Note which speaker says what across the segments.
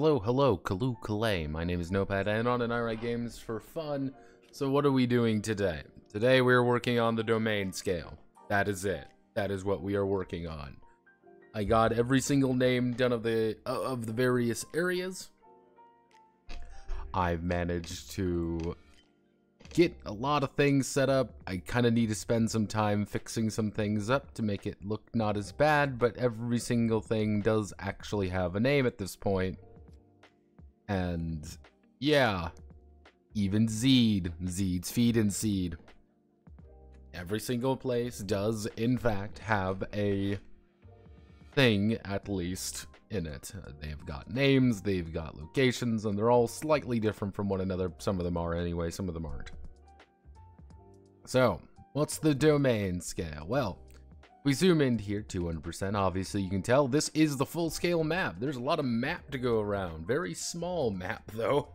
Speaker 1: Hello, hello, Kalu Kalay. My name is Notepad Anon and I write games for fun. So what are we doing today? Today we're working on the domain scale. That is it. That is what we are working on. I got every single name done of the uh, of the various areas. I've managed to get a lot of things set up. I kind of need to spend some time fixing some things up to make it look not as bad, but every single thing does actually have a name at this point. And yeah, even Zeed, Zeed's feed and seed. Every single place does in fact have a thing at least in it. They've got names, they've got locations, and they're all slightly different from one another. Some of them are anyway, some of them aren't. So, what's the domain scale? Well, we zoom in here 200%. Obviously, you can tell this is the full scale map. There's a lot of map to go around. Very small map, though,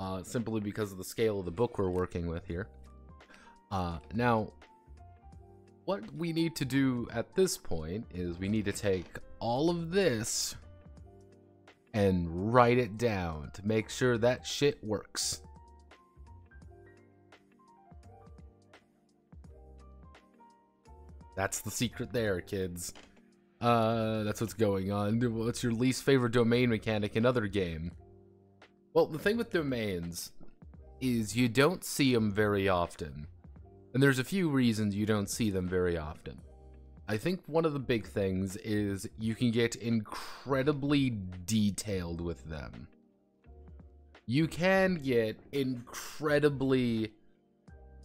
Speaker 1: uh, simply because of the scale of the book we're working with here. Uh, now, what we need to do at this point is we need to take all of this and write it down to make sure that shit works. That's the secret there, kids. Uh, that's what's going on. What's your least favorite domain mechanic in other game? Well, the thing with domains is you don't see them very often. And there's a few reasons you don't see them very often. I think one of the big things is you can get incredibly detailed with them. You can get incredibly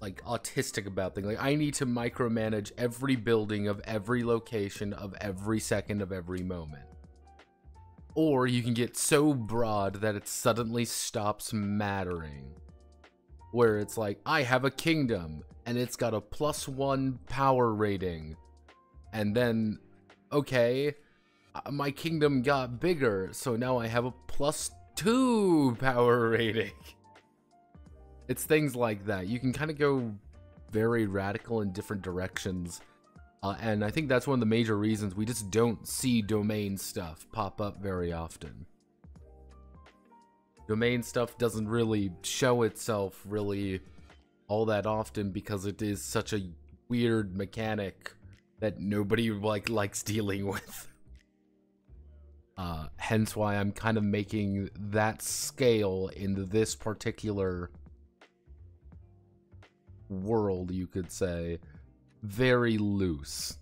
Speaker 1: like autistic about things. Like I need to micromanage every building of every location of every second of every moment. Or you can get so broad that it suddenly stops mattering where it's like, I have a kingdom, and it's got a plus one power rating. And then, okay, uh, my kingdom got bigger, so now I have a plus two power rating. It's things like that. You can kind of go very radical in different directions. Uh, and I think that's one of the major reasons we just don't see domain stuff pop up very often domain stuff doesn't really show itself really all that often because it is such a weird mechanic that nobody like likes dealing with. Uh, hence why I'm kind of making that scale in this particular world, you could say, very loose.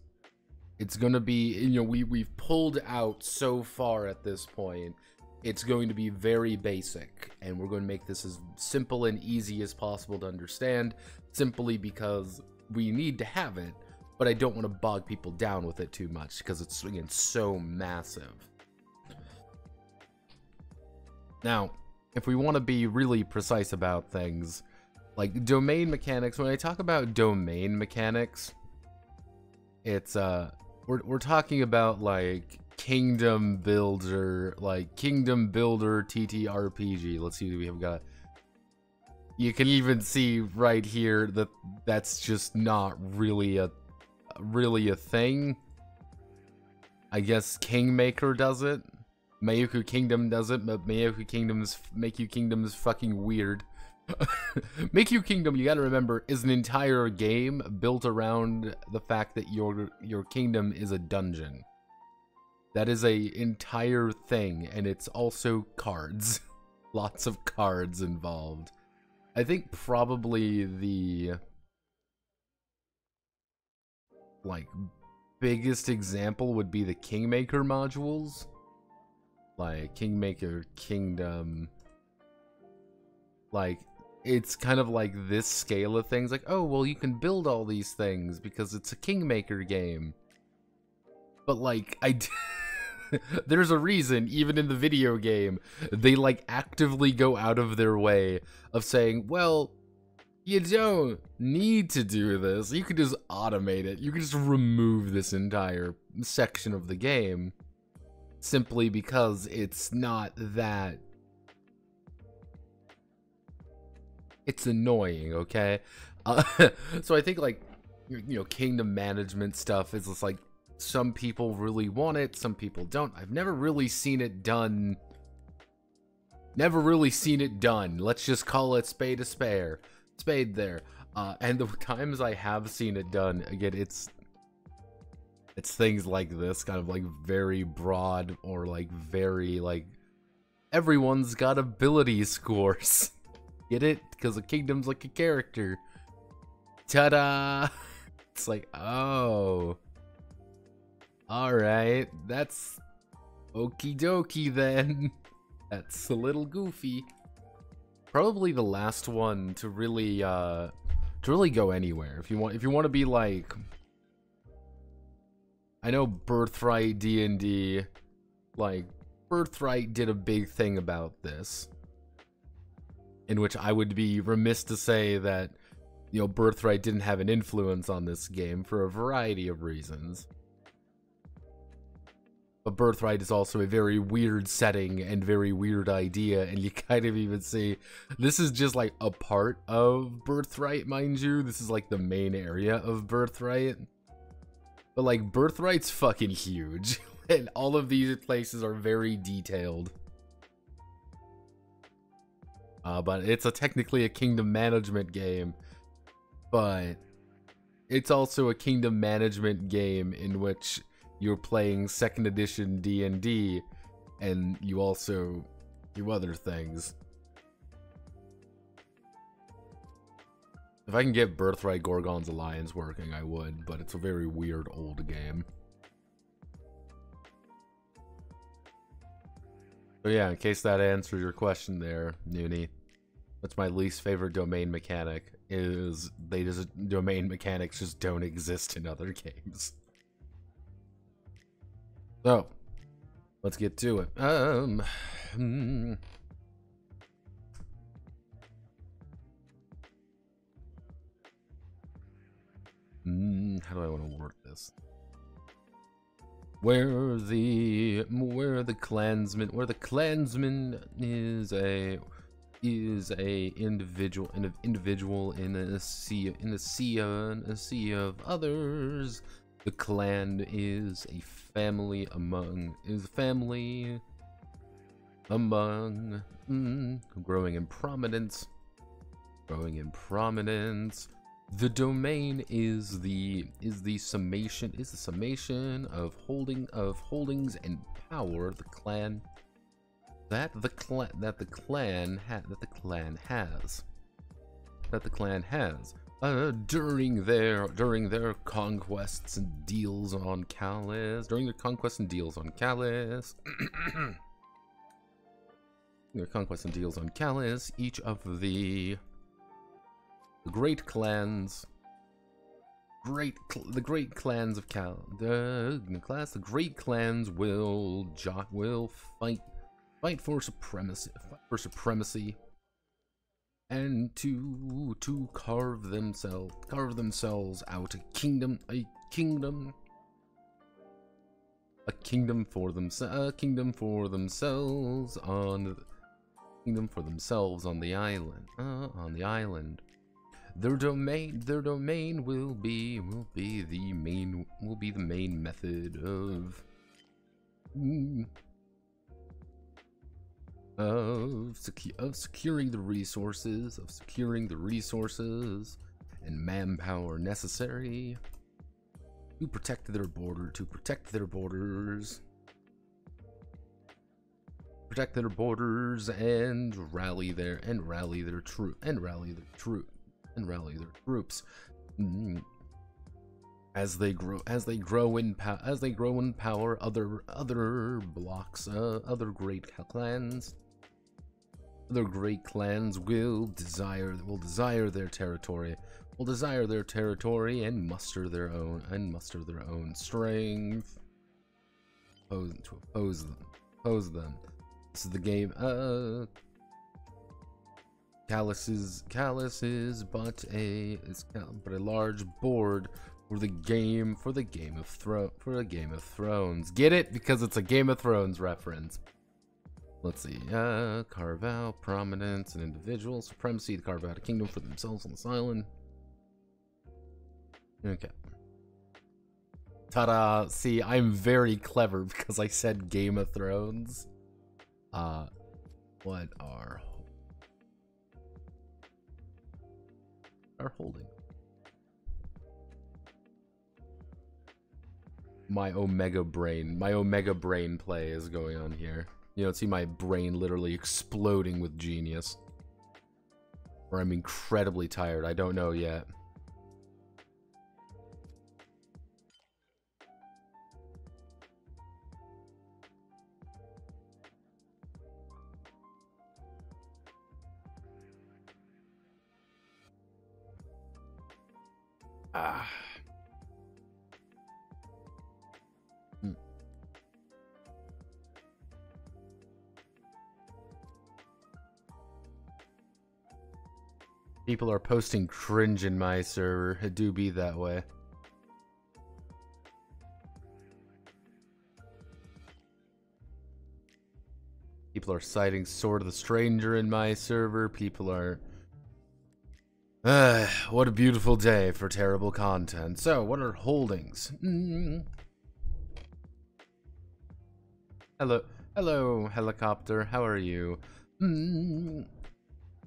Speaker 1: It's gonna be, you know, we we've pulled out so far at this point it's going to be very basic and we're going to make this as simple and easy as possible to understand simply because we need to have it but I don't want to bog people down with it too much because it's again so massive now if we want to be really precise about things like domain mechanics when I talk about domain mechanics it's uh we're, we're talking about like Kingdom Builder, like Kingdom Builder TTRPG. Let's see we have got. You can even see right here that that's just not really a really a thing. I guess Kingmaker does it. Mayuku Kingdom does it, but Mayuku Kingdom's Make You Kingdom's fucking weird. Make You Kingdom, you gotta remember, is an entire game built around the fact that your your kingdom is a dungeon. That is a entire thing, and it's also cards. Lots of cards involved. I think probably the like biggest example would be the Kingmaker modules. Like Kingmaker Kingdom. Like it's kind of like this scale of things like oh well you can build all these things because it's a Kingmaker game. But like I There's a reason, even in the video game, they like actively go out of their way of saying, well, you don't need to do this. You can just automate it. You can just remove this entire section of the game simply because it's not that. It's annoying, okay? Uh, so I think, like, you know, kingdom management stuff is just like some people really want it, some people don't. I've never really seen it done Never really seen it done. Let's just call it spade a spare. Spade there. Uh, and the times I have seen it done, again, it's it's things like this, kind of like very broad or like very like everyone's got ability scores. Get it? Because a kingdom's like a character. Ta-da! It's like, oh. Alright, that's okie dokie then. That's a little goofy. Probably the last one to really uh to really go anywhere. If you want if you want to be like I know Birthright D&D, like, Birthright did a big thing about this. In which I would be remiss to say that, you know, Birthright didn't have an influence on this game for a variety of reasons. But Birthright is also a very weird setting and very weird idea, and you kind of even see this is just like a part of Birthright, mind you. This is like the main area of Birthright. But like Birthright's fucking huge. and all of these places are very detailed. Uh, but it's a technically a kingdom management game. But it's also a kingdom management game in which you're playing second edition D&D and you also do other things. If I can get Birthright Gorgon's Alliance working, I would, but it's a very weird old game. So yeah, in case that answers your question there, Noonie, that's my least favorite domain mechanic, is they just, domain mechanics just don't exist in other games. So, let's get to it. Um, hmm. Mm, how do I want to word this? Where the where the clansman where the clansman is a is a individual an individual in a sea in a sea of, a sea of others. The clan is a family among is a family among mm, growing in prominence, growing in prominence the domain is the is the summation is the summation of holding of holdings and power the clan that the clan that the clan ha that the clan has. That the clan has. Uh, during their during their conquests and deals on Callis during their conquests and deals on Callis their conquests and deals on Callis each of the great clans. Great, cl the great clans of Cal, the, the class, the great clans will jot will fight, fight for supremacy, fight for supremacy, and to to carve themselves, carve themselves out a kingdom, a kingdom, a kingdom for themselves, a kingdom for themselves on, kingdom for themselves on the island, uh, on the island. Their domain, their domain will be, will be the main, will be the main method of, mm, of, secu of securing the resources, of securing the resources and manpower necessary to protect their border, to protect their borders, protect their borders and rally their and rally their troop and rally their troop and rally their troops. Mm. As they grow, as they grow in power, as they grow in power, other other blocks, uh, other great clans, other great clans will desire will desire their territory, will desire their territory and muster their own and muster their own strength. Oppose, to oppose them, oppose them. This is the game. Uh, Callis is but a but a large board for the game for the Game of Thrones for the Game of Thrones. Get it because it's a Game of Thrones reference. Let's see. Uh, carve out prominence and individual supremacy to carve out a kingdom for themselves on this island. Okay. Ta-da! See, I'm very clever because I said Game of Thrones. Uh, What are are holding? My Omega brain, my Omega brain play is going on here. You don't see my brain literally exploding with genius. Or I'm incredibly tired, I don't know yet. Ah. People are posting cringe in my server. It do be that way. People are citing Sword of the Stranger in my server. People are uh, what a beautiful day for terrible content. So, what are holdings? Mm. Hello, hello, helicopter. How are you? Mm.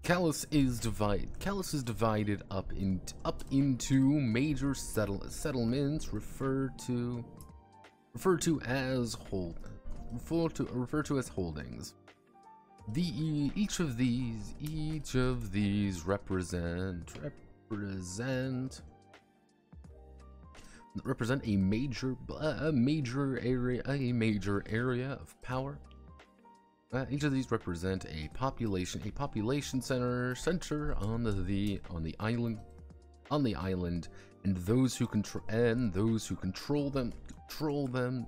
Speaker 1: Callis is divided. Callis is divided up in up into major settle settlements referred to referred to as hold refer to referred to as holdings. The each of these, each of these represent represent represent a major a major area a major area of power. Uh, each of these represent a population a population center center on the, the on the island on the island and those who control and those who control them control them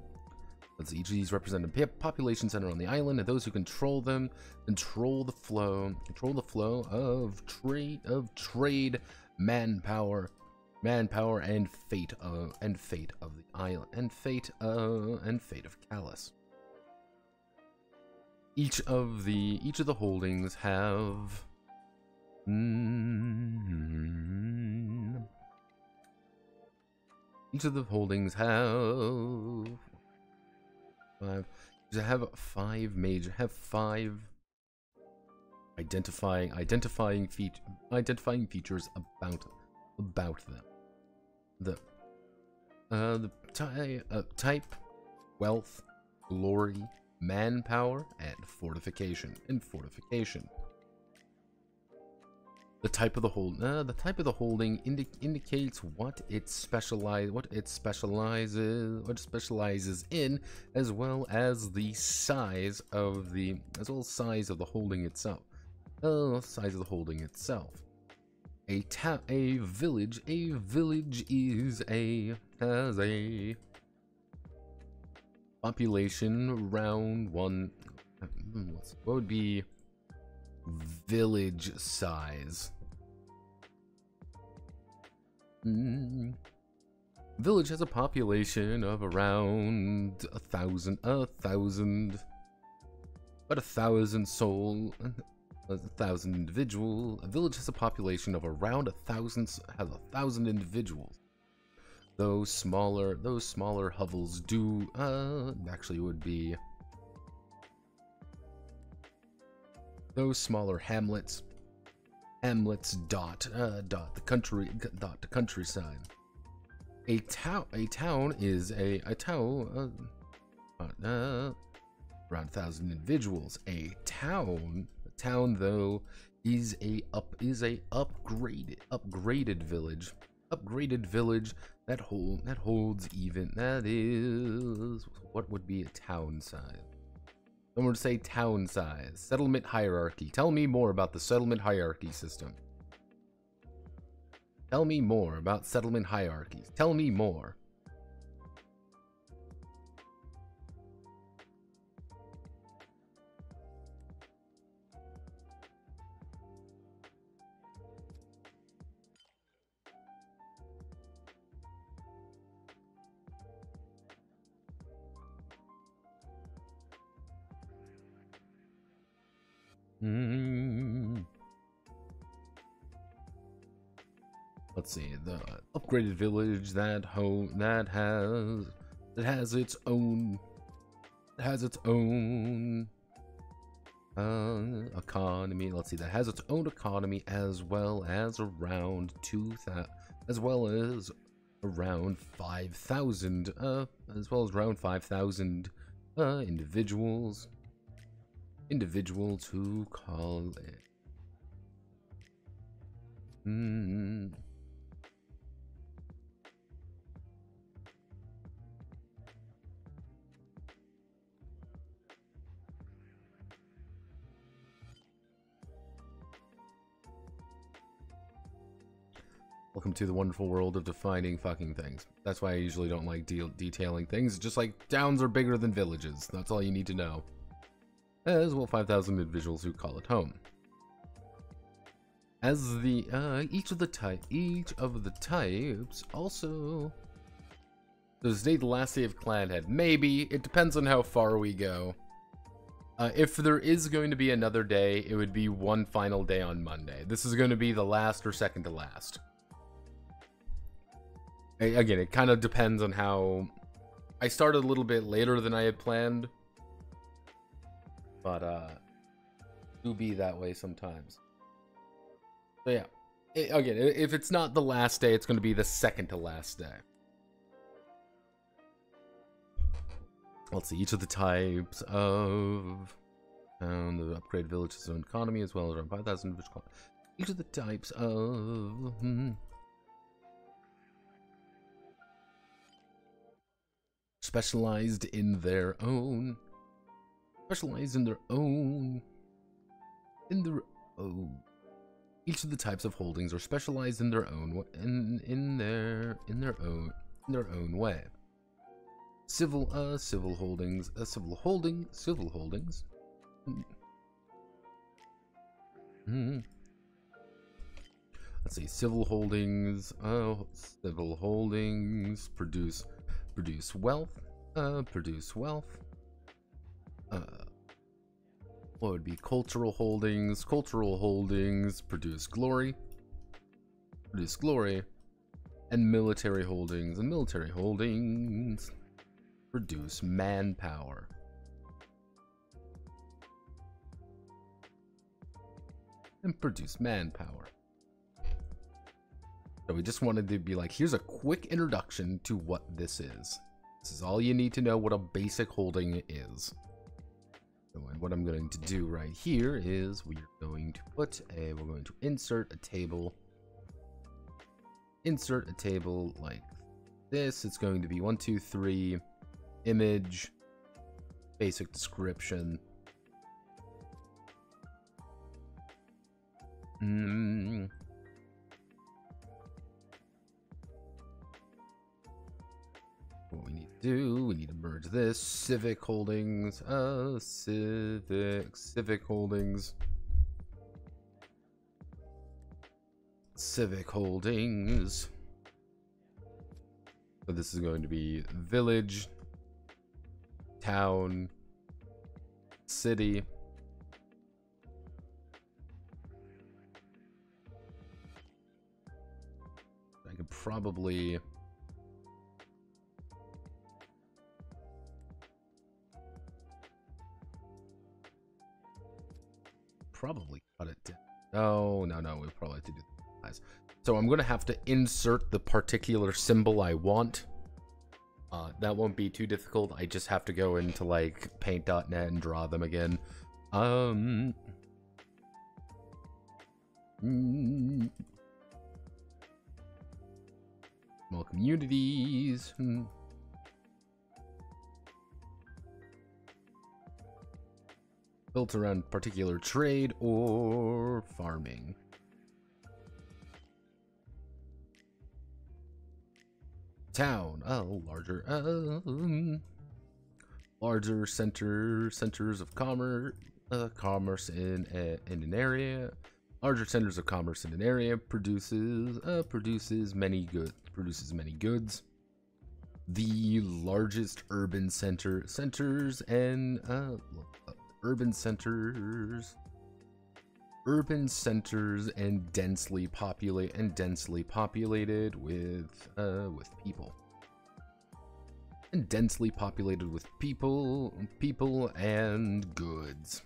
Speaker 1: Let's see, each of these represent a population center on the island, and those who control them control the flow, control the flow of trade of trade, manpower, manpower, and fate of and fate of the island, and fate uh and fate of Callis. Each of the each of the holdings have. Mm, each of the holdings have five. Have five major? Have five identifying identifying feat identifying features about about them. The uh the ty uh, type, wealth, glory, manpower, and fortification. And fortification. The type of the hold, uh, the type of the holding indi indicates what it specialize, what it specializes, what it specializes in, as well as the size of the, as well as size of the holding itself. Uh, size of the holding itself. A ta a village, a village is a has a population round one. Hmm, what would be village size? Mm. Village has a population of around a thousand, a thousand, about a thousand soul, a thousand individual. A village has a population of around a thousand, has a thousand individuals. Those smaller, those smaller hovels do, uh, actually would be, those smaller hamlets hamlets dot uh, dot the country dot the countryside. A town a town is a a town uh, uh, around a thousand individuals. A town a town though is a up is a upgraded upgraded village upgraded village that hold that holds even that is what would be a town size Going to say town size. Settlement hierarchy. Tell me more about the settlement hierarchy system. Tell me more about settlement hierarchies. Tell me more. Mm. Let's see the upgraded village that ho that has that has its own has its own uh, economy. Let's see, that has its own economy as well as around two thousand, as well as around five thousand, uh, as well as around five thousand uh, individuals, individuals to call it. Hmm. Welcome to the wonderful world of defining fucking things. That's why I usually don't like de detailing things. Just like towns are bigger than villages. That's all you need to know. As well, 5,000 individuals who call it home. As the uh, each of the type, each of the types also. Does today the last day of Clanhead? Maybe. It depends on how far we go. Uh, if there is going to be another day, it would be one final day on Monday. This is going to be the last or second to last again, it kind of depends on how I started a little bit later than I had planned. But uh do be that way sometimes. So yeah. It, again, if it's not the last day, it's going to be the second to last day. Let's see, each of the types of and the upgrade village's own economy as well as around 5,000 each of the types of hmm, specialized in their own specialized in their own in their own. Each of the types of holdings are specialized in their own in in their in their own in their own way. Civil uh civil holdings uh civil holding civil holdings. Hmm. let's see. Civil holdings uh civil holdings produce produce wealth, uh, produce wealth, uh, what would be cultural holdings, cultural holdings produce glory, produce glory, and military holdings, and military holdings produce manpower. And produce manpower. So we just wanted to be like, here's a quick introduction to what this is. This is all you need to know what a basic holding is. So and what I'm going to do right here is we're going to put a, we're going to insert a table. Insert a table like this. It's going to be one, two, three, image, basic description. Mm, do, we need to merge this. Civic holdings, uh, civic, civic holdings. Civic holdings. So this is going to be village, town, city. I could probably probably cut it. No, no, no. We probably have to do that. So I'm going to have to insert the particular symbol I want. Uh, that won't be too difficult. I just have to go into like paint.net and draw them again. Um. Mm, small communities. Hmm. Built around particular trade or farming. Town, oh, larger, um, larger center centers of commerce, uh, commerce in a, in an area. Larger centers of commerce in an area produces uh, produces many good produces many goods. The largest urban center centers and uh, urban centers urban centers and densely populate and densely populated with uh with people. And densely populated with people people and goods.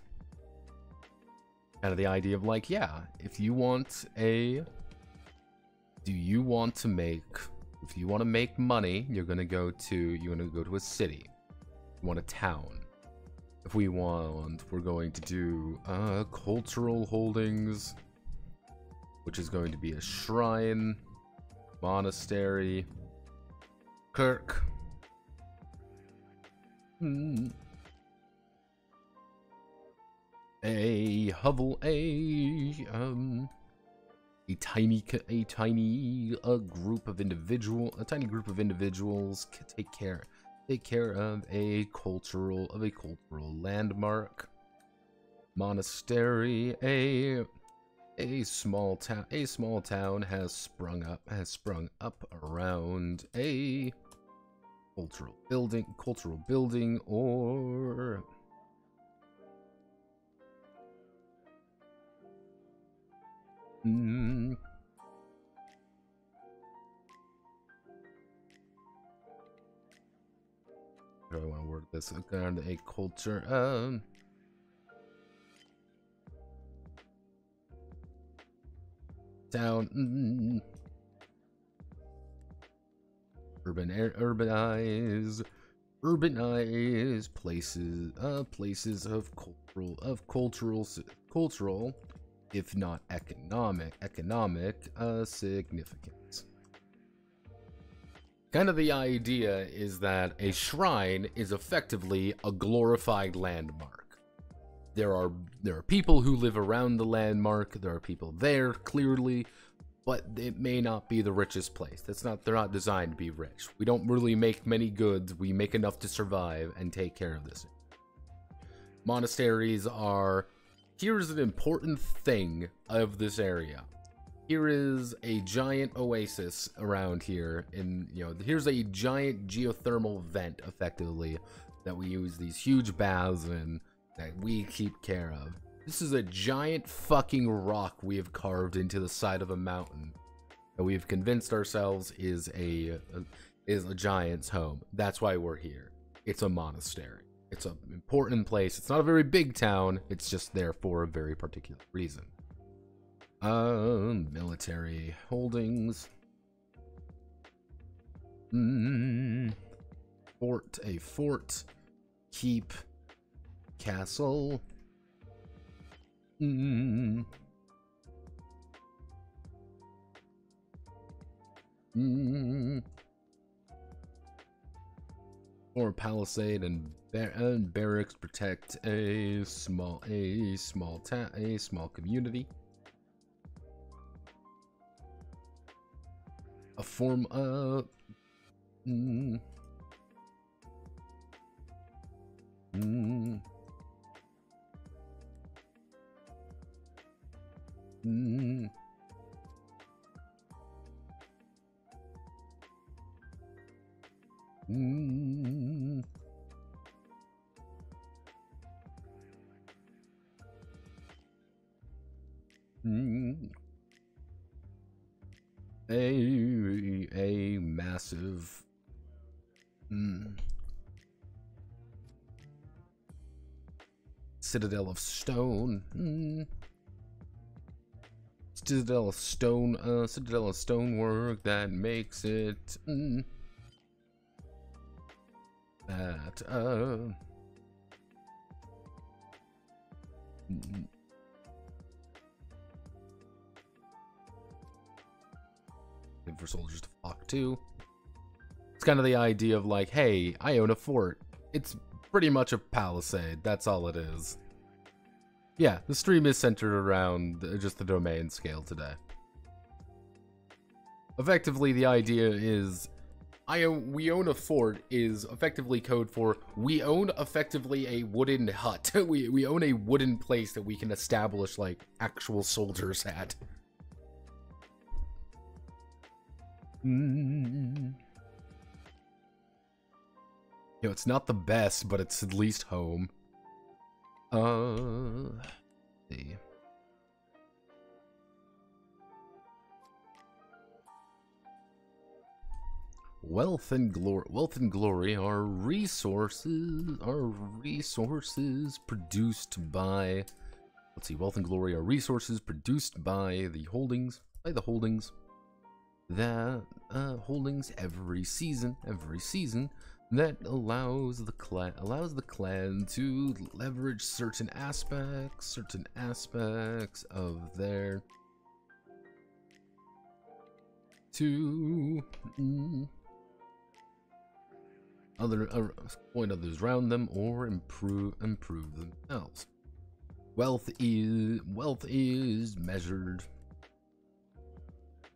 Speaker 1: Kind of the idea of like, yeah, if you want a, do you want to make, if you want to make money, you're gonna go to, you're gonna go to a city, you want a town. If we want, we're going to do uh, cultural holdings, which is going to be a shrine, monastery, kirk. Hmm. a hovel, a um, a tiny, a tiny, a group of individual, a tiny group of individuals take care, take care of a cultural, of a cultural landmark, monastery, a, a small town, a small town has sprung up, has sprung up around a cultural building, cultural building, or Mm. This? Kind a culture. Um. Town. Mm, urban air, urbanize, urbanize places, uh, places of cultural, of cultural, cultural if not economic, economic uh. Kind of the idea is that a shrine is effectively a glorified landmark. There are there are people who live around the landmark. There are people there clearly, but it may not be the richest place. That's not they're not designed to be rich. We don't really make many goods. We make enough to survive and take care of this. Monasteries are here's an important thing of this area. Here is a giant oasis around here, and you know, here's a giant geothermal vent, effectively, that we use these huge baths in that we keep care of. This is a giant fucking rock we have carved into the side of a mountain that we've convinced ourselves is a, a is a giant's home. That's why we're here. It's a monastery. It's an important place. It's not a very big town. It's just there for a very particular reason. Uh, military holdings. Mm, fort, a fort. Keep. Castle. Mm. Mm. Or palisade and Bar and barracks protect a small a small town a small community. A form of mm, mm, mm, mm. Mm. A a massive mm, citadel of stone. Mm. Citadel of stone. Uh, citadel of stonework that makes it mm, that uh. For soldiers to flock to. It's kind of the idea of like, hey, I own a fort. It's pretty much a palisade. That's all it is. Yeah, the stream is centered around just the domain scale today. Effectively, the idea is I own, we own a fort is effectively code for we own effectively a wooden hut. we, we own a wooden place that we can establish like actual soldiers at. Mm. You know, it's not the best, but it's at least home. Uh, see. Wealth and glory, wealth and glory are resources, are resources produced by let's see, wealth and glory are resources produced by the holdings, by the holdings that uh, holdings every season, every season that allows the clan allows the clan to leverage certain aspects, certain aspects of their to mm, other uh, point others around them or improve improve themselves. Wealth is wealth is measured.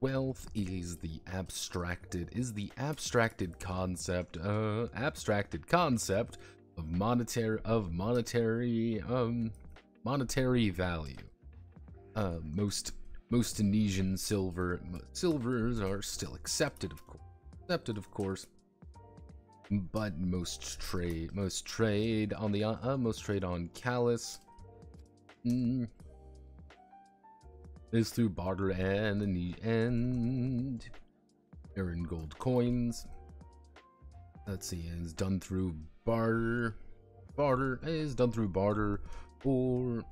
Speaker 1: Wealth is the abstracted is the abstracted concept uh abstracted concept of monetary of monetary um monetary value. Uh most most Indonesian silver silvers are still accepted of course accepted of course but most trade most trade on the uh, most trade on Callis mm, is through barter and and earn gold coins. Let's see, is done through barter. Barter is done through barter or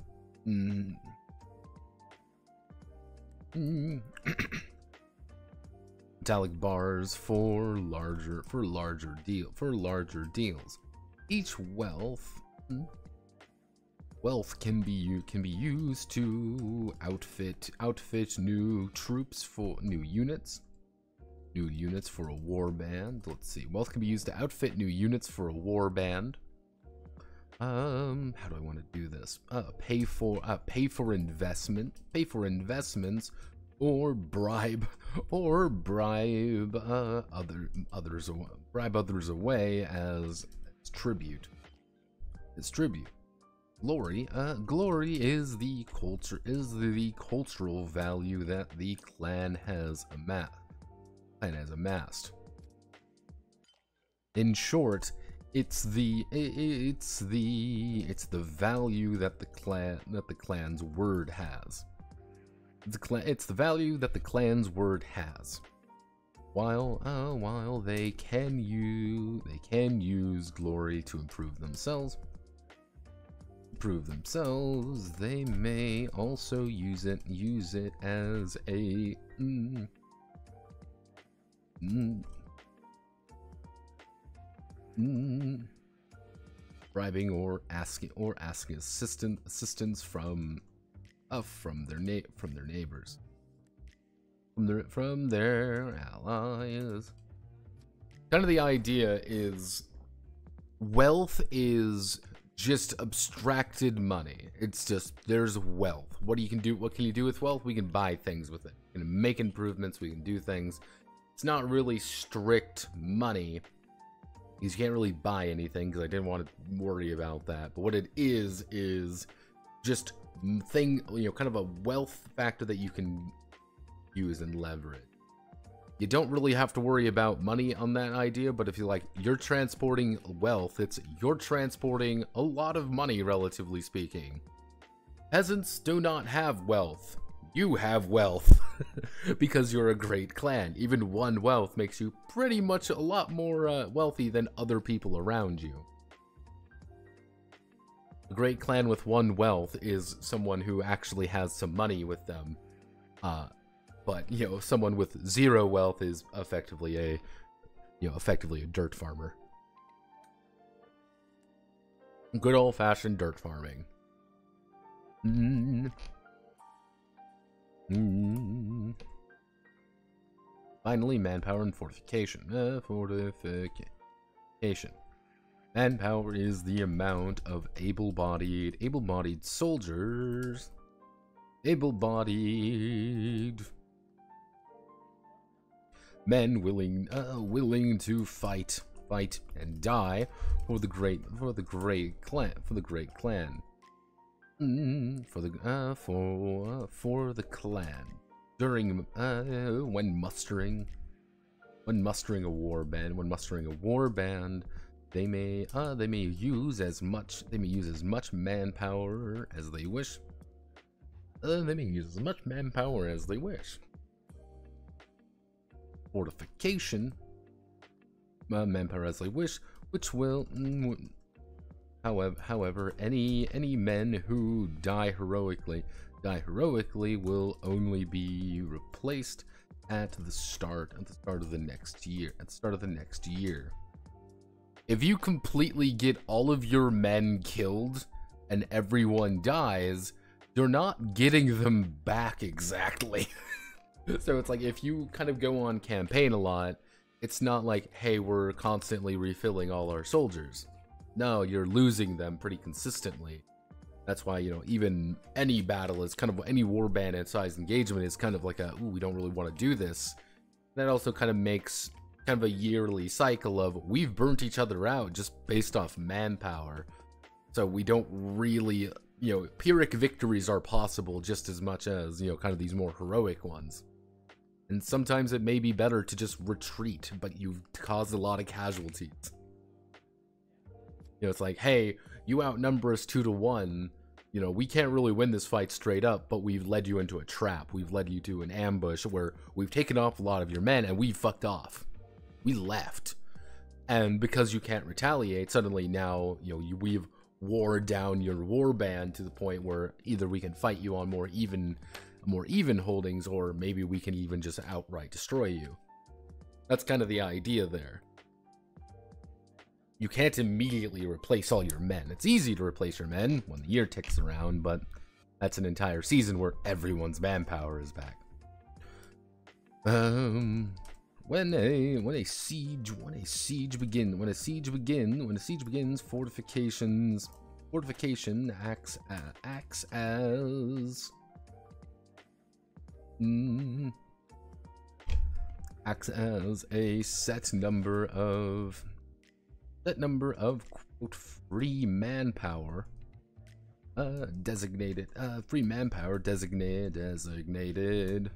Speaker 1: mm, mm, metallic bars for larger for larger deal for larger deals. Each wealth hmm, wealth can be can be used to outfit outfit new troops for new units. New units for a war band. Let's see. Wealth can be used to outfit new units for a war band. Um, how do I want to do this? Uh, pay for uh, pay for investment. Pay for investments or bribe or bribe uh, other others bribe others away as, as tribute as tribute glory. Uh, glory is the culture is the cultural value that the clan has amassed clan has amassed. In short it's the it's the it's the value that the clan that the clan's word has. The clan, it's the value that the clan's word has. While uh, while they can use they can use glory to improve themselves, improve themselves, they may also use it use it as a mm, mm, mm, bribing or asking or asking assistant assistance from uh, from their na- from their neighbors, from their from their allies. Kind of the idea is wealth is just abstracted money. It's just there's wealth. What you can do? What can you do with wealth? We can buy things with it. We can make improvements. We can do things. It's not really strict money. You can't really buy anything because I didn't want to worry about that. But what it is is just mm, thing, you know, kind of a wealth factor that you can use and leverage. You don't really have to worry about money on that idea, but if you like, you're transporting wealth, it's you're transporting a lot of money, relatively speaking. Peasants do not have wealth. You have wealth because you're a great clan. Even one wealth makes you pretty much a lot more uh, wealthy than other people around you. A great clan with one wealth is someone who actually has some money with them. Uh, but, you know, someone with zero wealth is effectively a, you know, effectively a dirt farmer. Good old-fashioned dirt farming. Mm. Mm. Finally, manpower and fortification. Uh, fortification. Manpower is the amount of able-bodied, able-bodied soldiers. Able-bodied men willing, uh, willing to fight, fight and die for the great, for the great clan, for the great clan. Mm, for the, uh, for, uh, for the clan. During, uh, when mustering, when mustering a war band, when mustering a war band, they may uh, they may use as much they may use as much manpower as they wish. Uh, they may use as much manpower as they wish. Fortification, uh, manpower as they wish, which will mm, However, however, any any men who die heroically, die heroically will only be replaced at the start at the start of the next year. At the start of the next year. If you completely get all of your men killed and everyone dies, you're not getting them back exactly. so it's like if you kind of go on campaign a lot, it's not like, hey, we're constantly refilling all our soldiers. No, you're losing them pretty consistently. That's why, you know, even any battle is kind of any warband size engagement is kind of like a, ooh, we don't really want to do this. That also kind of makes kind of a yearly cycle of we've burnt each other out just based off manpower. So we don't really, you know, Pyrrhic victories are possible just as much as, you know, kind of these more heroic ones. And sometimes it may be better to just retreat, but you've caused a lot of casualties. You know, it's like, hey, you outnumber us two to one. You know, we can't really win this fight straight up, but we've led you into a trap. We've led you to an ambush where we've taken off a lot of your men and we fucked off. We left. And because you can't retaliate, suddenly now, you know, you, we've wore down your war band to the point where either we can fight you on more even more even holdings, or maybe we can even just outright destroy you. That's kind of the idea there. You can't immediately replace all your men. It's easy to replace your men when the year ticks around, but that's an entire season where everyone's manpower is back. Um, when a when a siege when a siege begin when a siege begin when a siege begins, fortifications fortification acts uh, acts as Mm. Acts as a set number of set number of quote free manpower uh designated uh free manpower designated designated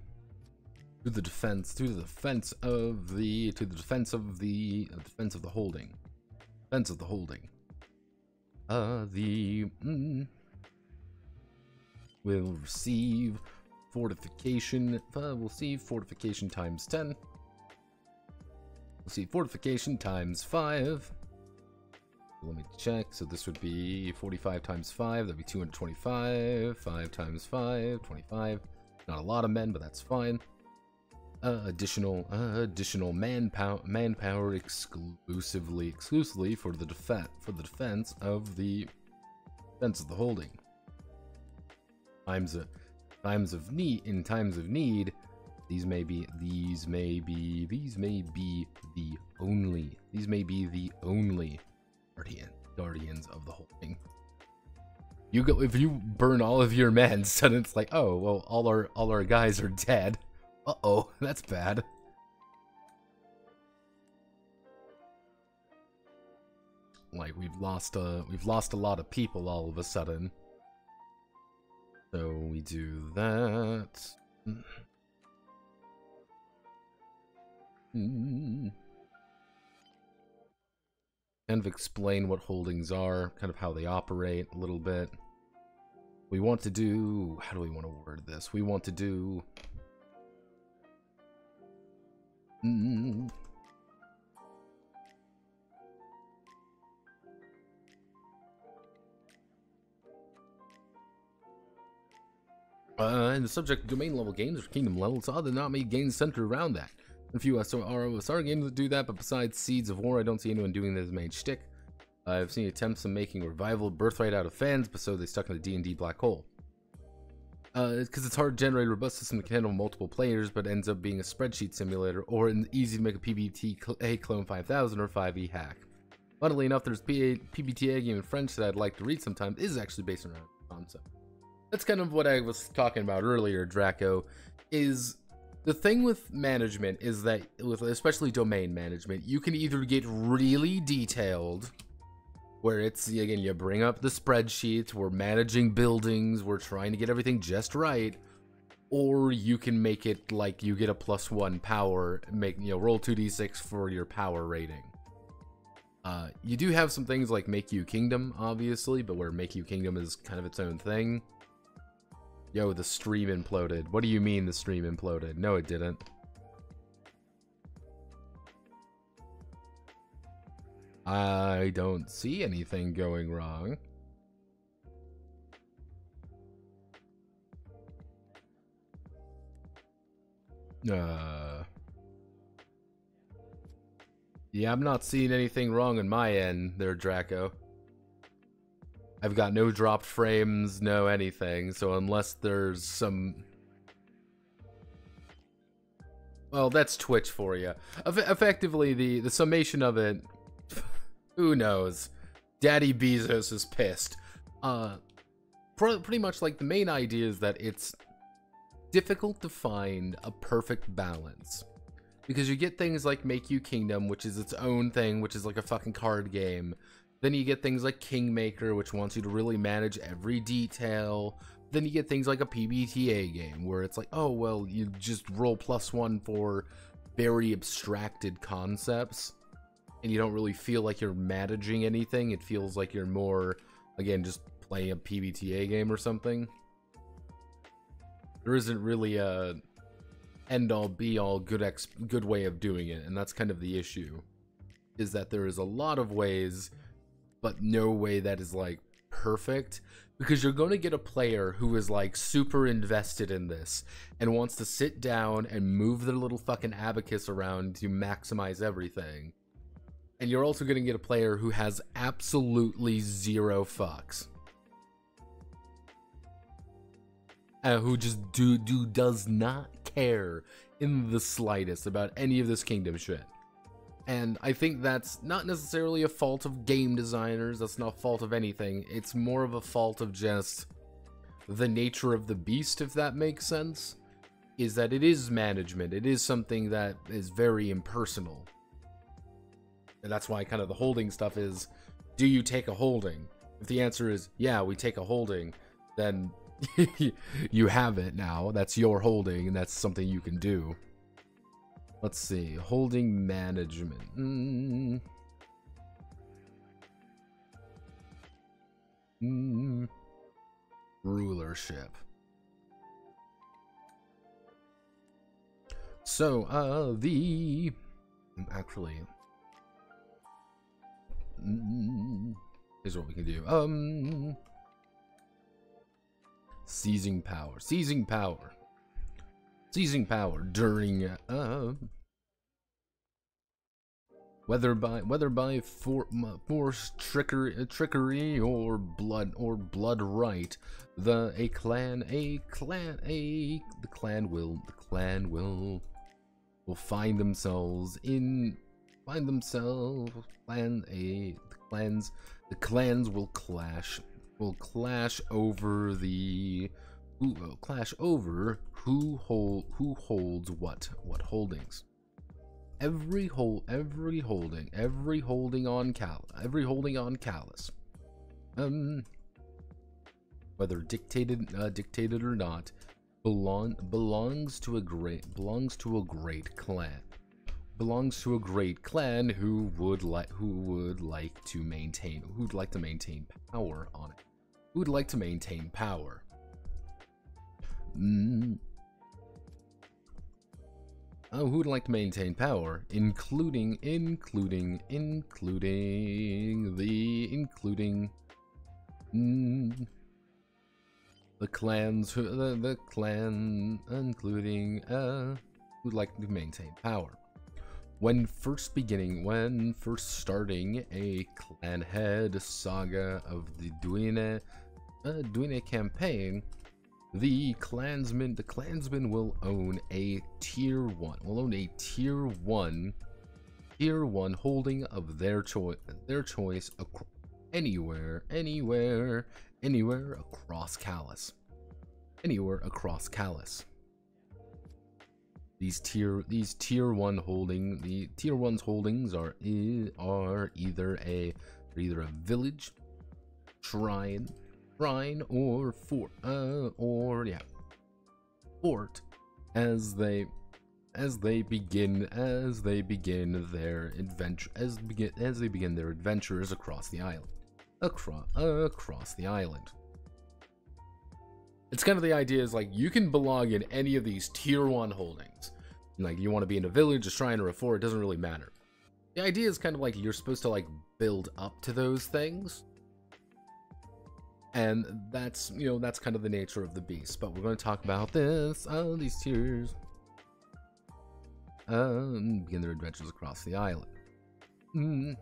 Speaker 1: to the defense to the defense of the to the defense of the uh, defense of the holding defense of the holding uh the mm, will receive fortification. Uh, we'll see fortification times 10. We'll see fortification times 5. Let me check. So this would be 45 times 5. That'd be 225. 5 times 5, 25. Not a lot of men, but that's fine. Uh, additional uh, additional manpower manpower exclusively exclusively for the defense for the defense of the defense of the holding. Times a times of need in times of need these may be these may be these may be the only these may be the only guardian guardians of the whole thing. You go if you burn all of your men then it's like oh well all our all our guys are dead. Uh-oh that's bad. Like we've lost a we've lost a lot of people all of a sudden so we do that. Mm. Kind of explain what holdings are, kind of how they operate a little bit. We want to do... How do we want to word this? We want to do... Mm. Uh, and the subject domain level games or kingdom level, so other not many games centered around that. A few ROSR games that do that, but besides Seeds of War, I don't see anyone doing this main shtick. I've seen attempts at making revival Birthright out of fans, but so they stuck in the D&D black hole. Because uh, it's hard to generate a robust system that can handle multiple players, but ends up being a spreadsheet simulator, or an easy to make a PBT cl clone 5000 or 5e hack. Funnily enough, there's a PBTA game in French that I'd like to read sometimes, is actually based around concept that's kind of what I was talking about earlier, Draco, is the thing with management is that with especially domain management, you can either get really detailed where it's again you bring up the spreadsheets, we're managing buildings, we're trying to get everything just right, or you can make it like you get a plus one power, make you know roll two d six for your power rating. Uh, you do have some things like Make You Kingdom, obviously, but where Make You Kingdom is kind of its own thing. Yo, the stream imploded. What do you mean the stream imploded? No, it didn't. I don't see anything going wrong. Uh... Yeah, I'm not seeing anything wrong on my end there, Draco. I've got no dropped frames, no anything, so unless there's some... Well, that's Twitch for you. Eff effectively, the, the summation of it... Who knows? Daddy Bezos is pissed. Uh, pr pretty much like the main idea is that it's difficult to find a perfect balance because you get things like Make You Kingdom, which is its own thing, which is like a fucking card game. Then you get things like Kingmaker, which wants you to really manage every detail. Then you get things like a PBTA game, where it's like, oh, well, you just roll plus one for very abstracted concepts. And you don't really feel like you're managing anything. It feels like you're more, again, just playing a PBTA game or something. There isn't really a end all be all good good way of doing it and that's kind of the issue is that there is a lot of ways but no way that is like perfect because you're going to get a player who is like super invested in this and wants to sit down and move their little fucking abacus around to maximize everything and you're also going to get a player who has absolutely zero fucks uh, who just do do does not care in the slightest about any of this kingdom shit. And I think that's not necessarily a fault of game designers, that's not a fault of anything. It's more of a fault of just the nature of the beast, if that makes sense. Is that it is management, it is something that is very impersonal. And that's why kind of the holding stuff is do you take a holding? If the answer is yeah, we take a holding, then you have it now. That's your holding, and that's something you can do. Let's see. Holding management. Mm. Mm. Rulership. So, uh, the... Actually... Mm, here's what we can do. Um... Seizing power. Seizing power. Seizing power during uh whether by whether by for, force trickery trickery or blood or blood right the a clan a clan a the clan will the clan will will find themselves in find themselves clan a the clans the clans will clash will clash over the will clash over who hold who holds what what holdings. Every hold every holding every holding on cal every holding on Callis. Um whether dictated uh, dictated or not belong belongs to a great belongs to a great clan belongs to a great clan who would like who would like to maintain who'd like to maintain power on it who would like to maintain power mm. oh who would like to maintain power? Including including including the including mm, the clans who the, the clan including uh who'd like to maintain power? When first beginning, when first starting a clan head saga of the Duine, uh, Duine campaign, the clansman, the clansman will own a tier one, will own a tier one, tier one holding of their choice, their choice anywhere, anywhere, anywhere across Callis, anywhere across Callis. These tier these tier one holding the tier one's holdings are are either a either a village shrine shrine or fort uh or yeah fort as they as they begin as they begin their adventure as begin as they begin their adventures across the island across across the island it's kind of the idea is like you can belong in any of these tier one holdings. Like you want to be in a village, a shrine, or a fort, it doesn't really matter. The idea is kind of like you're supposed to like build up to those things. And that's, you know, that's kind of the nature of the beast. But we're going to talk about this. Oh, these tears. Um, begin their adventures across the island. Mm.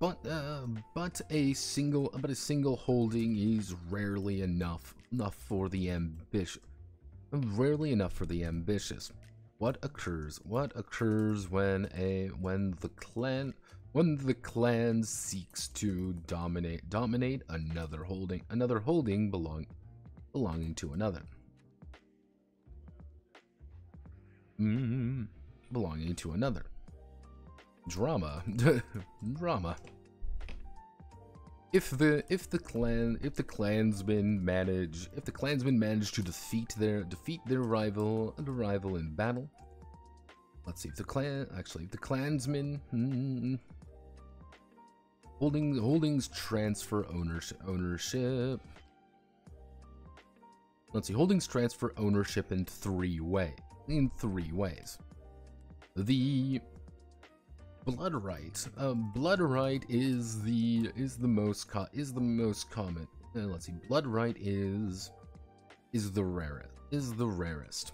Speaker 1: But, uh, but a single, but a single holding is rarely enough, enough for the ambitious. Rarely enough for the ambitious. What occurs? What occurs when a when the clan when the clan seeks to dominate dominate another holding another holding belong belonging to another? Mm, belonging to another. Drama. Drama. If the if the clan if the clansmen manage if the clansmen manage to defeat their defeat their rival and rival in battle. Let's see if the clan actually if the clansmen hmm, holding holdings transfer ownership ownership. Let's see holdings transfer ownership in three way in three ways. The blood right. Um, blood right is the is the most is the most common. Uh, let's see. Blood right is is the rarest. Is the rarest.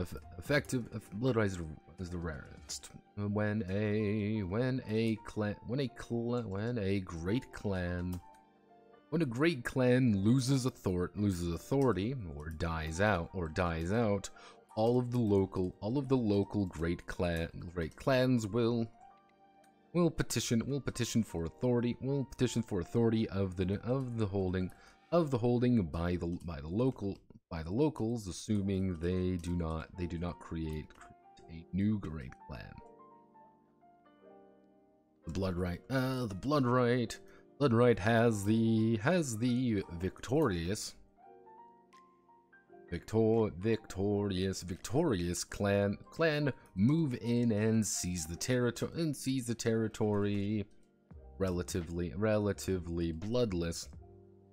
Speaker 1: Eff effective. blood right is the rarest. When a when a clan when a clan when a great clan when a great clan loses authority loses authority or dies out or dies out all of the local all of the local great clan great clans will will petition will petition for authority will petition for authority of the of the holding of the holding by the by the local by the locals assuming they do not they do not create a new great clan blood right uh the blood right blood right has the has the victorious Victor victorious victorious clan clan move in and seize the territory and seize the territory. Relatively relatively bloodless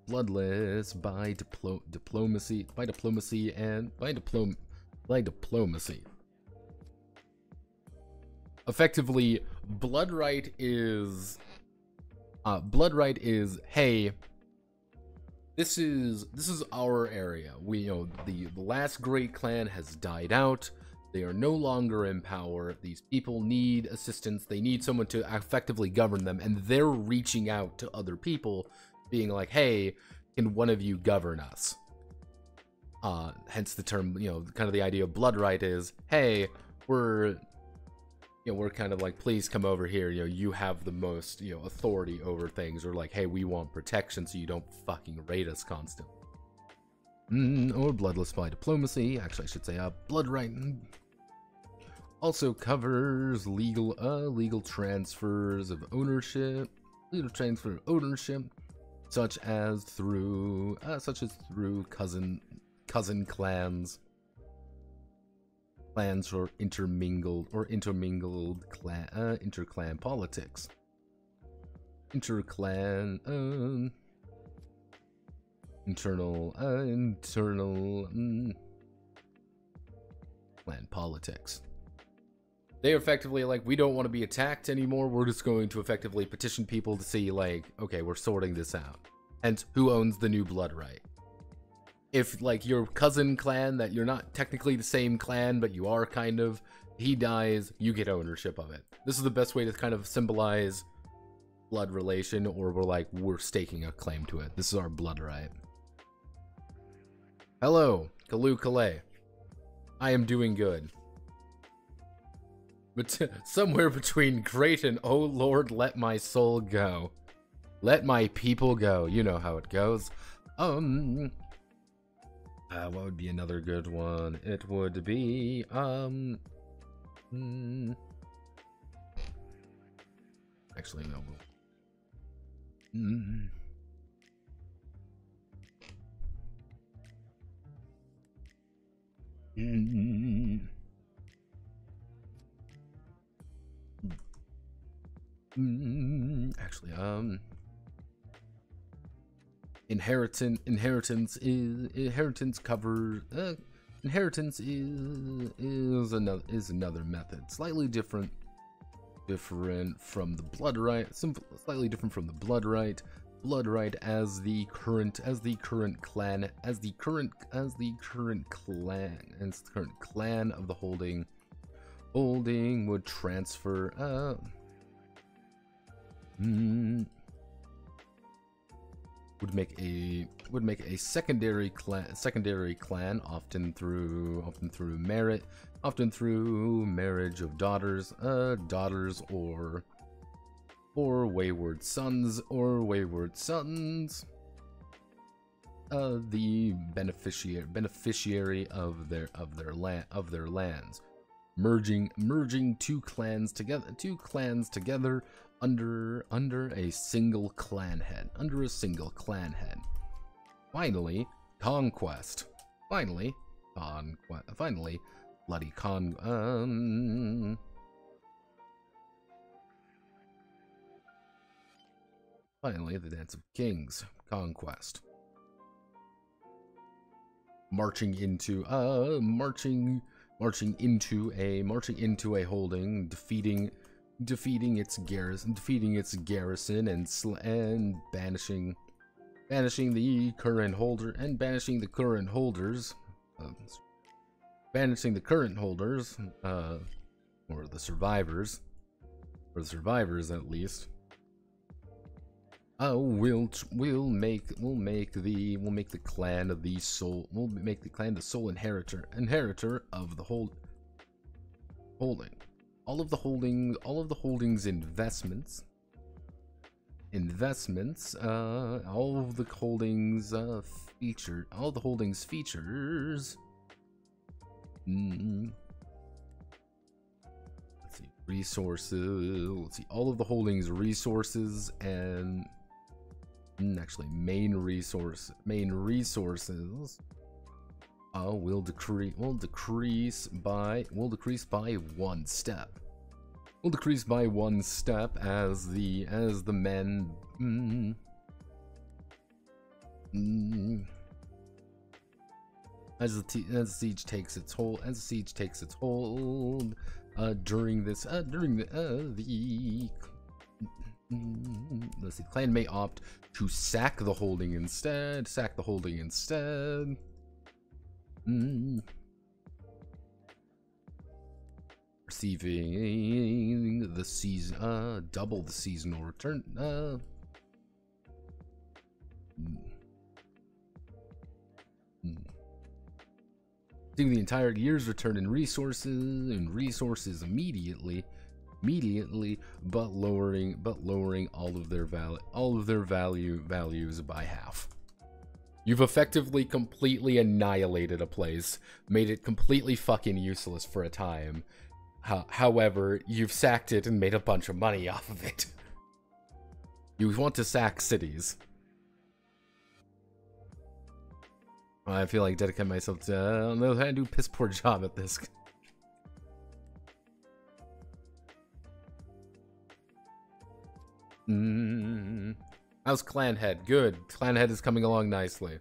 Speaker 1: bloodless by diplo diplomacy by diplomacy and by diplom by diplomacy. Effectively blood right is uh blood right is hey this is this is our area. We you know the, the last great clan has died out. They are no longer in power. These people need assistance. They need someone to effectively govern them, and they're reaching out to other people, being like, "Hey, can one of you govern us?" Uh, hence the term, you know, kind of the idea of blood right is, "Hey, we're you know, we're kind of like, please come over here. You know, you have the most, you know, authority over things. Or like, hey, we want protection so you don't fucking raid us constantly. Mm, or bloodless by diplomacy. Actually, I should say, uh, blood right. Also covers legal, uh, legal transfers of ownership. Legal transfer of ownership, such as through, uh, such as through cousin, cousin clans clans or intermingled or intermingled clan uh, interclan politics. Interclan uh, internal uh, internal um, clan politics. They effectively like we don't want to be attacked anymore. We're just going to effectively petition people to see like okay, we're sorting this out. And who owns the new blood right? If like your cousin clan that you're not technically the same clan but you are kind of he dies you get ownership of it. This is the best way to kind of symbolize blood relation or we're like we're staking a claim to it. This is our blood right hello kalu kalay i am doing good. But somewhere between great and oh lord let my soul go. Let my people go. You know how it goes. Um uh, what would be another good one? It would be, um... Hmm, actually, no. Mm, mm, mm, actually, um inheritance inheritance is inheritance covers uh, inheritance is is another is another method, slightly different, different from the blood right, simple, slightly different from the blood right. Blood right as the current as the current clan as the current as the current clan as the current clan of the holding holding would transfer uh mm, would make a would make a secondary clan secondary clan often through often through merit often through marriage of daughters uh daughters or or wayward sons or wayward sons. Uh the beneficiary beneficiary of their of their land of their lands. Merging merging two clans together two clans together under under a single clan head under a single clan head. Finally conquest. Finally conquest finally bloody con um. Finally the dance of kings. Conquest. Marching into uh marching marching into a marching into a holding defeating defeating its garrison, defeating its garrison, and and banishing, banishing the current holder and banishing the current holders, uh, banishing the current holders, uh, or the survivors, or the survivors at least. Uh, we'll we'll make we'll make the we'll make the clan of the soul we'll make the clan the sole inheritor inheritor of the hold holding all of the holdings, all of the holdings investments investments uh all of the holdings uh feature all the holdings features mm. let's see resources let's see all of the holdings resources and mm, actually main resource main resources uh, will decrease will decrease by will decrease by one step. Will decrease by one step as the as the men. Mm, mm, as the as the siege takes its hold, as the siege takes its hold, uh, during this, uh, during the, uh, the, mm, let's see, clan may opt to sack the holding instead, sack the holding instead. Mm. Receiving the season, uh, double the seasonal return, uh. Mm. Mm. the entire year's return in resources and resources immediately immediately but lowering but lowering all of their value all of their value values by half You've effectively completely annihilated a place, made it completely fucking useless for a time. however, you've sacked it and made a bunch of money off of it. You want to sack cities. I feel like dedicating myself to. I how to do piss poor job at this. Mm. How's Clan Head? Good. Clan Head is coming along nicely.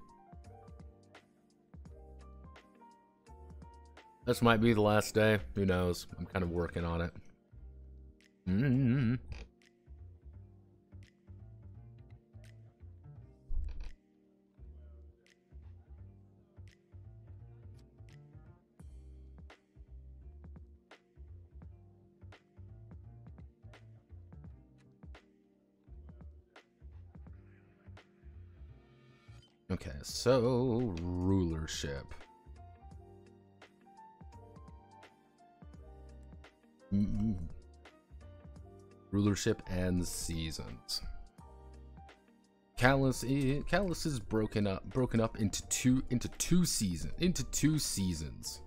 Speaker 1: This might be the last day. Who knows? I'm kind of working on it. Mm -hmm. Okay, so rulership. Mm -mm. Rulership and seasons. Callis is, Callis is broken up broken up into two into two season into two seasons.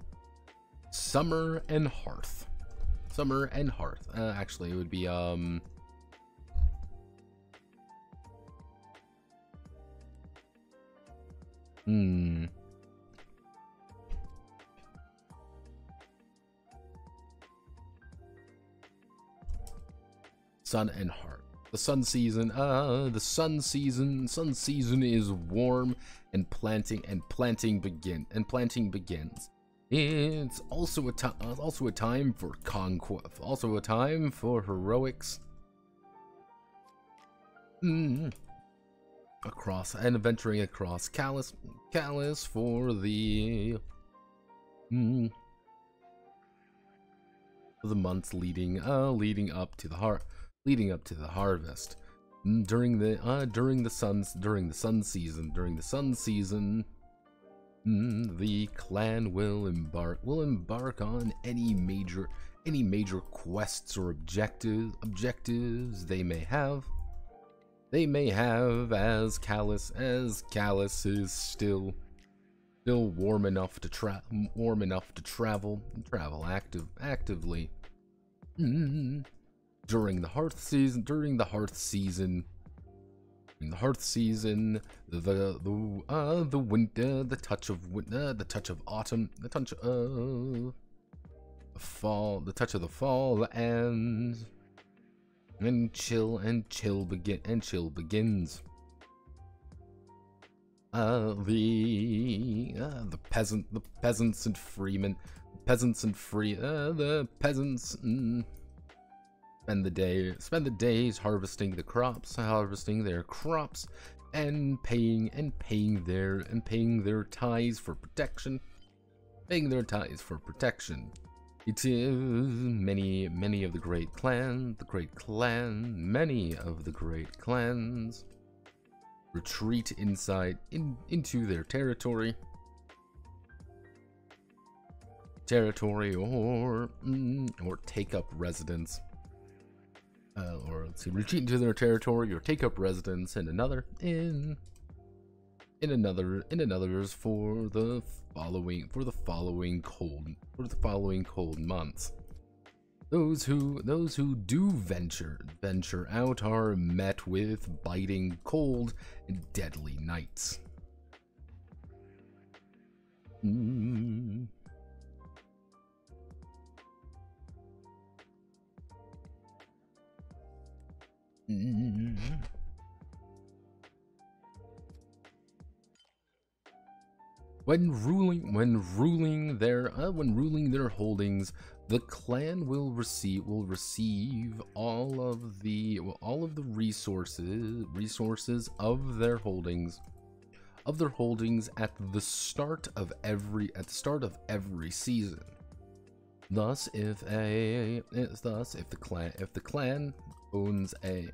Speaker 1: Summer and Hearth. Summer and Hearth. Uh, actually, it would be um Hmm. Sun and heart. The sun season, uh, the sun season, sun season is warm and planting and planting begin and planting begins. It's also a time, also a time for conquest, also a time for heroics. Mm. Across and venturing across Callis, Callis for the mm, the months leading uh leading up to the heart leading up to the harvest. Mm, during the uh during the suns during the sun season during the sun season mm, the clan will embark will embark on any major any major quests or objectives objectives they may have they may have as Callis as Callis is still still warm enough to tra warm enough to travel travel active actively. Mm, during the hearth season during the hearth season. In the hearth season the the uh the winter the touch of winter the touch of autumn the touch of fall the touch of the fall and and chill and chill begin and chill begins. Uh, the uh, the peasant the peasants and freemen peasants and free uh, the peasants mm, spend the day spend the days harvesting the crops harvesting their crops and paying and paying their and paying their ties for protection. Paying their ties for protection it is many, many of the great clan, the great clan, many of the great clans retreat inside in into their territory. Territory or mm, or take up residence. Uh, or let's see, retreat into their territory or take up residence in another in in another in another's for the following for the following cold for the following cold months. Those who those who do venture venture out are met with biting cold and deadly nights. Mm. Mm. When ruling, when ruling their, uh, when ruling their holdings, the clan will receive will receive all of the well, all of the resources resources of their holdings of their holdings at the start of every at the start of every season. Thus, if a thus if the clan if the clan owns a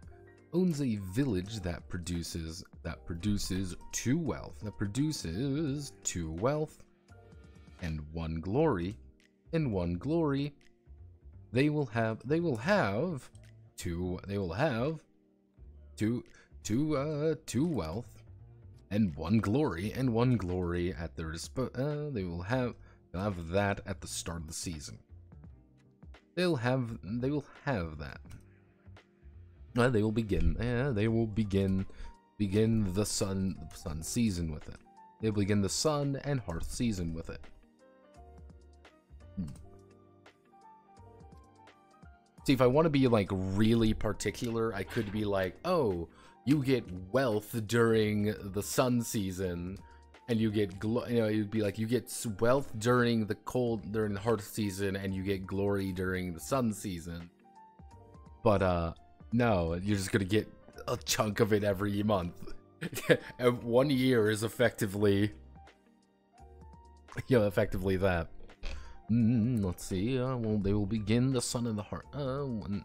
Speaker 1: owns a village that produces that produces two wealth that produces two wealth and one glory. And one glory they will have they will have two they will have two two uh two wealth and one glory and one glory at their uh, they will have they'll have that at the start of the season. They'll have they will have that uh, they will begin. They will begin begin the sun sun season with it. They will begin the sun and hearth season with it. Hmm. See, if I want to be like really particular, I could be like, oh, you get wealth during the sun season, and you get glo- you know, it'd be like, you get wealth during the cold during the hearth season, and you get glory during the sun season. But uh, no, you're just gonna get a chunk of it every month. and one year is effectively, you know, effectively that. Mm, let's see. Uh, well, they will begin the sun of the heart. Uh, when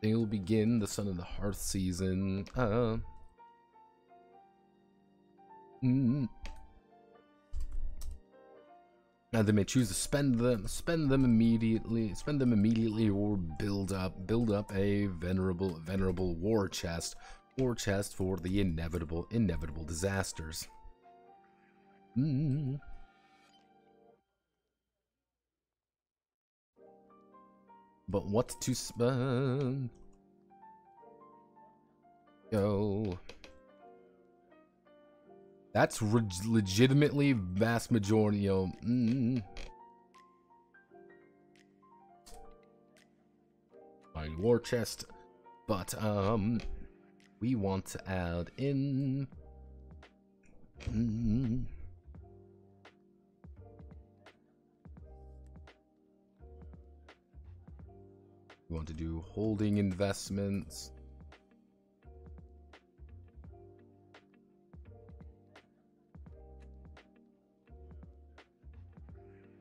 Speaker 1: they will begin the sun of the hearth season. Uh. Mm, now they may choose to spend them, spend them immediately, spend them immediately, or build up, build up a venerable, venerable war chest, war chest for the inevitable, inevitable disasters. Mm. But what to spend? Go. That's legitimately vast majority of. Mm mm-hmm. war chest. But, um, we want to add in. Mm. We want to do holding investments.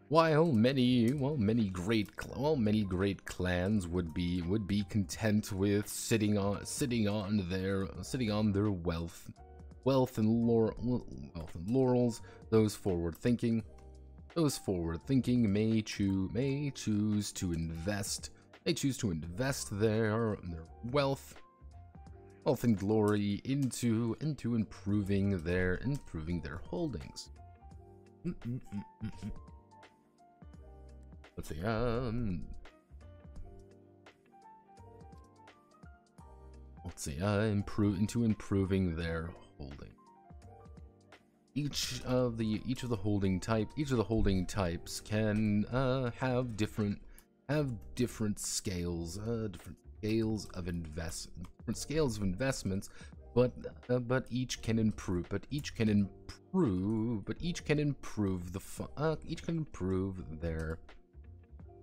Speaker 1: While many, well, many great, well, many great clans would be would be content with sitting on sitting on their sitting on their wealth, wealth and laurel, wealth and laurels. Those forward thinking, those forward thinking may choose may choose to invest, may choose to invest their their wealth, wealth and glory into into improving their improving their holdings. Mm -mm -mm Let's see. Um. Let's see. Uh, improve into improving their holding. Each of the each of the holding type each of the holding types can uh, have different have different scales uh, different scales of invest different scales of investments but uh, but each can improve but each can improve but each can improve the uh, each can improve their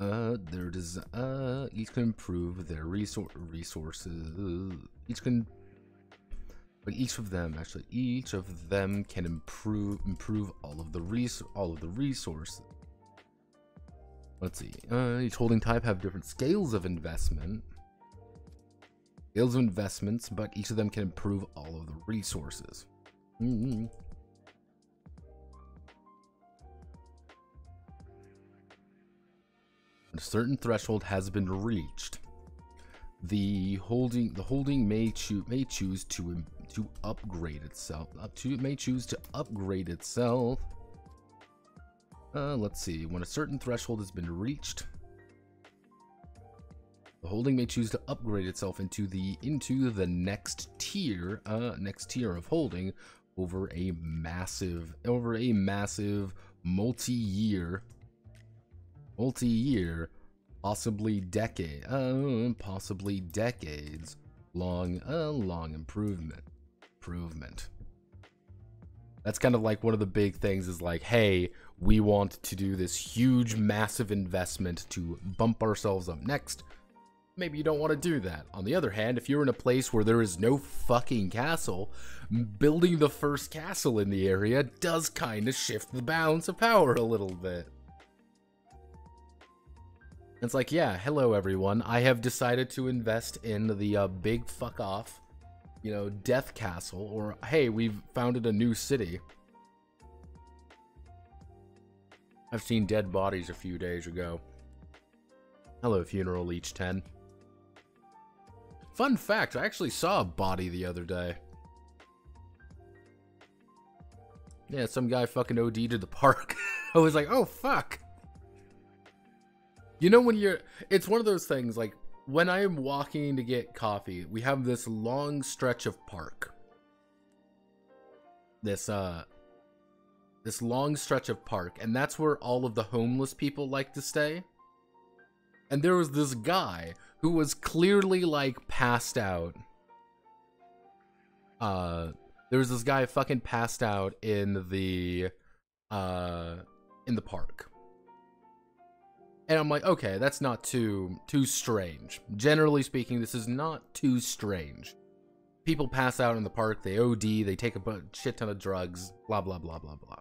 Speaker 1: uh, their des uh, each can improve their resor resources. Each can, but each of them actually, each of them can improve improve all of the res all of the resources. Let's see. Uh, each holding type have different scales of investment. Scales of investments, but each of them can improve all of the resources. Mm -hmm. A certain threshold has been reached, the holding the holding may choose may choose to to upgrade itself. Up to may choose to upgrade itself. Uh, let's see. When a certain threshold has been reached, the holding may choose to upgrade itself into the into the next tier, uh, next tier of holding over a massive over a massive multi-year multi-year, possibly decade, uh, possibly decades long, uh, long improvement, improvement. That's kind of like one of the big things is like, hey, we want to do this huge, massive investment to bump ourselves up next. Maybe you don't want to do that. On the other hand, if you're in a place where there is no fucking castle, building the first castle in the area does kind of shift the balance of power a little bit. It's like, yeah, hello everyone. I have decided to invest in the uh, big fuck off, you know, Death Castle, or hey, we've founded a new city. I've seen dead bodies a few days ago. Hello, Funeral Leech 10. Fun fact, I actually saw a body the other day. Yeah, some guy fucking OD'd at the park. I was like, oh fuck. You know when you're it's one of those things like when I'm walking to get coffee, we have this long stretch of park. This uh this long stretch of park and that's where all of the homeless people like to stay. And there was this guy who was clearly like passed out. Uh there was this guy fucking passed out in the uh in the park and I'm like, okay, that's not too too strange. Generally speaking, this is not too strange. People pass out in the park, they OD, they take a shit ton of drugs, blah blah blah blah blah.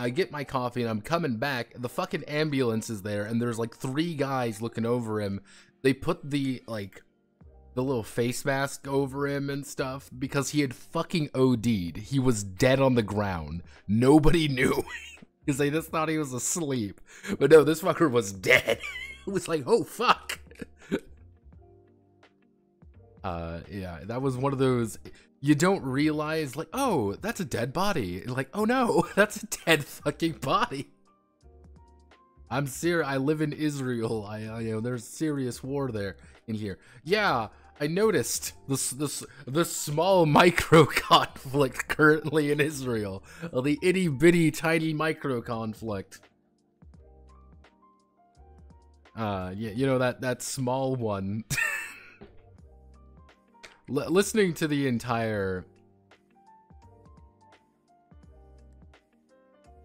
Speaker 1: I get my coffee and I'm coming back. The fucking ambulance is there, and there's like three guys looking over him. They put the like the little face mask over him and stuff because he had fucking OD'd. He was dead on the ground. Nobody knew. Because they just thought he was asleep. But no, this fucker was dead. it was like, oh fuck. uh, yeah, that was one of those. You don't realize, like, oh, that's a dead body. Like, oh no, that's a dead fucking body. I'm serious. I live in Israel. I, I, you know, there's serious war there in here. Yeah, I noticed this this the small micro conflict currently in Israel. Uh, the itty bitty tiny micro conflict. Uh, yeah, you know that that small one. Listening to the entire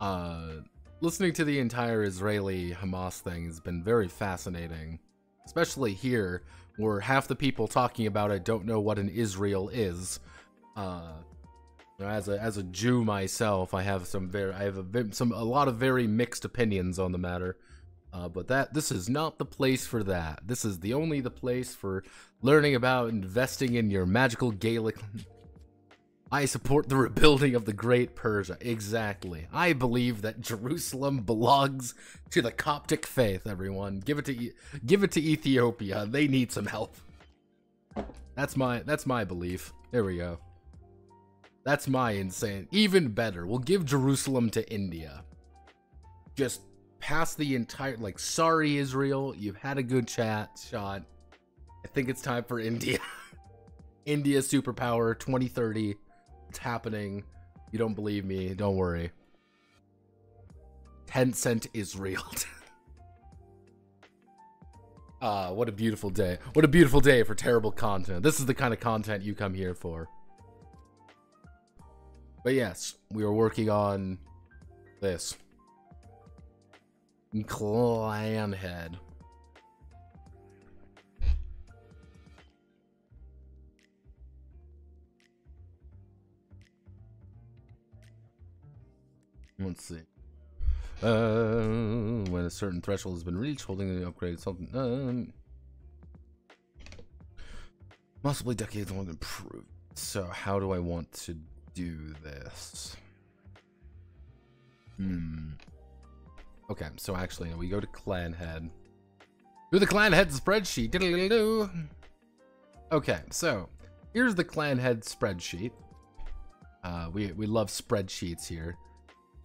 Speaker 1: uh listening to the entire Israeli Hamas thing has been very fascinating especially here, where half the people talking about it don't know what an Israel is. Uh, as a as a Jew myself, I have some very I have a some a lot of very mixed opinions on the matter. Uh, but that this is not the place for that. This is the only the place for learning about investing in your magical Gaelic. I support the rebuilding of the Great Persia. Exactly. I believe that Jerusalem belongs to the Coptic faith. Everyone, give it to give it to Ethiopia. They need some help. That's my that's my belief. There we go. That's my insane. Even better, we'll give Jerusalem to India. Just pass the entire like sorry Israel, you've had a good chat shot. I think it's time for India. India superpower 2030. It's happening. You don't believe me, don't worry. Tencent Israel. Ah, uh, what a beautiful day. What a beautiful day for terrible content. This is the kind of content you come here for. But yes, we are working on this. Clanhead. Let's see. Uh, when a certain threshold has been reached, holding the upgrade something. Um, possibly decades long improved. So, how do I want to do this? Hmm. Okay, so actually, we go to Clanhead. Do the Clanhead spreadsheet. Okay, so here's the Clanhead spreadsheet. Uh, we we love spreadsheets here.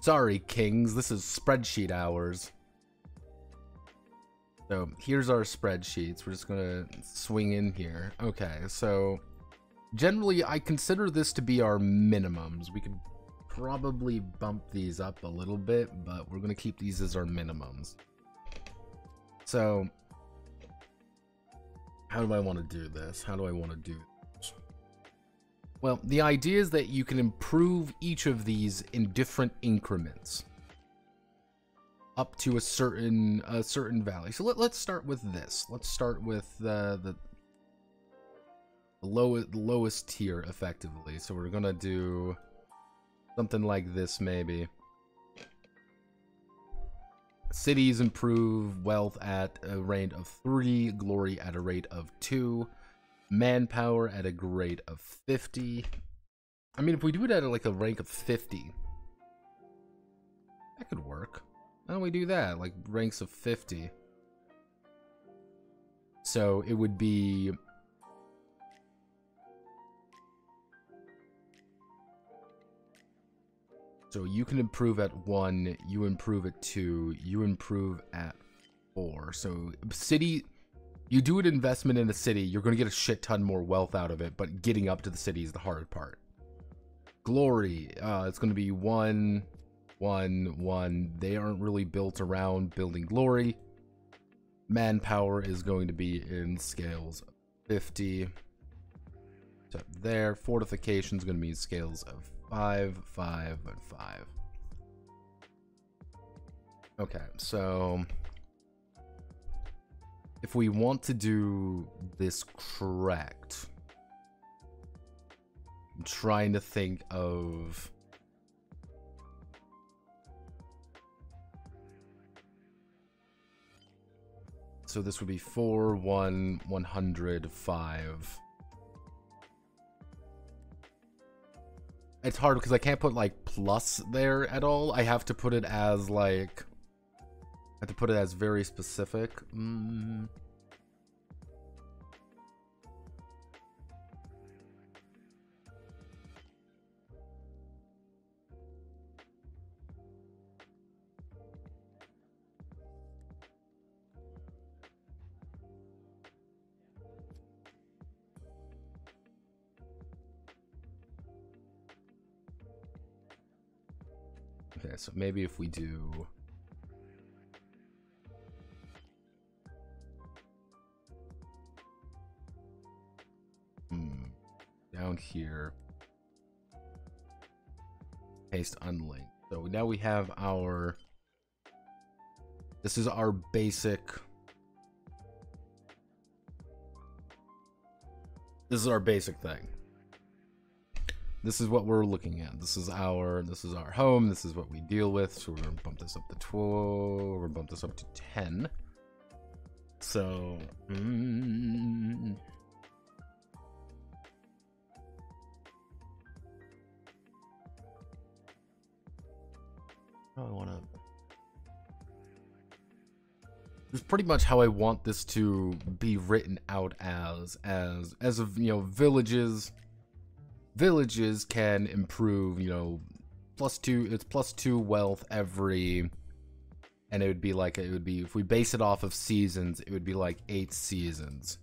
Speaker 1: Sorry, kings, this is spreadsheet hours. So here's our spreadsheets. We're just gonna swing in here. Okay, so generally I consider this to be our minimums. We could probably bump these up a little bit, but we're to keep these as our minimums. So, how do I want to do this? How do I want to do? Well, the idea is that you can improve each of these in different increments up to a certain a certain value. So let, let's start with this. Let's start with uh, the lowest lowest tier effectively. So we're gonna do Something like this, maybe. Cities improve wealth at a rate of 3, glory at a rate of 2, manpower at a rate of 50. I mean, if we do it at like a rank of 50, that could work. How don't we do that? Like ranks of 50. So it would be So you can improve at one, you improve at two, you improve at four. So city, you do an investment in a city, you're going to get a shit ton more wealth out of it, but getting up to the city is the hard part. Glory, uh, it's going to be one, one, one. They aren't really built around building glory. Manpower is going to be in scales 50. So there, fortification is going to be scales of Five, five, and five. Okay, so if we want to do this correct, I'm trying to think of So this would be 4, 1, 100, 5. It's hard because I can't put like plus there at all. I have to put it as like have to put it as very specific. Mm. Okay, so maybe if we do... down here, paste unlink. So now we have our, this is our basic This is our basic thing. This is what we're looking at. This is our this is our home. This is what we deal with. So we're gonna bump this up to 12. We're gonna bump this up to 10. So mm, I want to is pretty much how I want this to be written out as as as of you know villages villages can improve you know plus two it's plus two wealth every and it would be like it would be if we base it off of seasons it would be like eight seasons.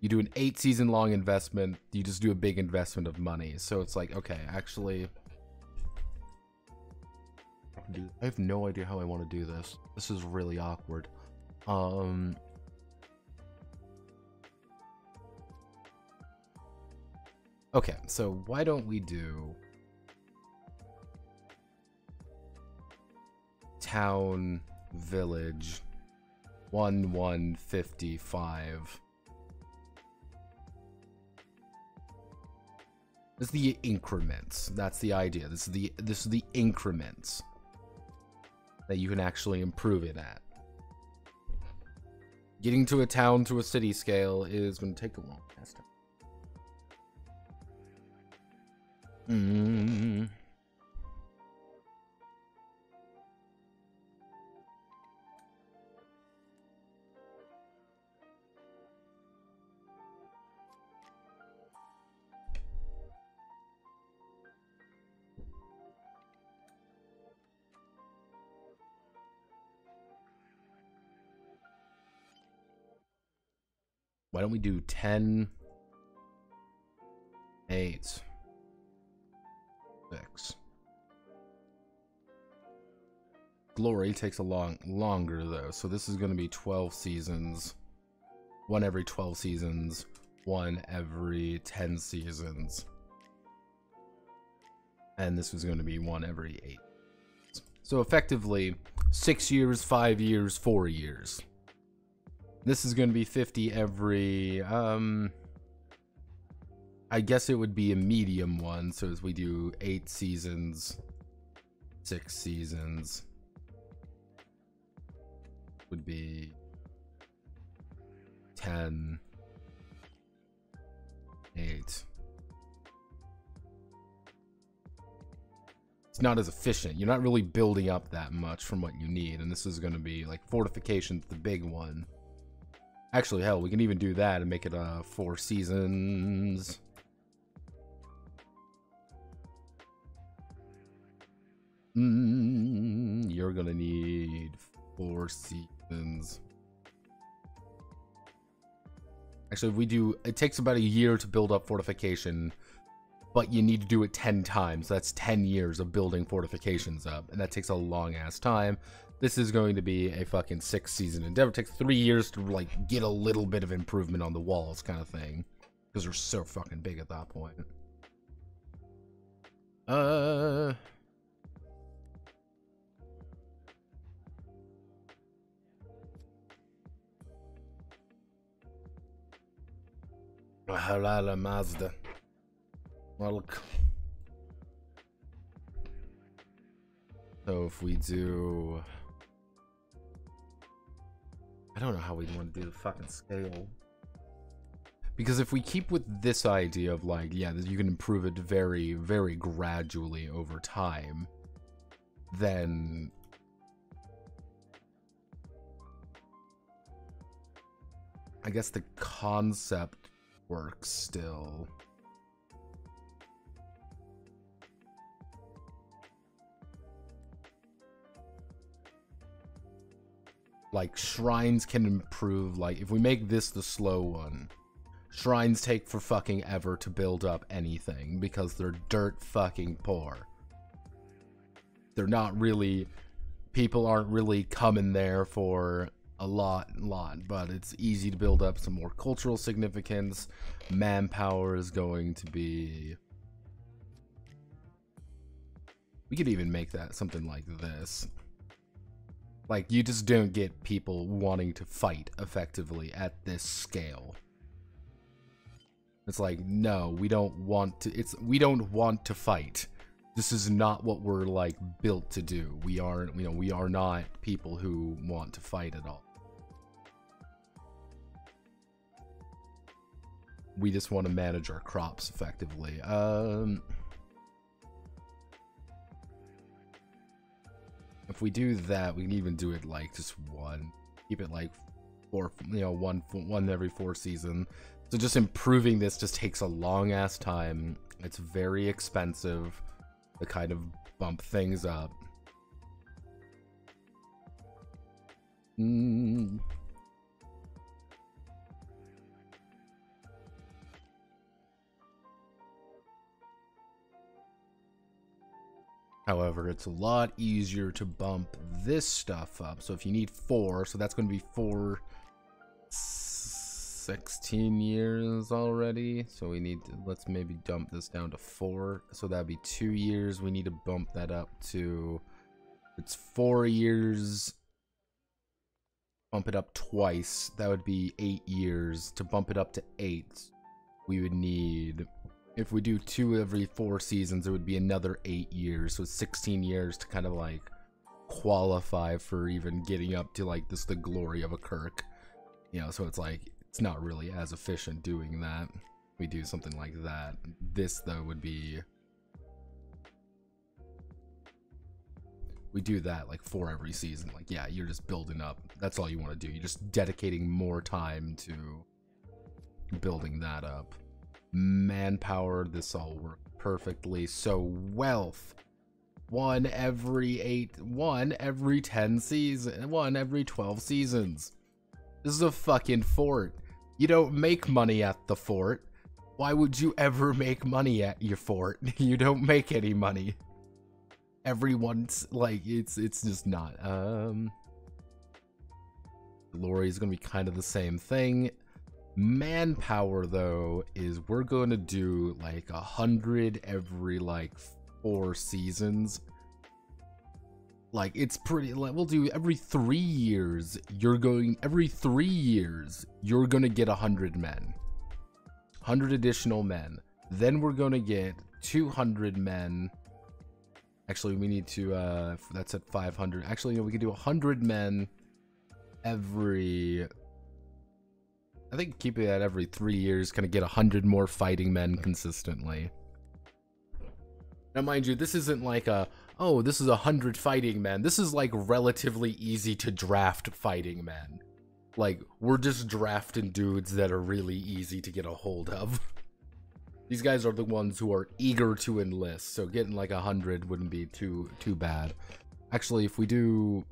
Speaker 1: You do an eight season long investment you just do a big investment of money. So it's like okay actually I have no idea how I want to do this this is really awkward um. Okay, so why don't we do town village one one fifty five. This is the increments. That's the idea. This is the this is the increments that you can actually improve it at. Getting to a town to a city scale is going to take a long time. Mm. Why don't we do 10, 8, 6. Glory takes a long longer though, so this is going to be 12 seasons. One every 12 seasons, one every 10 seasons. And this was going to be one every 8. So effectively, 6 years, 5 years, 4 years. This is going to be 50 every, um, I guess it would be a medium one. So as we do eight seasons, six seasons, would be 10, 8. It's not as efficient. You're not really building up that much from what you need. And this is going to be like fortifications, the big one. Actually, hell, we can even do that and make it uh, four seasons. Mm, you're gonna need four seasons. Actually, if we do, it takes about a year to build up fortification, but you need to do it 10 times. That's 10 years of building fortifications up, and that takes a long ass time. This is going to be a fucking six season endeavor. It takes three years to like get a little bit of improvement on the walls, kind of thing, because they're so fucking big at that point. Uh. Halala Mazda. Welcome. So if we do I don't know how we'd want to do the fucking scale. Because if we keep with this idea of like, yeah, you can improve it very, very gradually over time, then I guess the concept works still. Like shrines can improve like if we make this the slow one shrines take for fucking ever to build up anything because they're dirt fucking poor. They're not really people aren't really coming there for a lot lot but it's easy to build up some more cultural significance. Manpower is going to be we could even make that something like this like, you just don't get people wanting to fight effectively at this scale. It's like, no, we don't want to it's we don't want to fight. This is not what we're like built to do. We aren't, you know, we are not people who want to fight at all. We just want to manage our crops effectively. Um If we do that, we can even do it like just one. Keep it like four, you know, one one every four season. So just improving this just takes a long ass time. It's very expensive to kind of bump things up. Mm. However, it's a lot easier to bump this stuff up. So if you need four, so that's going to be four, 16 years already. So we need to, let's maybe dump this down to four. So that'd be two years. We need to bump that up to, it's four years. Bump it up twice. That would be eight years. To bump it up to eight, we would need if we do two every four seasons, it would be another eight years. So 16 years to kind of like qualify for even getting up to like this the glory of a Kirk. You know, so it's like it's not really as efficient doing that. We do something like that. This though would be we do that like for every season. Like, yeah, you're just building up. That's all you want to do. You're just dedicating more time to building that up manpower. This all worked perfectly. So wealth, one every eight, one every 10 seasons, one every 12 seasons. This is a fucking fort. You don't make money at the fort. Why would you ever make money at your fort? You don't make any money. Everyone's like, it's it's just not. Um, Glory is gonna be kind of the same thing. Manpower though is we're going to do like a hundred every like four seasons. Like it's pretty like we'll do every three years you're going every three years you're gonna get a hundred men. Hundred additional men. Then we're gonna get 200 men. Actually, we need to, uh, that's at 500. Actually, you know, we can do 100 men every I think keeping that every three years, kind of get a hundred more fighting men consistently. Now, mind you, this isn't like a oh, this is a hundred fighting men. This is like relatively easy to draft fighting men. Like we're just drafting dudes that are really easy to get a hold of. These guys are the ones who are eager to enlist, so getting like a hundred wouldn't be too too bad. Actually, if we do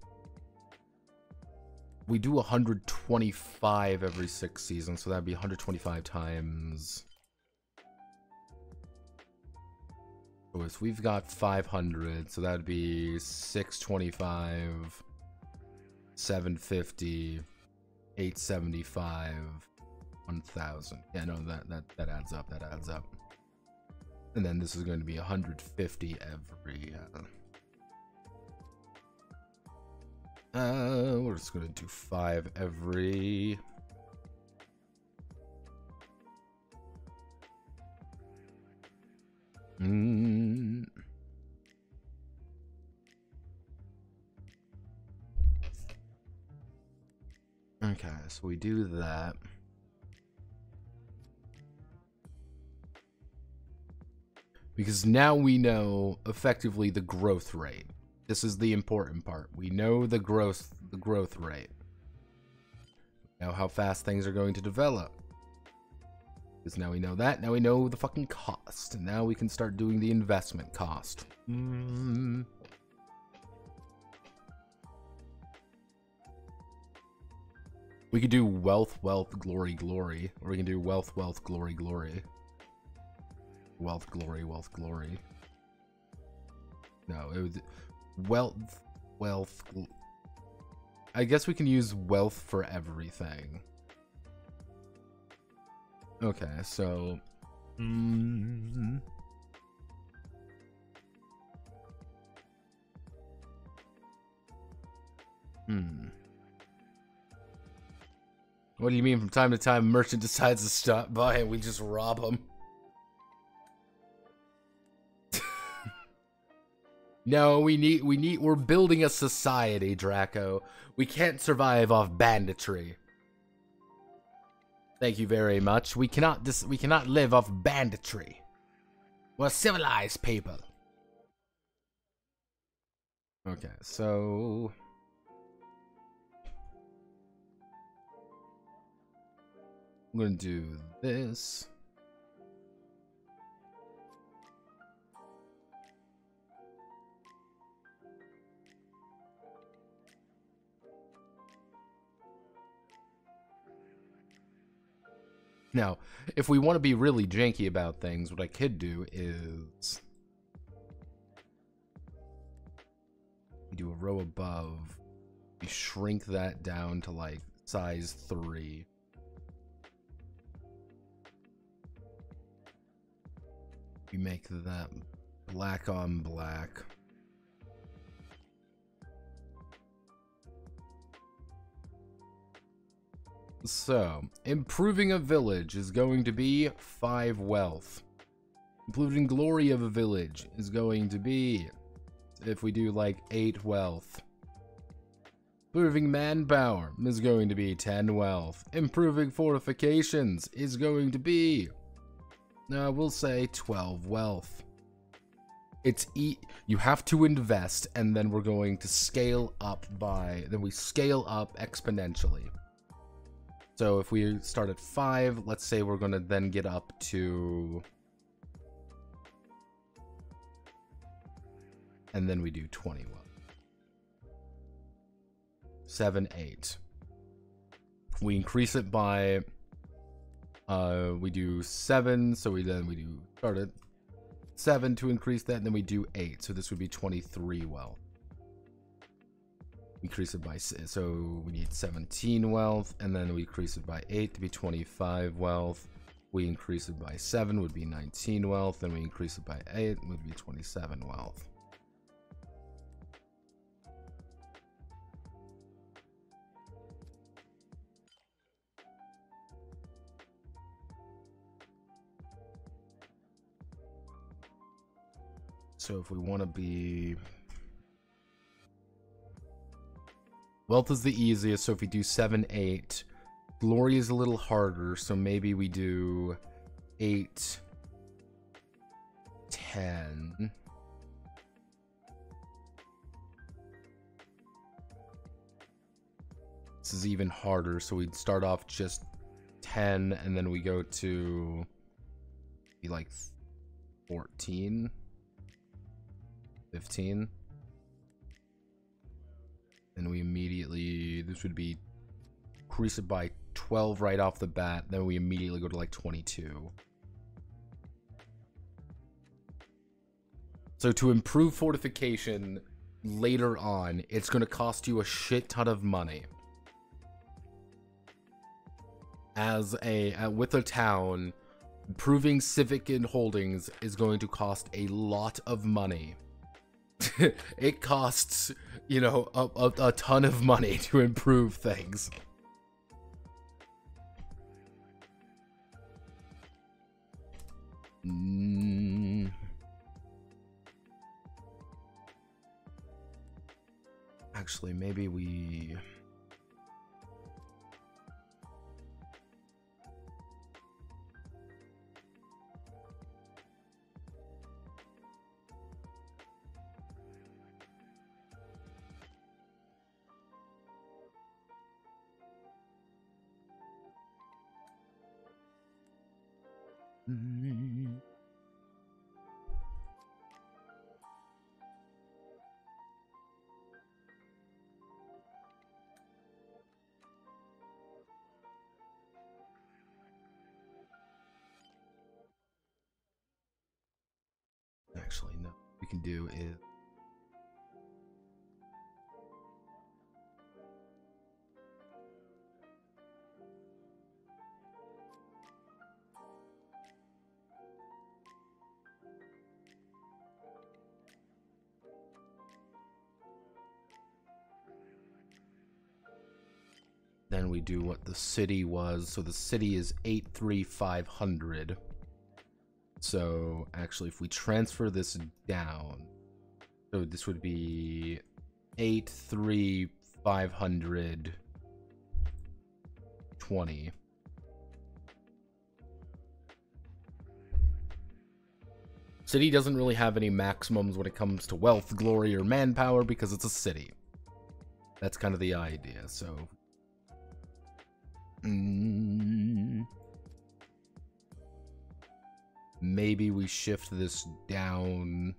Speaker 1: we do 125 every six seasons, so that'd be 125 times. So if we've got 500, so that'd be 625, 750, 875, 1000. Yeah, no, that, that, that adds up, that adds up. And then this is going to be 150 every... Uh, Uh, we're just gonna do five every. Mm. Okay, so we do that. Because now we know effectively the growth rate. This is the important part. We know the growth the growth rate. We know how fast things are going to develop. Because now we know that. Now we know the fucking cost. Now we can start doing the investment cost. Mm. We could do wealth, wealth, glory, glory. Or we can do wealth, wealth, glory, glory. Wealth, glory, wealth, glory. No, it would wealth, wealth. I guess we can use wealth for everything. Okay, so. Mm, hmm. What do you mean from time to time merchant decides to stop by and we just rob him? No, we need we need we're building a society, Draco. We can't survive off banditry. Thank you very much. We cannot dis we cannot live off banditry. We're civilized people. Okay, so I'm gonna do this. Now, if we want to be really janky about things, what I could do is do a row above. We shrink that down to like size 3. We make that black on black. So, improving a village is going to be 5 wealth. Improving glory of a village is going to be, if we do like 8 wealth. Improving manpower is going to be 10 wealth. Improving fortifications is going to be, uh, we'll say 12 wealth. It's e you have to invest and then we're going to scale up by, then we scale up exponentially. So if we start at 5, let's say we're going to then get up to... And then we do 21. 7, 8. We increase it by... Uh, we do 7, so we then we do start at 7 to increase that, and then we do 8. So this would be 23 well increase it by so we need 17 wealth and then we increase it by 8 to be 25 wealth. We increase it by 7 would be 19 wealth and we increase it by 8 would be 27 wealth. So if we want to be Wealth is the easiest, so if we do 7, 8. Glory is a little harder, so maybe we do 8, 10. This is even harder, so we'd start off just 10, and then we go to be like 14, 15 and we immediately this would be increase it by 12 right off the bat then we immediately go to like 22 so to improve fortification later on it's going to cost you a shit ton of money. As a uh, with a town improving civic and holdings is going to cost a lot of money it costs you know, a, a, a ton of money to improve things. Mm. Actually, maybe we... Actually, no. We can do is do what the city was. So the city is 83500. So actually, if we transfer this down, so this would be 83520. City doesn't really have any maximums when it comes to wealth, glory, or manpower because it's a city. That's kind of the idea, so... Mm, maybe we shift this down...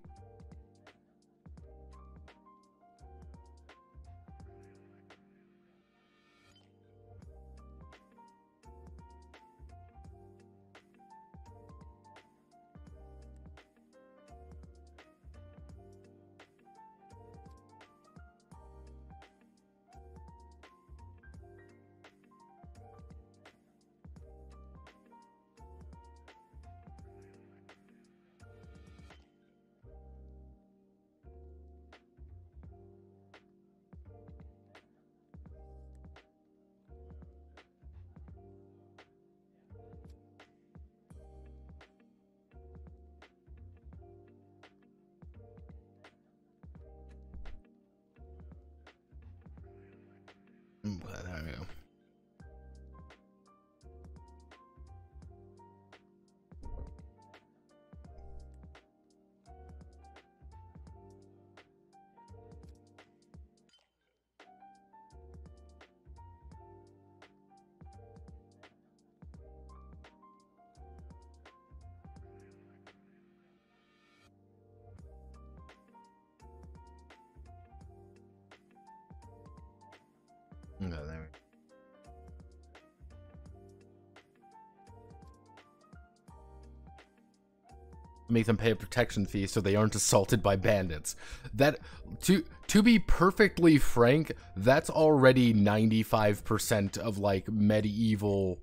Speaker 1: make them pay a protection fee so they aren't assaulted by bandits. That to to be perfectly frank, that's already 95% of like medieval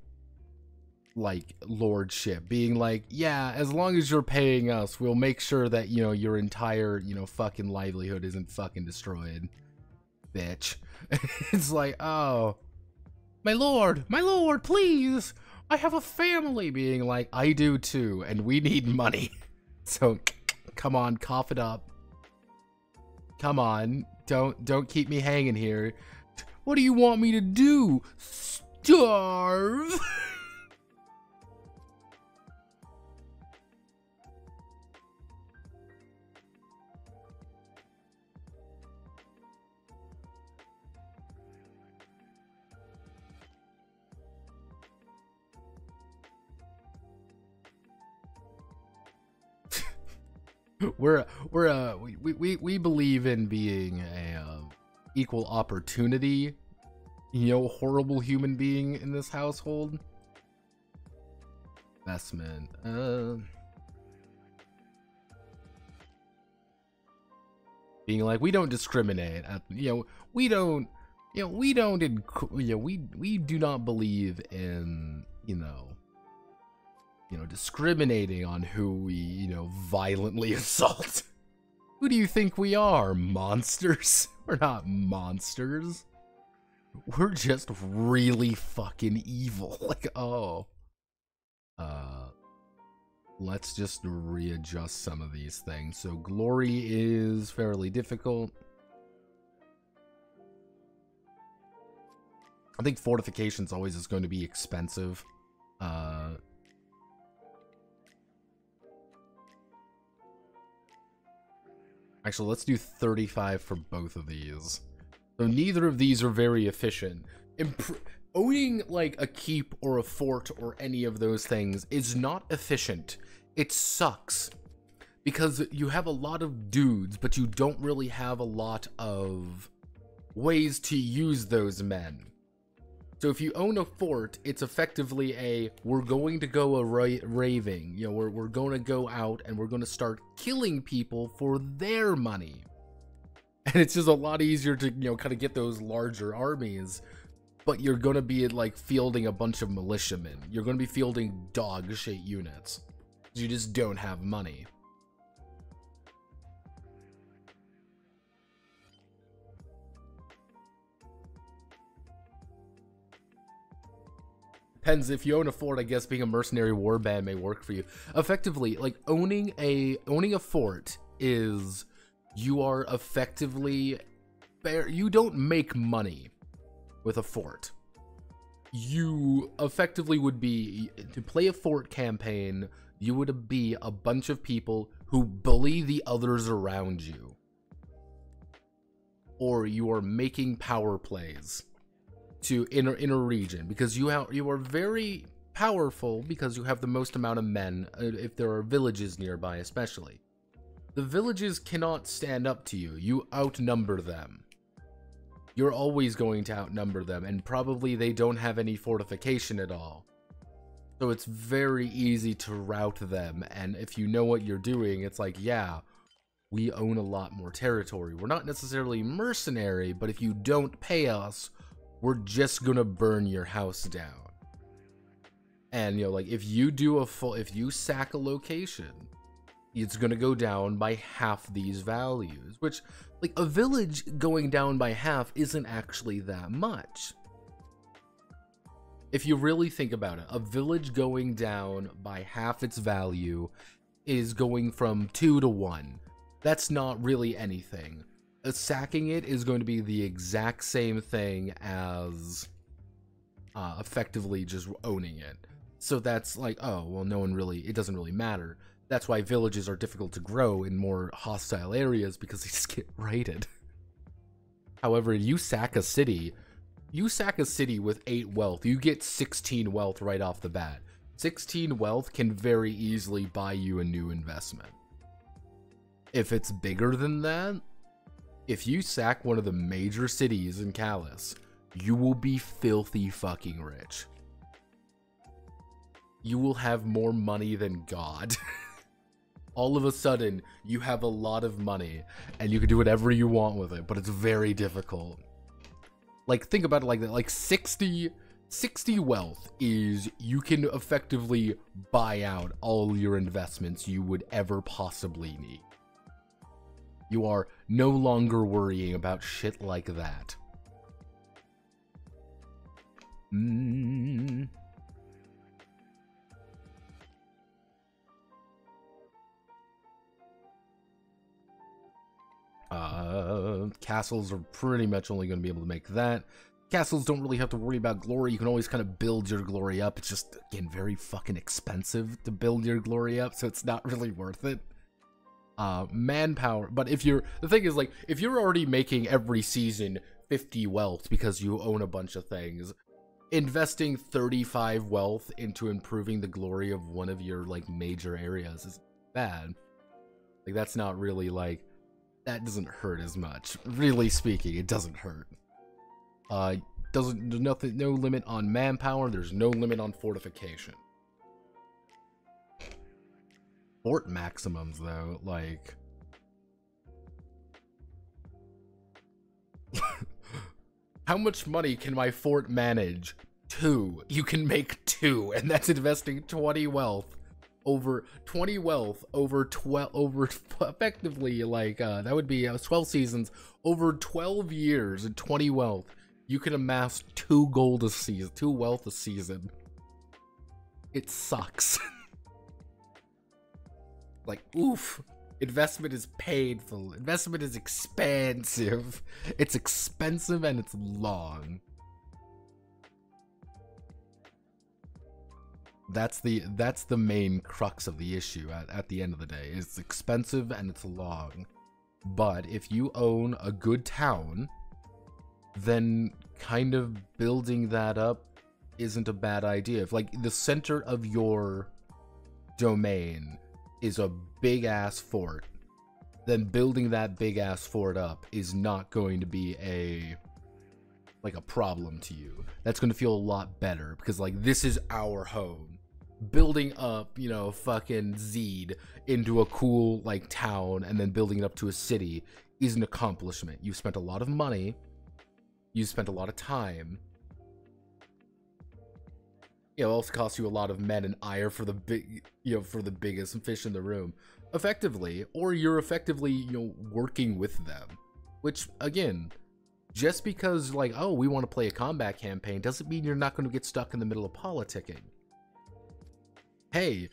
Speaker 1: like lordship being like, yeah, as long as you're paying us, we'll make sure that, you know, your entire, you know, fucking livelihood isn't fucking destroyed. Bitch. it's like, oh, my lord, my lord, please. I have a family being like, I do too, and we need money. So come on, cough it up. Come on. Don't don't keep me hanging here. What do you want me to do? Starve? we're we're uh we, we we believe in being a uh, equal opportunity you know horrible human being in this household. Investment uh being like we don't discriminate at, you know we don't you know we don't you know we we do not believe in you know you know, discriminating on who we, you know, violently assault. Who do you think we are? Monsters? We're not monsters. We're just really fucking evil. Like, oh. Uh, let's just readjust some of these things. So glory is fairly difficult. I think fortifications always is going to be expensive. Uh, Actually, let's do 35 for both of these. So neither of these are very efficient. Impr owning like a keep or a fort or any of those things is not efficient. It sucks. Because you have a lot of dudes, but you don't really have a lot of ways to use those men. So if you own a fort, it's effectively a we're going to go a ra raving. You know, we're we're going to go out and we're going to start killing people for their money. And it's just a lot easier to, you know, kind of get those larger armies. But you're going to be like fielding a bunch of militiamen. You're going to be fielding dog shit units. You just don't have money. Depends if you own a fort. I guess being a mercenary warband may work for you. Effectively, like owning a owning a fort is you are effectively you don't make money with a fort. You effectively would be to play a fort campaign. You would be a bunch of people who bully the others around you, or you are making power plays to in in a region because you have you are very powerful because you have the most amount of men uh, if there are villages nearby especially the villages cannot stand up to you you outnumber them you're always going to outnumber them, and probably they don't have any fortification at all. So it's very easy to rout them, and if you know what you're doing, it's like, yeah, we own a lot more territory. We're not necessarily mercenary, but if you don't pay us, we're just gonna burn your house down. And you know, like if you do a full, if you sack a location, it's gonna go down by half these values, which like a village going down by half isn't actually that much. If you really think about it, a village going down by half its value is going from 2 to 1. That's not really anything. Sacking it is going to be the exact same thing as uh, effectively just owning it. So that's like, oh, well, no one really, it doesn't really matter. That's why villages are difficult to grow in more hostile areas because they just get raided. However, you sack a city, you sack a city with 8 wealth, you get 16 wealth right off the bat. 16 wealth can very easily buy you a new investment. If it's bigger than that, if you sack one of the major cities in Callis, you will be filthy fucking rich. You will have more money than God. all of a sudden you have a lot of money and you can do whatever you want with it, but it's very difficult. Like think about it like that. Like 60 60 wealth is you can effectively buy out all your investments you would ever possibly need. You are no longer worrying about shit like that. Mm. Uh, castles are pretty much only going to be able to make that. Castles don't really have to worry about glory. You can always kind of build your glory up. It's just, again, very fucking expensive to build your glory up, so it's not really worth it. Uh, manpower. But if you're, the thing is, like, if you're already making every season 50 wealth because you own a bunch of things, investing 35 wealth into improving the glory of one of your, like, major areas is bad. Like, that's not really, like, that doesn't hurt as much. Really speaking, it doesn't hurt. Uh, doesn't nothing, no limit on manpower. There's no limit on fortification. Fort maximums, though, like. How much money can my fort manage? Two. You can make two, and that's investing 20 wealth over 20 wealth over 12 over effectively like uh that would be uh, 12 seasons over 12 years and 20 wealth you can amass two gold a season two wealth a season it sucks like oof investment is painful. Investment is expensive it's expensive and it's long. That's the that's the main crux of the issue at, at the end of the day. It's expensive and it's long. But if you own a good town then kind of building that up isn't a bad idea. If like the center of your domain is a big ass fort then building that big ass fort up is not going to be a like a problem to you that's going to feel a lot better because like this is our home building up, you know, fucking Zed into a cool like town and then building it up to a city is an accomplishment. You've spent a lot of money, you've spent a lot of time. It also costs you a lot of men and ire for the big, you know, for the biggest fish in the room, effectively, or you're effectively, you know, working with them, which again, just because like oh we want to play a combat campaign doesn't mean you're not going to get stuck in the middle of politicking. Hey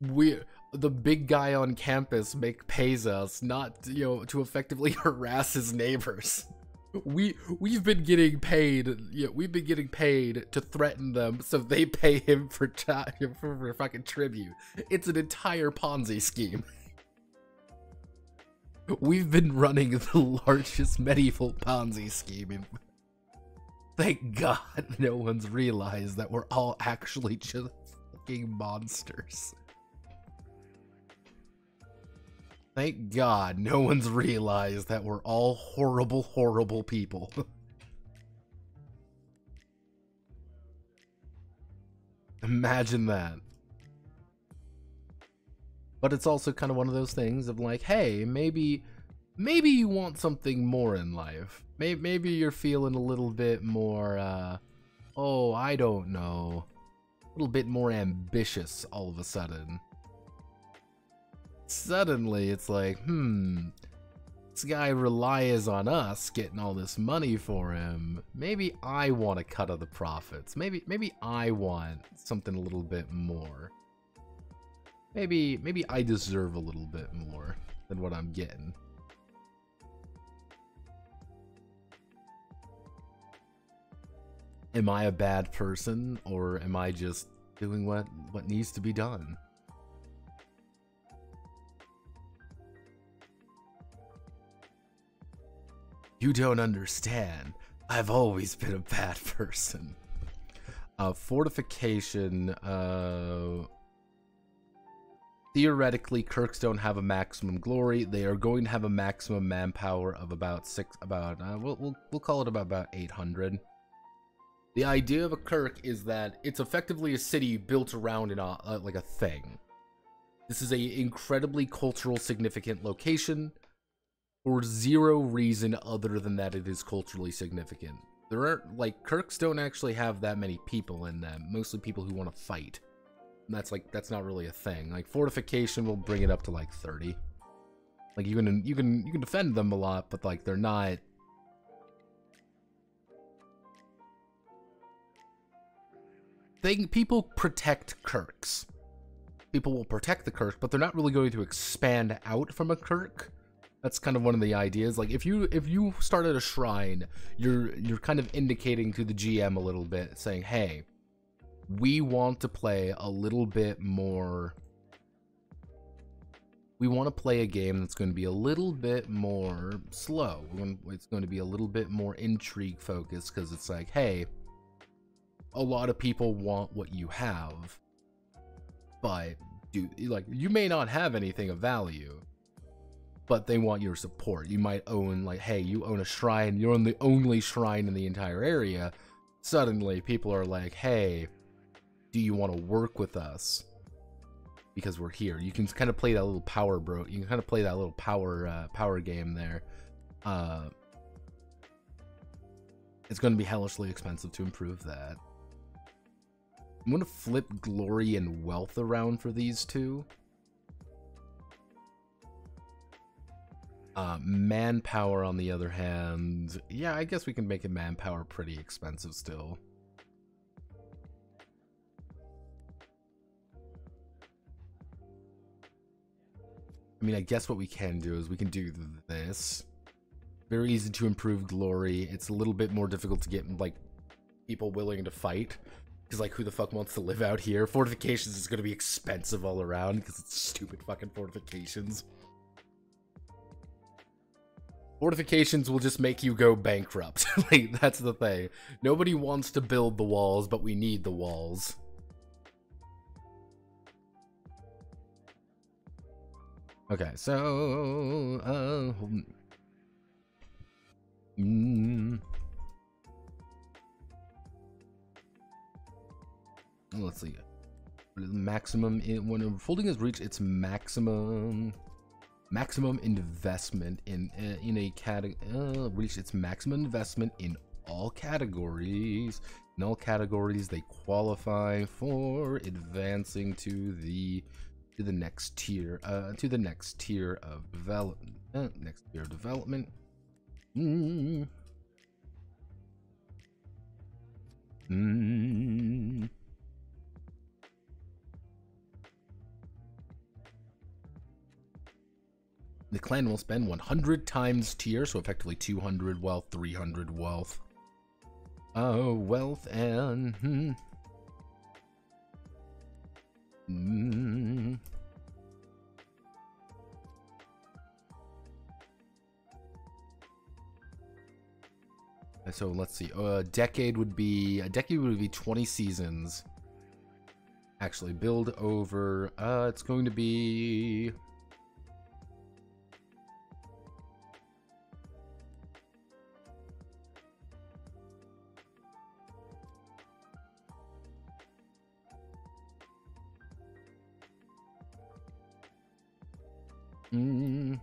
Speaker 1: we the big guy on campus make pays us not you know to effectively harass his neighbors we we've been getting paid yeah we've been getting paid to threaten them so they pay him for for, for fucking tribute. It's an entire ponzi scheme. We've been running the largest medieval ponzi scheme in thank god no one's realized that we're all actually just fucking monsters Thank God no one's realized that we're all horrible, horrible people. Imagine that. But it's also kind of one of those things of like, hey, maybe maybe you want something more in life. Maybe, maybe you're feeling a little bit more, uh, oh, I don't know, a little bit more ambitious all of a sudden suddenly it's like, hmm, this guy relies on us getting all this money for him. Maybe I want a cut of the profits. Maybe maybe I want something a little bit more. Maybe maybe I deserve a little bit more than what I'm getting. Am I a bad person or am I just doing what what needs to be done? You don't understand. I've always been a bad person. Uh, fortification, uh, theoretically, Kirks don't have a maximum glory. They are going to have a maximum manpower of about six, about, uh, we'll, we'll, we'll call it about, about 800. The idea of a Kirk is that it's effectively a city built around an, uh, like a thing. This is a incredibly cultural significant location for zero reason other than that it is culturally significant. There aren't, like, Kirks don't actually have that many people in them, mostly people who want to fight. And that's, like, that's not really a thing. Like, fortification will bring it up to, like, 30. Like, you can, you can, you can defend them a lot, but, like, they're not... They, people protect Kirks. People will protect the Kirk, but they're not really going to expand out from a Kirk that's kind of one of the ideas. Like if you if you started a shrine, you're you're kind of indicating to the GM a little bit, saying, "Hey, we want to play a little bit more. We want to play a game that's going to be a little bit more slow. It's going to be a little bit more intrigue focused because it's like, hey, a lot of people want what you have, but do like you may not have anything of value." But they want your support. You might own, like, hey, you own a shrine, you're on the only shrine in the entire area. Suddenly, people are like, hey, do you want to work with us? Because we're here. You can kind of play that little power bro. You can kind of play that little power uh, power game there. Uh, it's going to be hellishly expensive to improve that. I'm going to flip glory and wealth around for these two. Uh, manpower, on the other hand, yeah, I guess we can make a manpower pretty expensive still. I mean, I guess what we can do is we can do this. Very easy to improve glory. It's a little bit more difficult to get, like, people willing to fight. Because, like, who the fuck wants to live out here? Fortifications is going to be expensive all around because it's stupid fucking fortifications. Fortifications will just make you go bankrupt. like, that's the thing. Nobody wants to build the walls, but we need the walls. Okay, so... Uh, mm, let's see. Maximum, when folding has reached its maximum maximum investment in uh, in a category uh, its maximum investment in all categories. In all categories, they qualify for advancing to the to the next tier uh, to the next tier of development. Uh, next tier of development. Mm. Mm. The clan will spend 100 times tier, so effectively 200 wealth, 300 wealth. Oh, wealth and... Hmm. Mm. So let's see. A decade would be a decade would be 20 seasons. Actually, build over. Uh, it's going to be. Mm.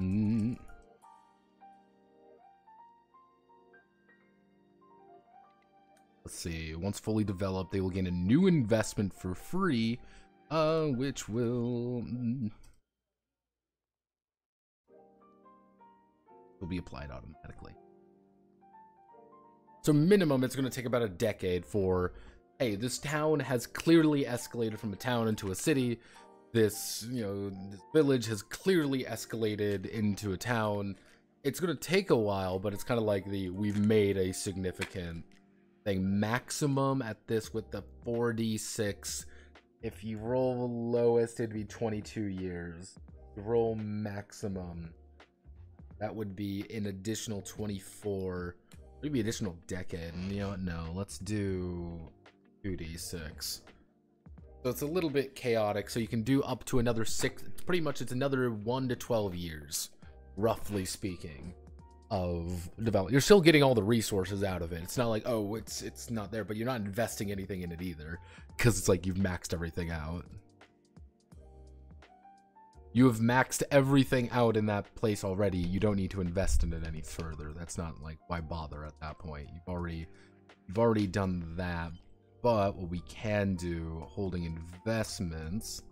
Speaker 1: Mm. Let's see. Once fully developed, they will gain a new investment for free, uh, which will will be applied automatically. So minimum, it's going to take about a decade for, hey, this town has clearly escalated from a town into a city. This, you know, this village has clearly escalated into a town. It's going to take a while, but it's kind of like the we've made a significant thing. Maximum at this with the 4d6. If you roll lowest, it'd be 22 years. Roll maximum that would be an additional 24. Maybe additional decade. You know what? No, let's do 2d6. So it's a little bit chaotic. So you can do up to another six. Pretty much, it's another one to 12 years, roughly speaking, of development. You're still getting all the resources out of it. It's not like oh, it's it's not there, but you're not investing anything in it either, because it's like you've maxed everything out. You have maxed everything out in that place already. You don't need to invest in it any further. That's not like why bother at that point. You've already you've already done that. But what we can do, holding investments.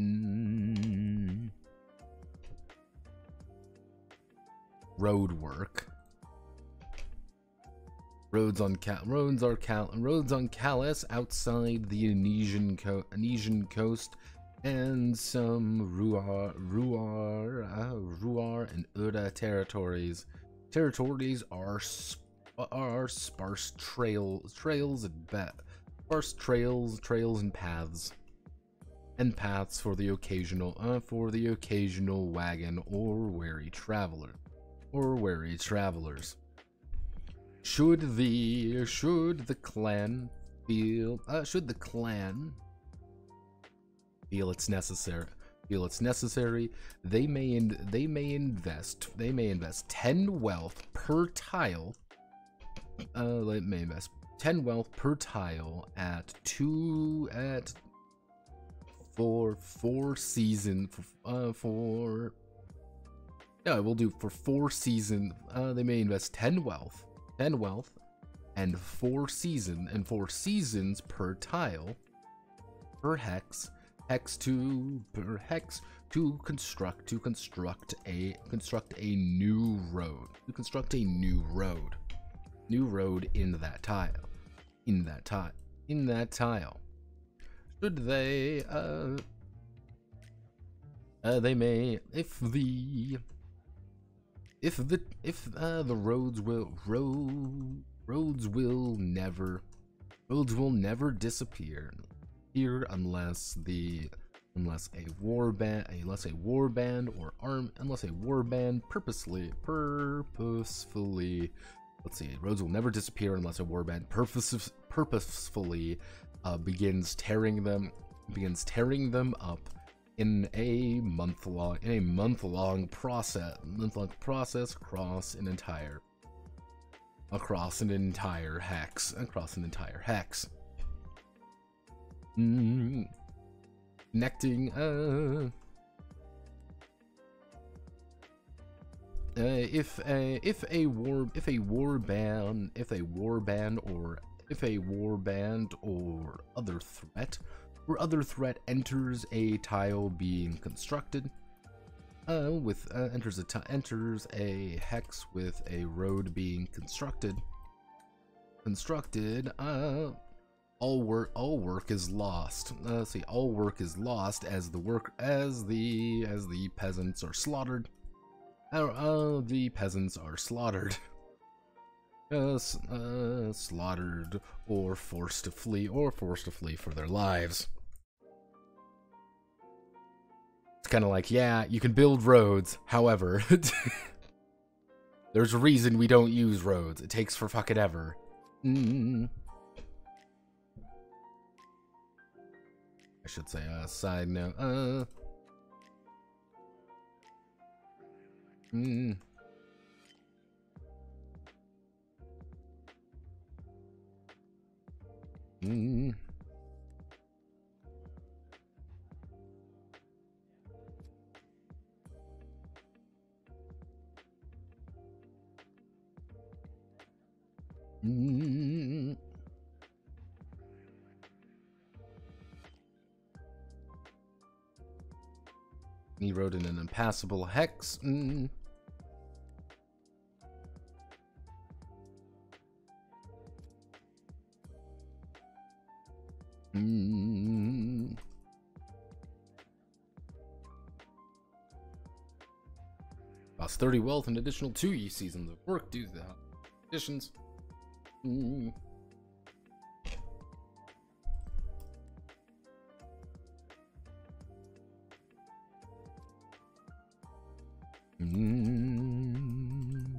Speaker 1: Mm, road work. Roads on Cal roads are Cal roads on Callis outside the Anesian, co Anesian coast and some Ruar, Ruar, uh, Ruar and Uda territories. Territories are are sparse trails, trails and sparse trails, trails and paths, and paths for the occasional, uh, for the occasional wagon or wary traveler, or wary travelers. Should the should the clan feel, uh, should the clan feel it's necessary feel it's necessary. They may in, they may invest they may invest 10 wealth per tile uh they may invest 10 wealth per tile at two at for four season for uh yeah we'll do for four season uh they may invest 10 wealth 10 wealth and four season and four seasons per tile per hex hex to per hex to construct to construct a construct a new road. To construct a new road. New road in that tile. In that tile. In that tile. Should they uh, uh they may if the if the if uh, the roads will road roads will never roads will never disappear here unless the unless a war band unless a war band or arm unless a war band purposely purposefully let's see roads will never disappear unless a war band purpose, purposefully uh, begins tearing them begins tearing them up in a month long in a month long process month long process across an entire across an entire hex across an entire hex Connecting. Uh, uh, if a if a war if a war band if a war band or If a war band or other threat or other threat enters a tile being constructed, uh, with uh, enters a enters a hex with a road being constructed. Constructed, uh, all work all work is lost. Uh, see, all work is lost as the work as the as the peasants are slaughtered. Uh, uh the peasants are slaughtered. Uh, uh, slaughtered or forced to flee or forced to flee for their lives. It's kind of like, yeah, you can build roads, however, there's a reason we don't use roads. It takes for fucking ever. Mm. I should say, uh, side note, uh... Mm. Mm. Mm. He wrote in an impassable hex. Mm. Mm. Lost 30 wealth and additional two seasons of work due to the conditions. Mm. Mm.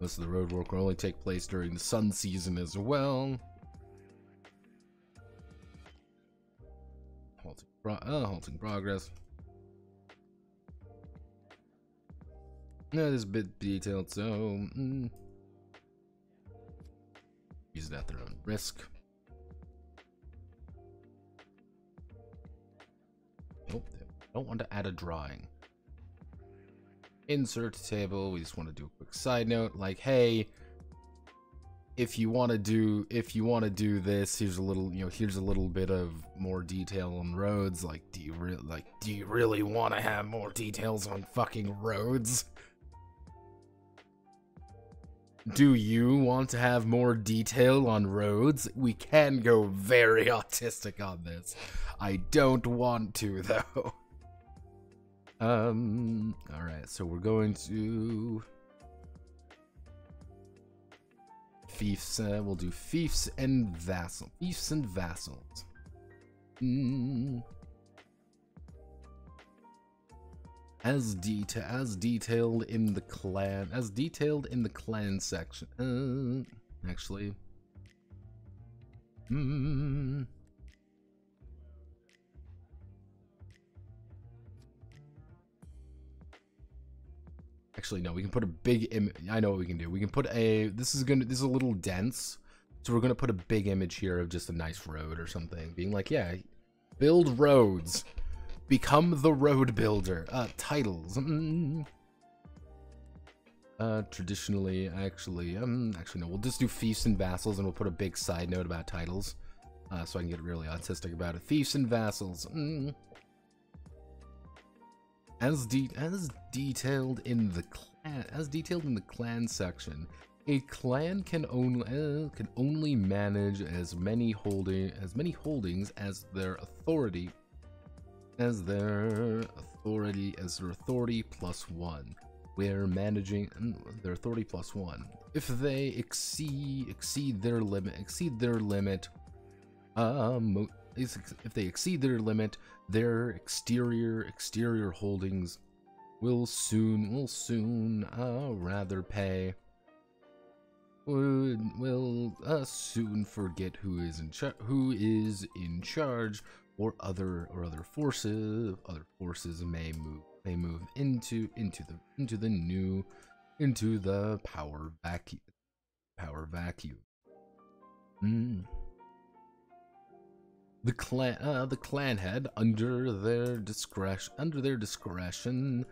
Speaker 1: Most of the road work will only take place during the sun season as well. Halting, pro uh, halting progress. Yeah, this is a bit detailed, so... Mm use it at their own risk. Nope, don't want to add a drawing. Insert table, we just want to do a quick side note, like, hey, if you want to do if you want to do this here's a little you know here's a little bit of more detail on roads like do you really like do you really want to have more details on fucking roads do you want to have more detail on roads? We can go very autistic on this. I don't want to, though. Um, alright, so we're going to... Fiefs, uh, we'll do fiefs and vassal. Fiefs and vassals. Mm. as deta as detailed in the clan as detailed in the clan section uh, actually hmm actually no we can put a big Im i know what we can do we can put a this is gonna this is a little dense so we're gonna put a big image here of just a nice road or something being like yeah build roads Become the road builder. Uh, titles. Mm. Uh, traditionally, actually, um, actually no, we'll just do Fiefs and Vassals and we'll put a big side note about titles. Uh, so I can get really autistic about it. Fiefs and Vassals. Mm. As, de as detailed in the clan, as detailed in the clan section, a clan can only uh, can only manage as many holding as many holdings as their authority as their authority as their authority plus one. We're managing mm, their authority plus one. If they exceed exceed their limit, exceed their limit, um, if they exceed their limit, their exterior exterior holdings will soon will soon uh, rather pay would will uh, soon forget who is in charge who is in charge or other or other forces other forces may move may move into into the into the new into the power vacuum power vacuum mm. The clan uh, the clan head under their discretion under their discretion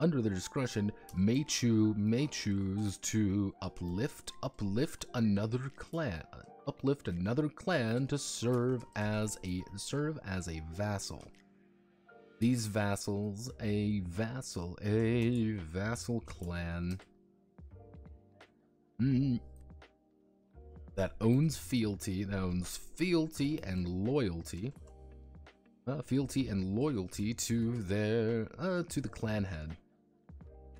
Speaker 1: under their discretion, may choose may choose to uplift uplift another clan, uplift another clan to serve as a serve as a vassal. These vassals, a vassal, a vassal clan mm, that owns fealty, that owns fealty and loyalty, uh, fealty and loyalty to their uh, to the clan head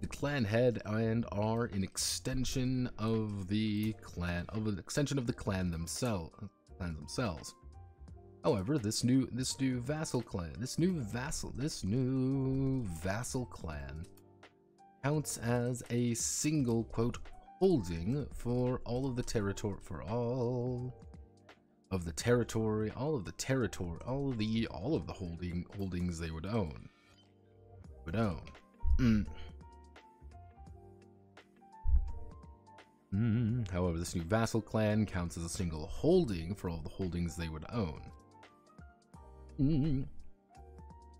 Speaker 1: the clan head and are an extension of the clan of an extension of the clan themselves themselves. However, this new this new vassal clan, this new vassal, this new vassal clan counts as a single quote holding for all of the territory for all of the territory, all of the territory, all of the all of the holding holdings they would own. Would own. Mm. Mm, however, this new vassal clan counts as a single holding for all the holdings they would own. Mm.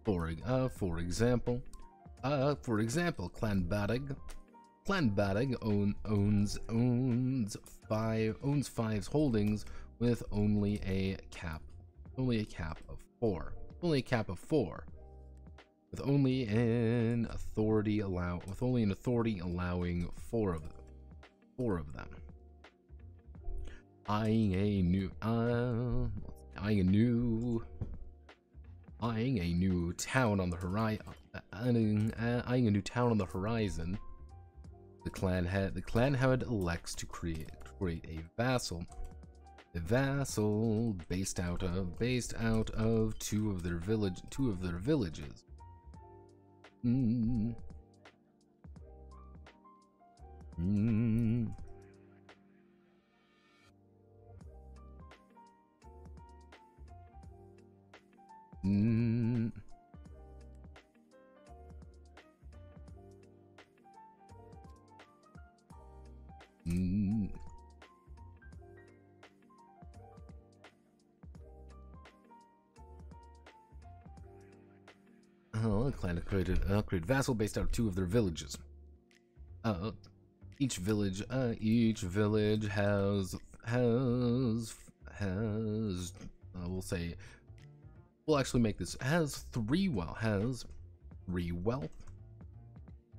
Speaker 1: For, uh, for example, uh, for example, Clan Badig, Clan Badig own, owns owns five owns five holdings with only a cap, only a cap of four, only a cap of four, with only an authority allow with only an authority allowing four of them four of them. Eyeing a new, uh, eyeing a new, eyeing a new town on the horizon, uh, eyeing a new town on the horizon. The clan head, the clan head elects to create create a vassal. A vassal based out of based out of two of their village two of their villages. Mm. Mm. Mm. Oh, clan created uh, created vassal based out of two of their villages. Uh, each village, uh, each village has has has uh, we'll say we'll actually make this has three well has three wealth,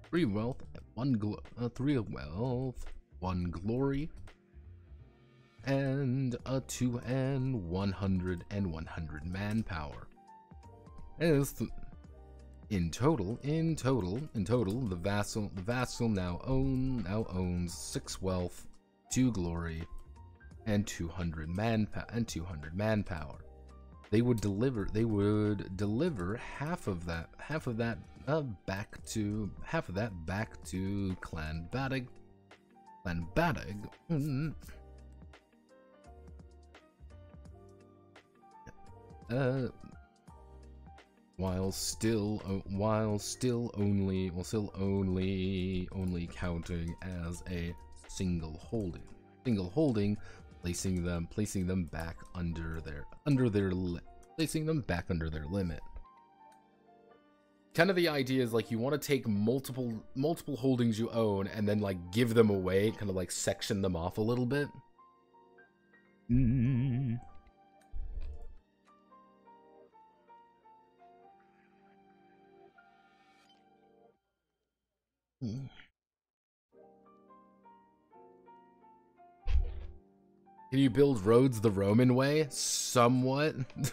Speaker 1: three wealth, one glo uh, three wealth, one glory, and a two and one hundred and one hundred manpower. As in total, in total, in total, the vassal, the vassal now own, now owns six wealth, two glory, and 200 man and 200 manpower. They would deliver, they would deliver half of that, half of that uh, back to, half of that back to Clan Badig. Clan Badig. Mm, uh, while still while still only while still only only counting as a single holding. Single holding placing them placing them back under their under their placing them back under their limit. Kind of the idea is like you want to take multiple multiple holdings you own and then like give them away kind of like section them off a little bit. Mm. Can you build roads the Roman way? Somewhat.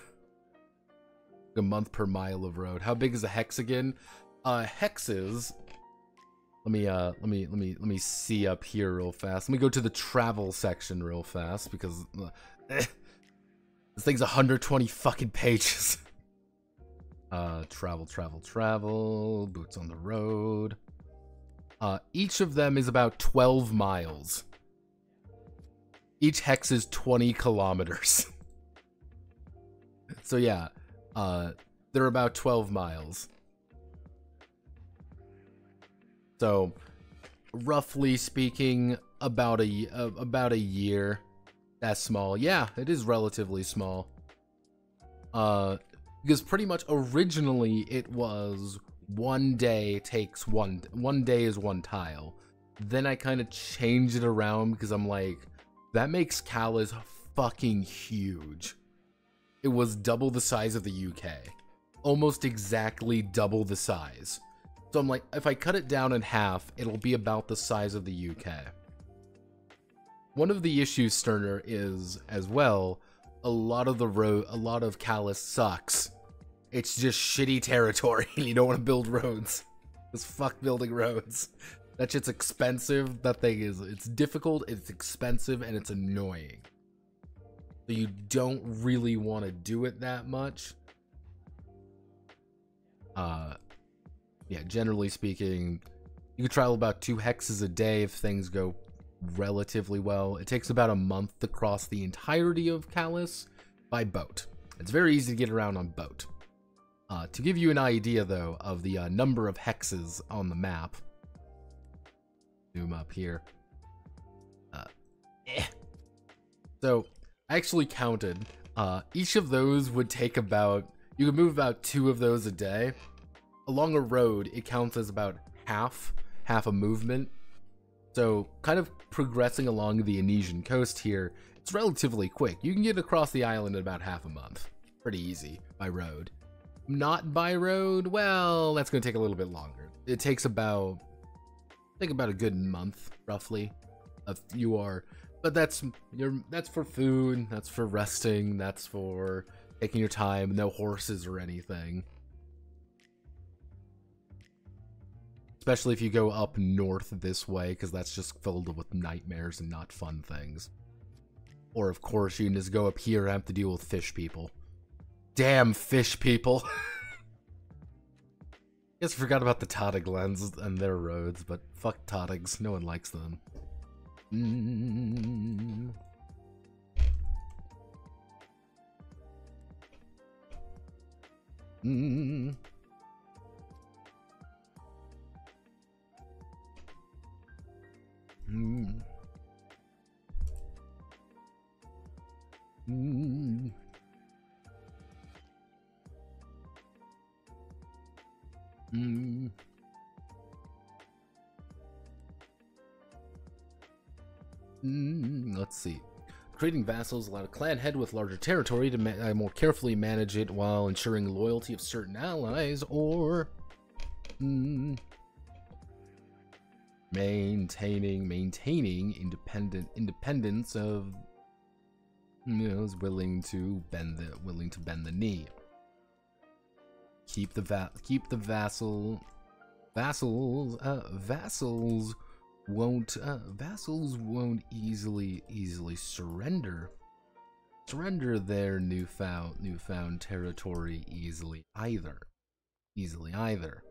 Speaker 1: a month per mile of road. How big is a hex again? Uh, hexes. Let me uh, let me let me let me see up here real fast. Let me go to the travel section real fast because uh, this thing's 120 fucking pages. uh, travel, travel, travel. Boots on the road. Uh, each of them is about 12 miles. Each hex is 20 kilometers. so yeah, uh, they're about 12 miles. So, roughly speaking, about a uh, about a year. That's small. Yeah, it is relatively small. Uh, because pretty much originally it was one day takes one one day is one tile. Then I kind of change it around because I'm like, that makes Callis fucking huge. It was double the size of the UK. Almost exactly double the size. So I'm like, if I cut it down in half, it'll be about the size of the UK. One of the issues, Sterner, is as well, a lot of the road, a lot of Callis sucks. It's just shitty territory and you don't want to build roads. It's fuck building roads. That shit's expensive. That thing is, it's difficult, it's expensive, and it's annoying. So you don't really want to do it that much. Uh, yeah, generally speaking, you can travel about two hexes a day if things go relatively well. It takes about a month to cross the entirety of Callis by boat. It's very easy to get around on boat. Uh, to give you an idea, though, of the uh, number of hexes on the map, zoom up here. Uh, eh. So, I actually counted. Uh, each of those would take about, you could move about two of those a day. Along a road, it counts as about half, half a movement. So, kind of progressing along the Anesian coast here, it's relatively quick. You can get across the island in about half a month. Pretty easy by road. Not by road, well, that's going to take a little bit longer. It takes about, think about a good month, roughly. If you are, but that's your that's for food, that's for resting, that's for taking your time. No horses or anything. Especially if you go up north this way, because that's just filled with nightmares and not fun things. Or, of course, you can just go up here and have to deal with fish people. Damn fish people. Guess I forgot about the Tataglens and their roads, but fuck Tatags, no one likes them. Mm. Mm. Mm. Mm. Mm. Mm, let's see. Creating vassals allowed a clan head with larger territory to uh, more carefully manage it while ensuring loyalty of certain allies or mm, maintaining maintaining independent independence of you know, is willing to bend the willing to bend the knee. Keep the va keep the vassal vassals uh, vassals won't uh, vassals won't easily easily surrender surrender their newfound newfound territory easily either easily either.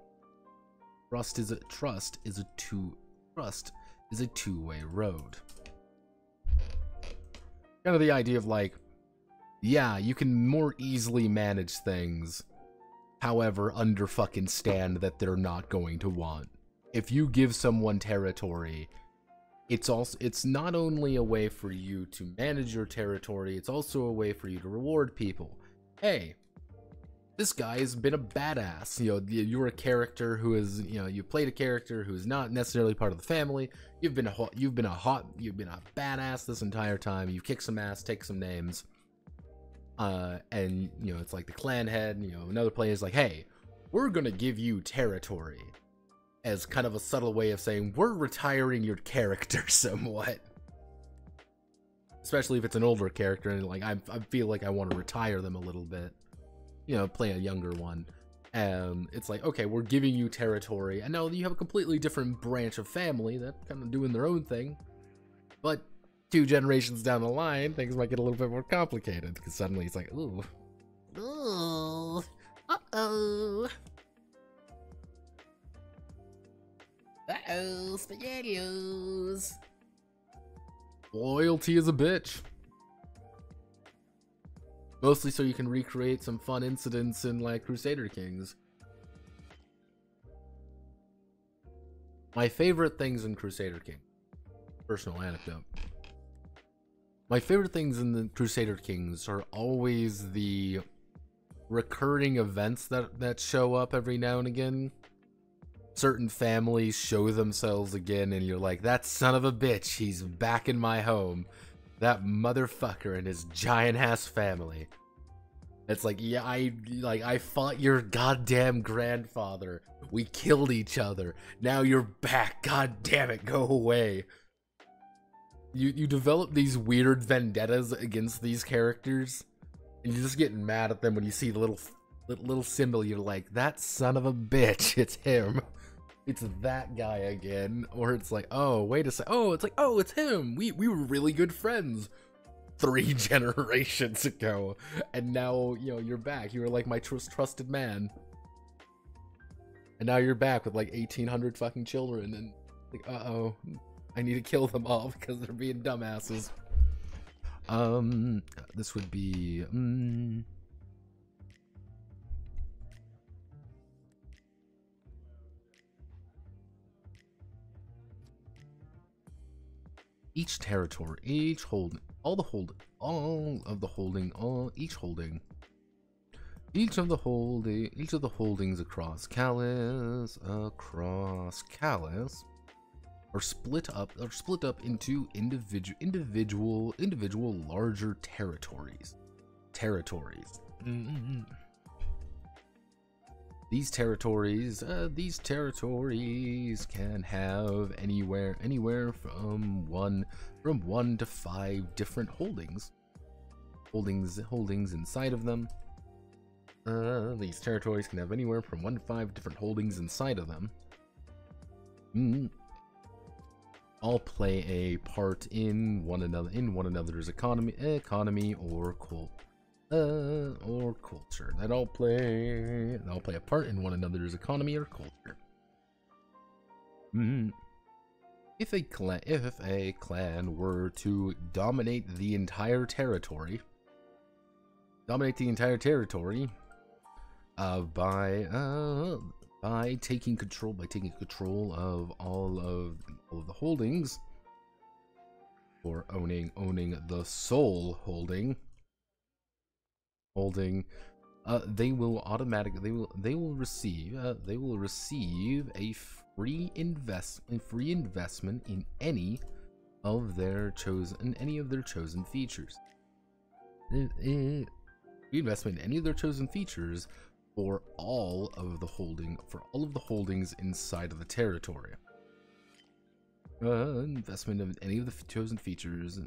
Speaker 1: Trust is a trust is a two trust is a two-way road. Kind of the idea of like yeah you can more easily manage things however under fucking stand that they're not going to want if you give someone territory, it's also it's not only a way for you to manage your territory, it's also a way for you to reward people. Hey, this guy has been a badass. You know, you're a character who is, you know, you played a character who is not necessarily part of the family. You've been a hot, you've been a hot, you've been a badass this entire time. You've kicked some ass, take some names. Uh, and you know, it's like the clan head. You know, another player is like, hey, we're gonna give you territory as kind of a subtle way of saying we're retiring your character somewhat. Especially if it's an older character and like I, I feel like I want to retire them a little bit. You know, play a younger one. And it's like, okay, we're giving you territory. and now you have a completely different branch of family that kind of doing their own thing. But two generations down the line, things might get a little bit more complicated. Because suddenly it's like, ooh. Ooh. Uh-oh. Uh-oh, SpaghettiOs. Loyalty is a bitch. Mostly so you can recreate some fun incidents in, like, Crusader Kings. My favorite things in Crusader King. Personal anecdote. My favorite things in the Crusader Kings are always the recurring events that, that show up every now and again certain families show themselves again, and you're like, that son of a bitch, he's back in my home. That motherfucker and his giant ass family. It's like, yeah, I like I fought your goddamn grandfather. We killed each other. Now you're back. God damn it, go away. You you develop these weird vendettas against these characters, and you just get mad at them when you see the little little symbol. You're like, that son of a bitch. It's him. It's that guy again. Or it's like, oh, wait a sec. Oh, it's like, oh, it's him. We we were really good friends three generations ago, and now you know you're back. You were like my trust trusted man, and now you're back with like 1,800 fucking children, and like, uh oh, I need to kill them all because they're being dumbasses. Um, this would be. Um, each territory, each hold, all the hold, all of the holding, all each holding, each of the holding, each of the holdings across Callis, across Callis, are split up, are split up into individual, individual, individual larger territories, territories. Mm -hmm. These territories, uh, these territories can have anywhere, anywhere from one, from one to five different holdings, holdings, holdings inside of them. Uh, these territories can have anywhere from one to five different holdings inside of them. Mm. All play a part in one another, in one another's economy, economy or cult uh, or culture. That all play that all play a part in one another's economy or culture. Mm. If a clan if a clan were to dominate the entire territory, dominate the entire territory, uh, by uh, by taking control by taking control of all of all of the holdings, or owning owning the sole holding holding, uh, they will automatically they will they will receive uh, they will receive a free invest free investment in any of their chosen any of their chosen features. investment in any of their chosen features for all of the holding for all of the holdings inside of the territory. Uh, investment of any of the chosen features.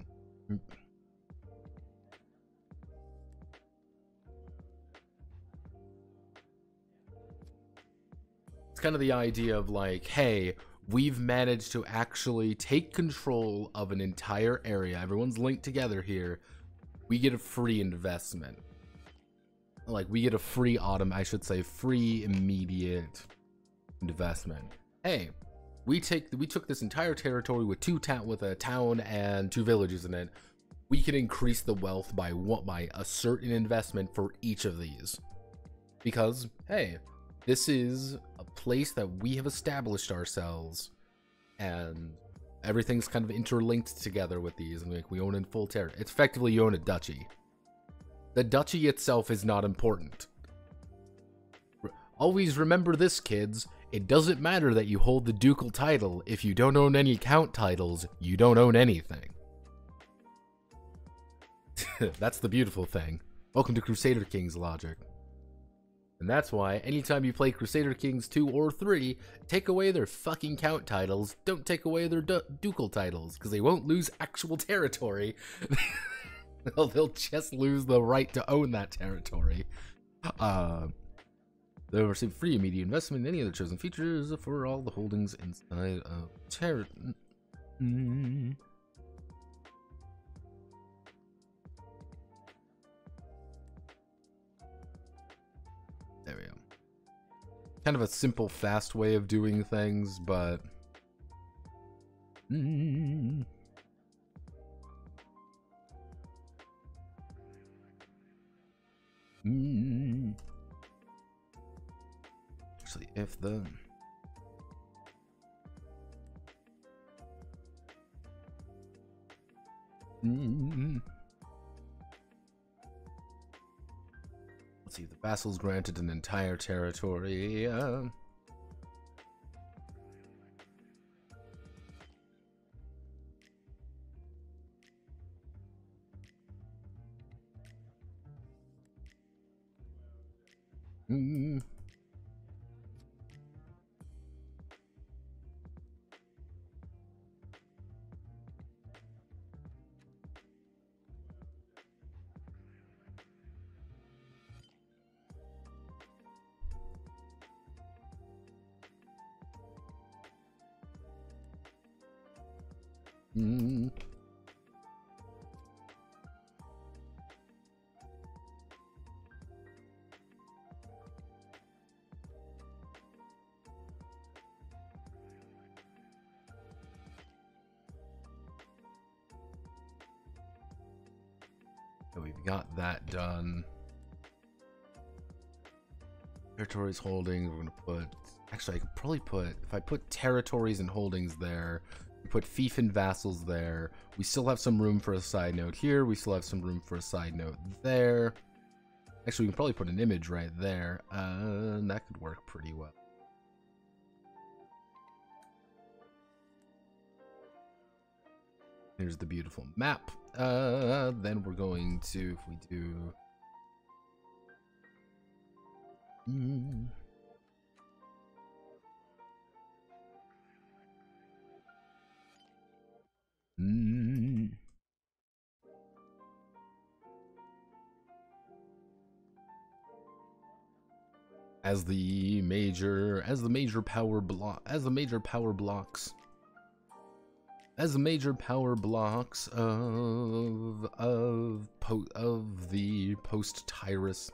Speaker 1: It's kind of the idea of like, hey, we've managed to actually take control of an entire area. Everyone's linked together here. We get a free investment. Like we get a free autumn, I should say, free immediate investment. Hey, we take we took this entire territory with two town with a town and two villages in it. We can increase the wealth by what by a certain investment for each of these. Because hey, this is a place that we have established ourselves, and everything's kind of interlinked together with these. And like we own in full territory. It's effectively you own a duchy. The duchy itself is not important. Always remember this, kids. It doesn't matter that you hold the ducal title. If you don't own any count titles, you don't own anything. That's the beautiful thing. Welcome to Crusader Kings logic. And that's why anytime you play Crusader Kings 2 or 3, take away their fucking count titles, don't take away their du ducal titles, because they won't lose actual territory. they'll, they'll just lose the right to own that territory. Uh, they'll receive free immediate investment in any of the chosen features for all the holdings inside of territory. Mm. kind of a simple, fast way of doing things, but... Mm. Mm. Actually, if the... Mm. Let's see, the vassals granted an entire territory. Uh, Mm. Mm. So Territories holdings, we're gonna put actually I could probably put if I put territories and holdings there, put fief and vassals there. We still have some room for a side note here. We still have some room for a side note there. Actually, we can probably put an image right there. Uh, that could work pretty well. Here's the beautiful map. Uh, then we're going to, if we do... Mm. As the major, as the major power block, as the major power blocks, as the major power blocks of of of the post Tyrus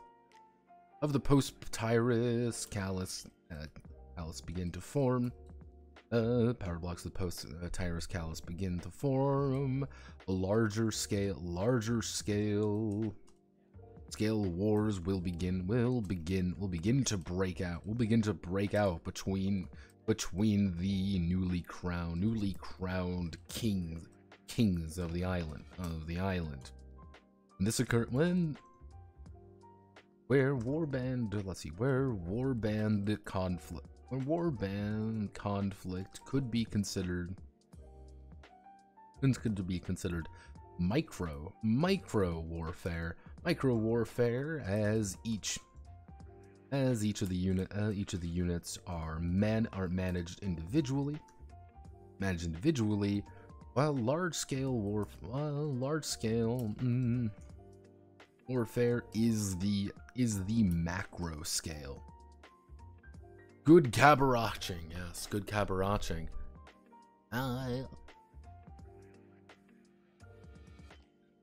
Speaker 1: of the post Tyrus Callis uh, Callis begin to form. Uh, power blocks of the post uh, Tyrus Callis begin to form. A larger scale, larger scale, scale wars will begin. Will begin. Will begin to break out. Will begin to break out between between the newly crowned, newly crowned kings, kings of the island of the island. And this occurred when where warband. Let's see where warband conflict where warband conflict could be considered could be considered micro micro warfare micro warfare as each as each of the unit uh, each of the units are man are managed individually managed individually while large scale war large scale mm, warfare is the is the macro scale Good cabaraching, yes, good cabaraching. Uh,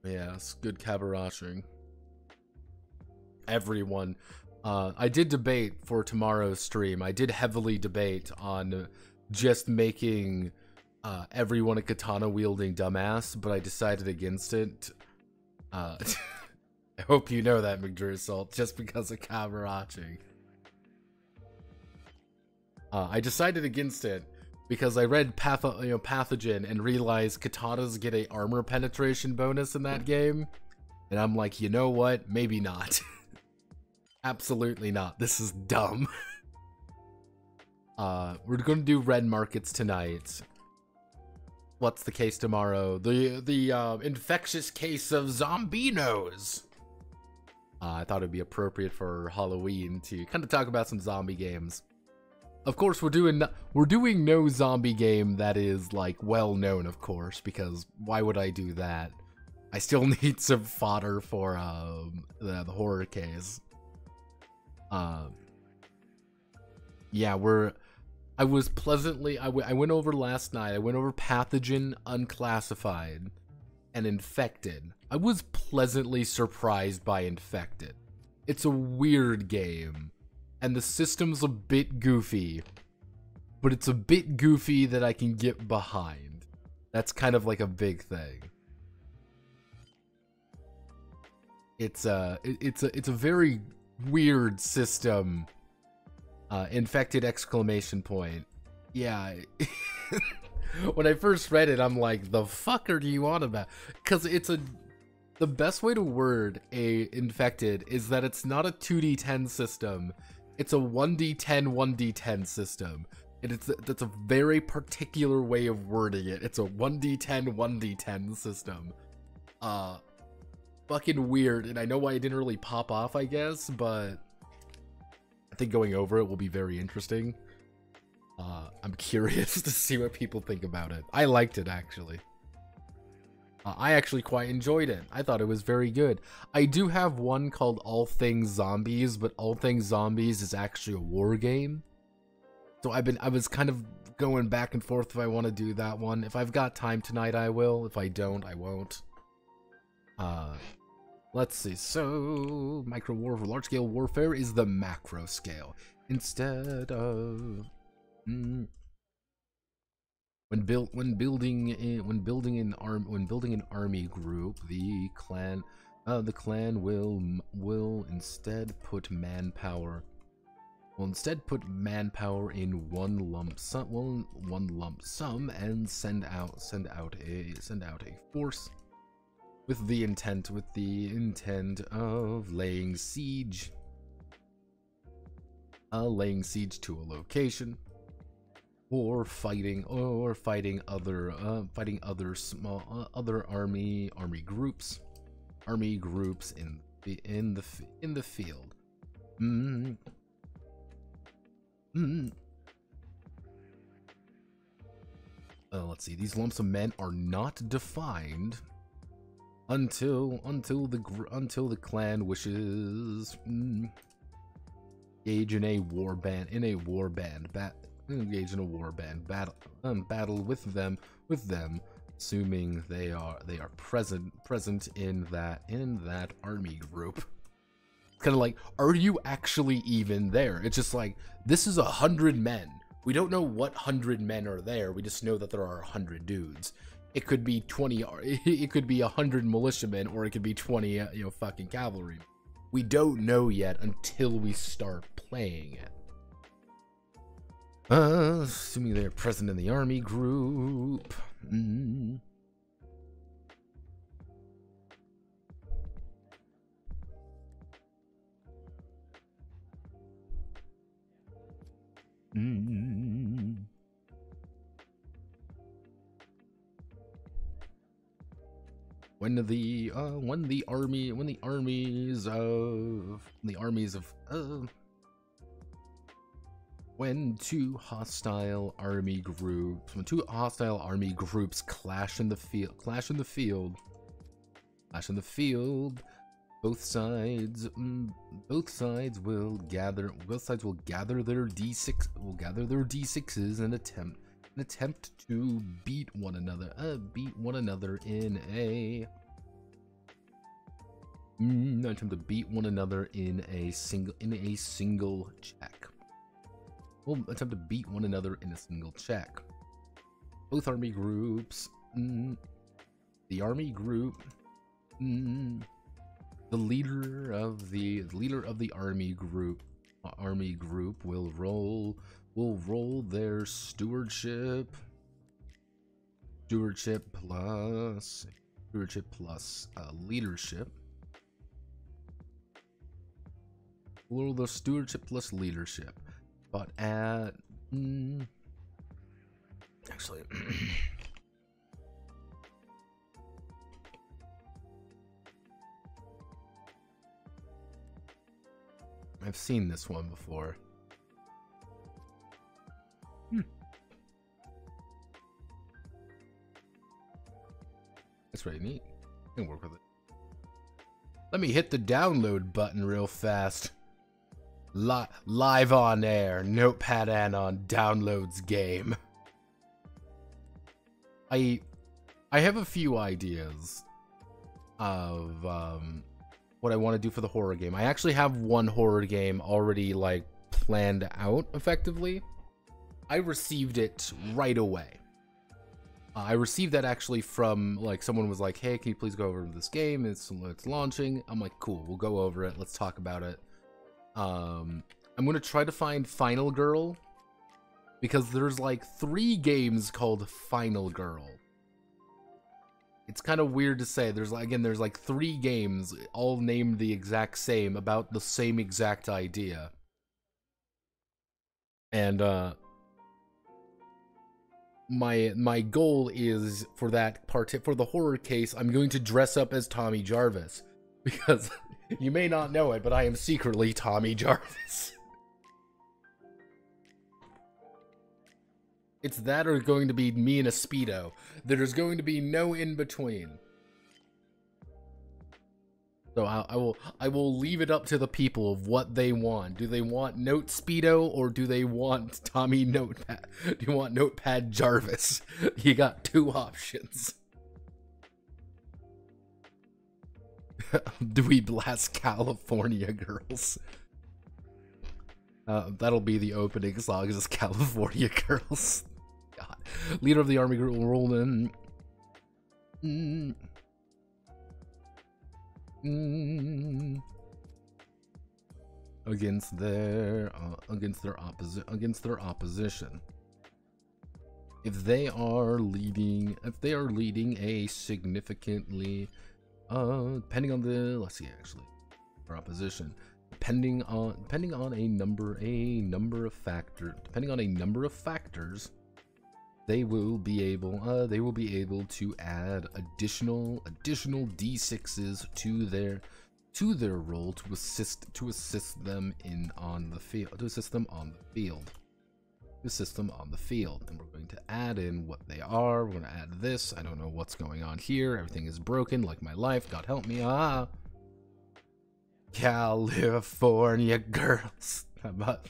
Speaker 1: yes, good cabaraching. Everyone. Uh, I did debate for tomorrow's stream. I did heavily debate on just making uh, everyone a katana wielding dumbass, but I decided against it. Uh, I hope you know that, McDrew just because of cabaraching. Uh, I decided against it because I read Patho you know, Pathogen and realized katanas get a armor penetration bonus in that game. And I'm like, you know what? Maybe not. Absolutely not. This is dumb. uh, we're gonna do red markets tonight. What's the case tomorrow? The the uh, infectious case of zombinos. Uh, I thought it'd be appropriate for Halloween to kind of talk about some zombie games. Of course, we're doing we're doing no zombie game that is like well known, of course, because why would I do that? I still need some fodder for um, the, the horror case. Um, yeah, we're. I was pleasantly. I went over last night. I went over pathogen, unclassified, and infected. I was pleasantly surprised by infected. It's a weird game and the system's a bit goofy, but it's a bit goofy that I can get behind. That's kind of like a big thing. It's a it's a it's a very weird system. Uh, infected exclamation point. Yeah. when I first read it, I'm like, the fuck are you on about? Because it's a the best way to word a infected is that it's not a 2d10 system it's a 1d10 1d10 system. And it's that's a very particular way of wording it. It's a 1d10 1d10 system. Uh fucking weird and I know why it didn't really pop off, I guess, but I think going over it will be very interesting. Uh, I'm curious to see what people think about it. I liked it actually. Uh, I actually quite enjoyed it. I thought it was very good. I do have one called All Things Zombies, but All Things Zombies is actually a war game. So I've been I was kind of going back and forth if I want to do that one. If I've got time tonight, I will. If I don't, I won't. Uh, let's see. So, micro warfare, large scale warfare is the macro scale instead of. Mm, when built when building a, when building an arm when building an army group, the clan uh, the clan will will instead put manpower will instead put manpower in one lump sum one, one lump sum and send out send out a send out a force with the intent with the intent of laying siege uh, laying siege to a location or fighting or fighting other uh, fighting other small uh, other army army groups army groups in the in the in the field mm. Mm. Uh, let's see these lumps of men are not defined until until the until the clan wishes mm, engage in a war band in a war band bat engage in a war band battle um, battle with them with them assuming they are they are present present in that in that army group. Kind of like are you actually even there? It's just like this is a hundred men. We don't know what hundred men are there. We just know that there are a hundred dudes. It could be 20 it could be a hundred militiamen or it could be 20 uh, you know fucking cavalry. We don't know yet until we start playing it uh, assuming they're present in the army group. Mm. Mm. When the uh, when the army when the armies of the armies of uh, when two hostile army groups when two hostile army groups clash in the field clash in the field clash in the field both sides mm, both sides will gather both sides will gather their d6 will gather their d6s and attempt an attempt to beat one another uh, beat one another in a mm, attempt to beat one another in a single in a single check will attempt to beat one another in a single check. Both army groups. Mm, the army group. Mm, the leader of the, leader of the army group uh, army group will roll will roll their stewardship stewardship plus stewardship plus uh, leadership roll the stewardship plus leadership but at mm, actually I've seen this one before. Hmm. That's pretty neat. I can work with it. Let me hit the download button real fast. Li live on air, Notepad Anon downloads game. I I have a few ideas of um, what I want to do for the horror game. I actually have one horror game already like planned out effectively. I received it right away. Uh, I received that actually from like someone was like, "Hey, can you please go over this game? It's it's launching." I'm like, "Cool, we'll go over it. Let's talk about it." Um, I'm gonna try to find Final Girl because there's like three games called Final Girl. It's kind of weird to say. There's again, there's like three games all named the exact same about the same exact idea. And uh my my goal is for that part for the horror case, I'm going to dress up as Tommy Jarvis because you may not know it, but I am secretly Tommy Jarvis. it's that or going to be me and a Speedo. There's going to be no in between. So I, I, will I will leave it up to the people of what they want. Do they want Note Speedo or do they want Tommy Notepad? Do you want Notepad Jarvis? You got two options. do we blast California girls? Uh, that'll be the opening song. Is California girls? God, leader of the army group roll in. Mm. Against their uh, against their opposite against their opposition. If they are leading, if they are leading a significantly, uh, depending on the let's see actually, their opposition, depending on depending on a number a number of factors, depending on a number of factors, they will be able uh, they will be able to add additional additional d6s to their to their roll to assist to assist them in on the field to assist them on the field to assist them on the field and we're going to add in what they are we're going to add this i don't know what's going on here everything is broken like my life god help me ah california girls about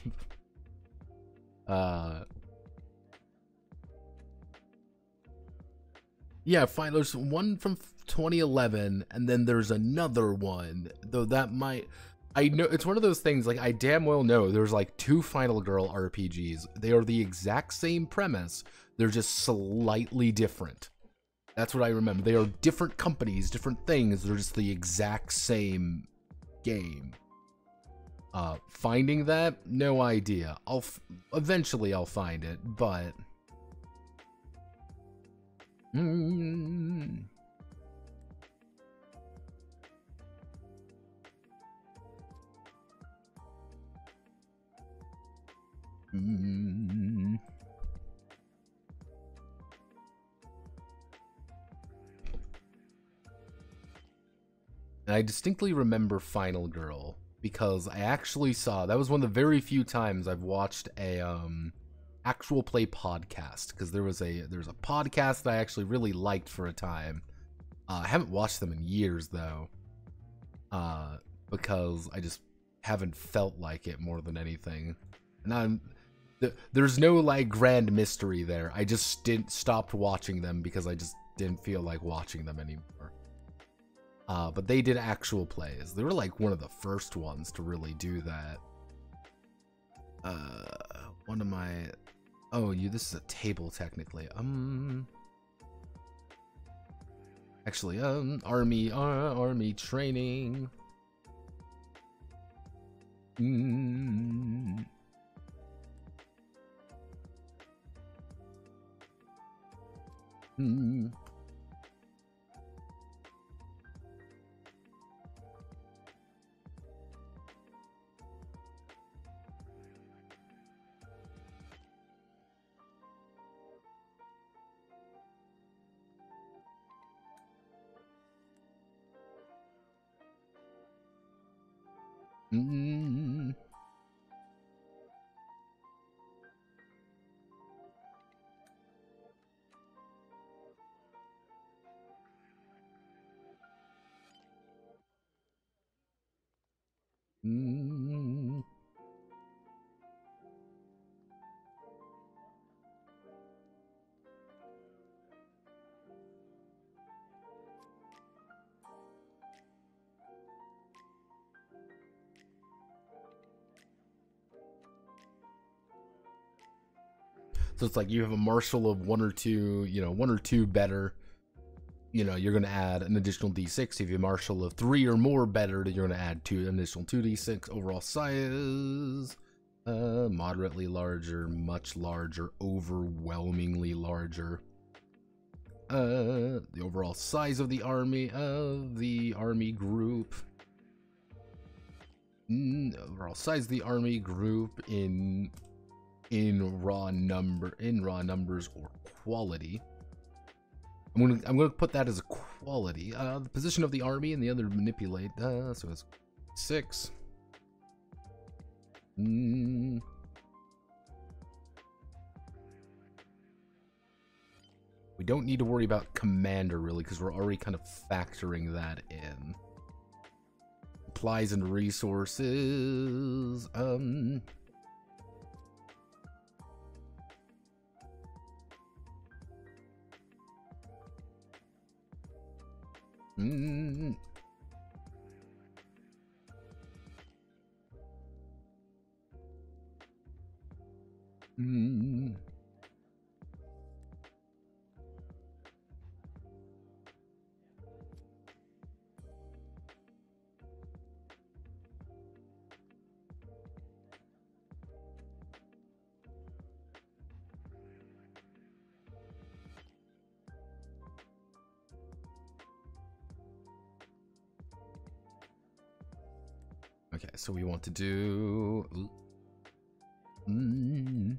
Speaker 1: uh Yeah, fine. There's one from 2011, and then there's another one. Though that might, I know it's one of those things. Like I damn well know there's like two Final Girl RPGs. They are the exact same premise. They're just slightly different. That's what I remember. They are different companies, different things. They're just the exact same game. Uh, finding that, no idea. I'll eventually I'll find it, but Mm. Mm. I distinctly remember Final Girl because I actually saw that was one of the very few times I've watched a um actual play podcast because there was a there's a podcast that I actually really liked for a time. Uh, I haven't watched them in years though, uh, because I just haven't felt like it more than anything. And I'm th- there's no like grand mystery there. I just didn't stopped watching them because I just didn't feel like watching them anymore. Uh, but they did actual plays. They were like one of the first ones to really do that. Uh, one of my Oh, you. This is a table technically. Um. Actually, um, army, uh, army training. Mm. Mm. Mm. Mm. So it's like you have a marshal of one or two, you know, one or two better. You know, you're going to add an additional d6. If you marshal of three or more better, then you're going to add two additional 2d6. Overall size, uh, moderately larger, much larger, overwhelmingly larger. Uh, the overall size of the army of the army group. Mm, overall size of the army group in in raw number in raw numbers or quality. I'm gonna I'm gonna put that as a quality. Uh, the position of the army and the other manipulate. Uh, so it's six. Mm. We don't need to worry about commander really because we're already kind of factoring that in. Supplies and resources. Um. うん、うん、うん。うん、うん、うん。So we want to do. Mm.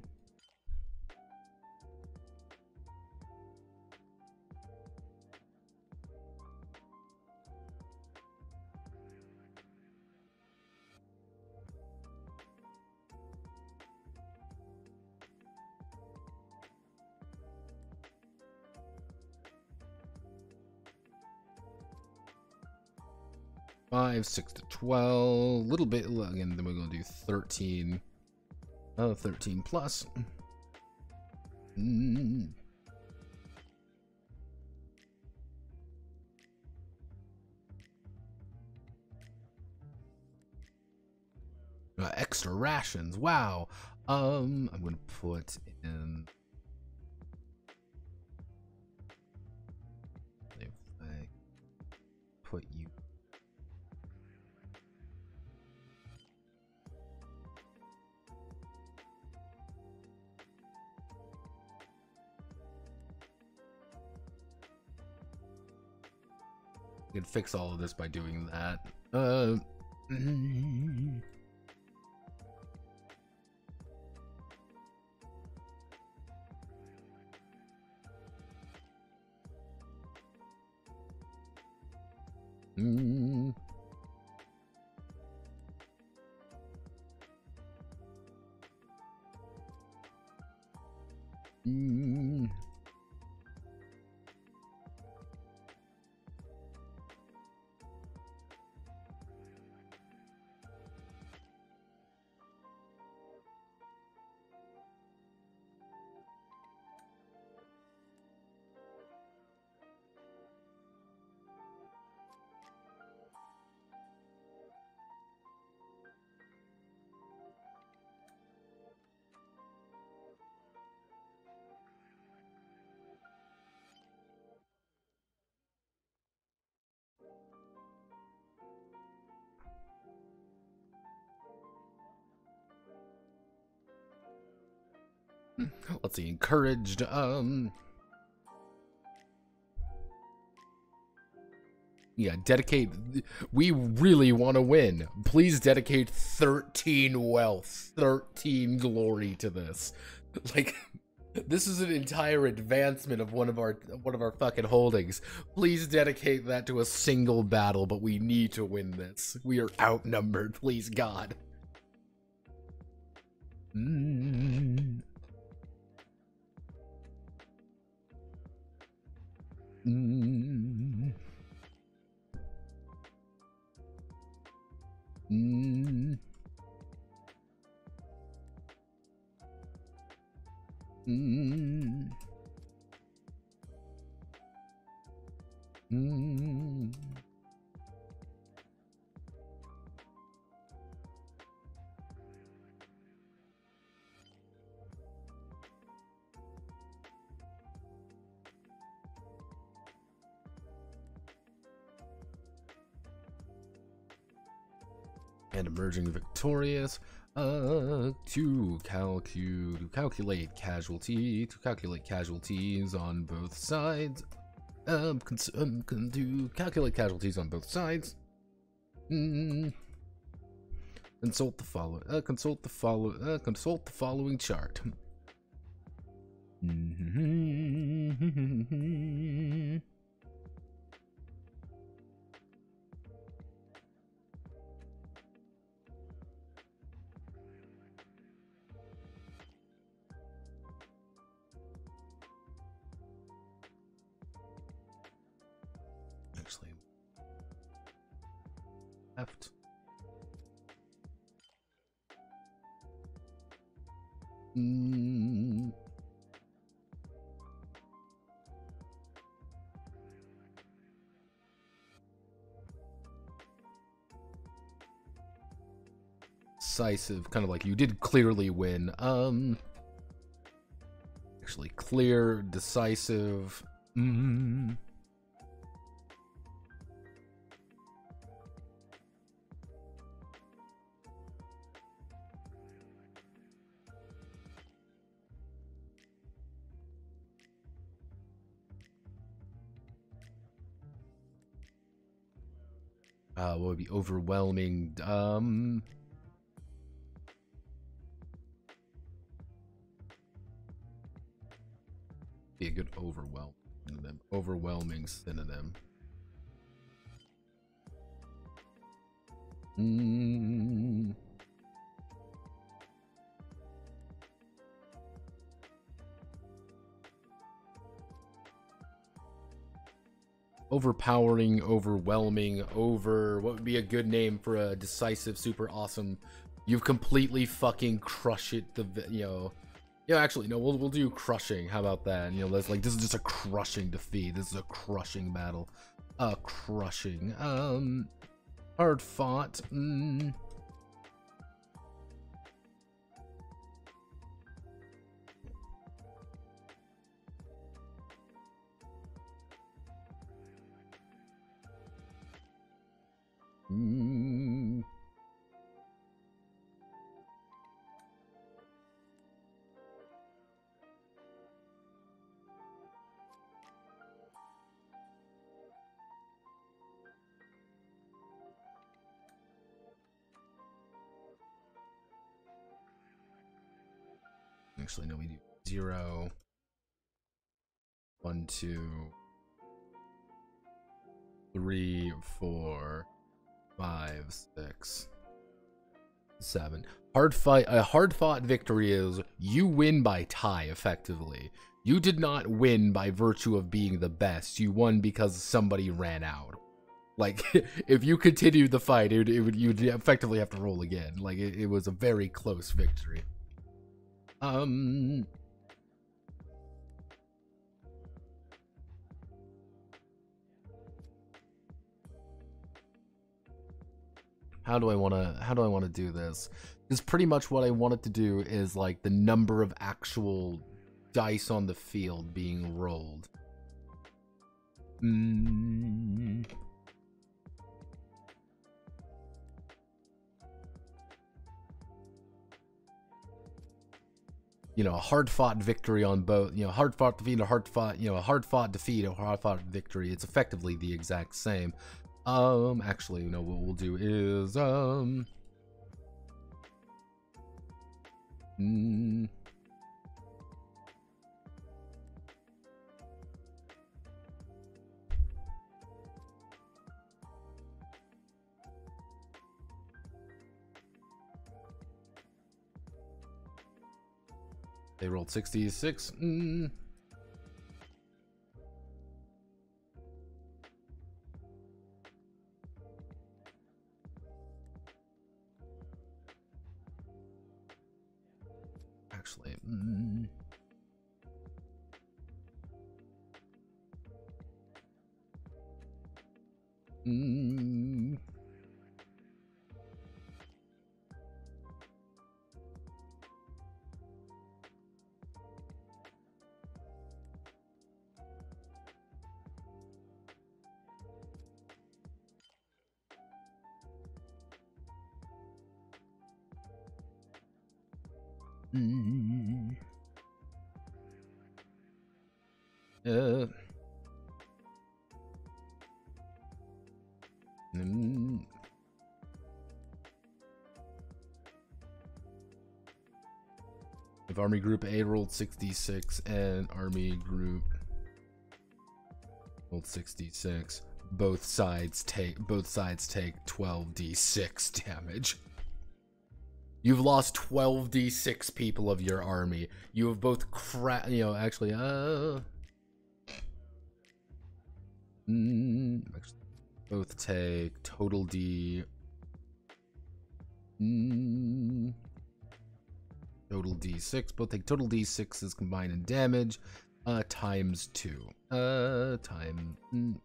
Speaker 1: Five, six to twelve, a little bit, again, then we're gonna do 13. Oh, 13 plus. Mm. Uh, extra rations, wow. Um, I'm gonna put in can fix all of this by doing that. Uh, mm. Mm. Let's see, encouraged. Um, yeah, dedicate. We really want to win. Please dedicate 13 wealth, 13 glory to this. Like, this is an entire advancement of one of our one of our fucking holdings. Please dedicate that to a single battle, but we need to win this. We are outnumbered, please God. Mm. And emerging victorious. Uh, to calculate, to calculate casualty, to calculate casualties on both sides. Um, um to calculate casualties on both sides. Mm. Consult the follow. Uh, consult the follow. Uh, consult the following chart. Decisive, kind of like you did clearly win. Um, actually, clear, decisive. Mm. Uh, what would be overwhelming? Um, Synonym. Mm. Overpowering, overwhelming, over. What would be a good name for a decisive, super awesome? You've completely fucking crush it. The you know, yeah. Actually, no. We'll we'll do crushing. How about that? And, You know, let's like this is just a crushing defeat. This is a crushing battle. Uh, crushing. Um, hard fought. Mm. Two, three, four, five, six, seven. Hard fight. A hard fought victory is you win by tie. Effectively, you did not win by virtue of being the best. You won because somebody ran out. Like if you continued the fight, it, it would you'd effectively have to roll again. Like it, it was a very close victory. Um. How do I want to how do I want to do this? Because pretty much what I wanted to do is like the number of actual dice on the field being rolled. Mm. You know, a hard fought victory on both, you know, hard fought defeat, a hard fought, you know, a hard fought defeat, a hard fought victory. It's effectively the exact same. Um, actually, you know, what we'll do is, um, mm, they rolled 66. Mm. Actually, mm. Mm. Mm. Uh. Mm. If Army Group A rolled 66 and Army Group rolled 66, both sides take both sides take 12d6 damage. You've lost 12d6 people of your army. You have both cra- you know, actually, uh mm, both take total D Mm. Total D6. Both take total D6s combined in damage. Uh, times two. Uh, time. Mm.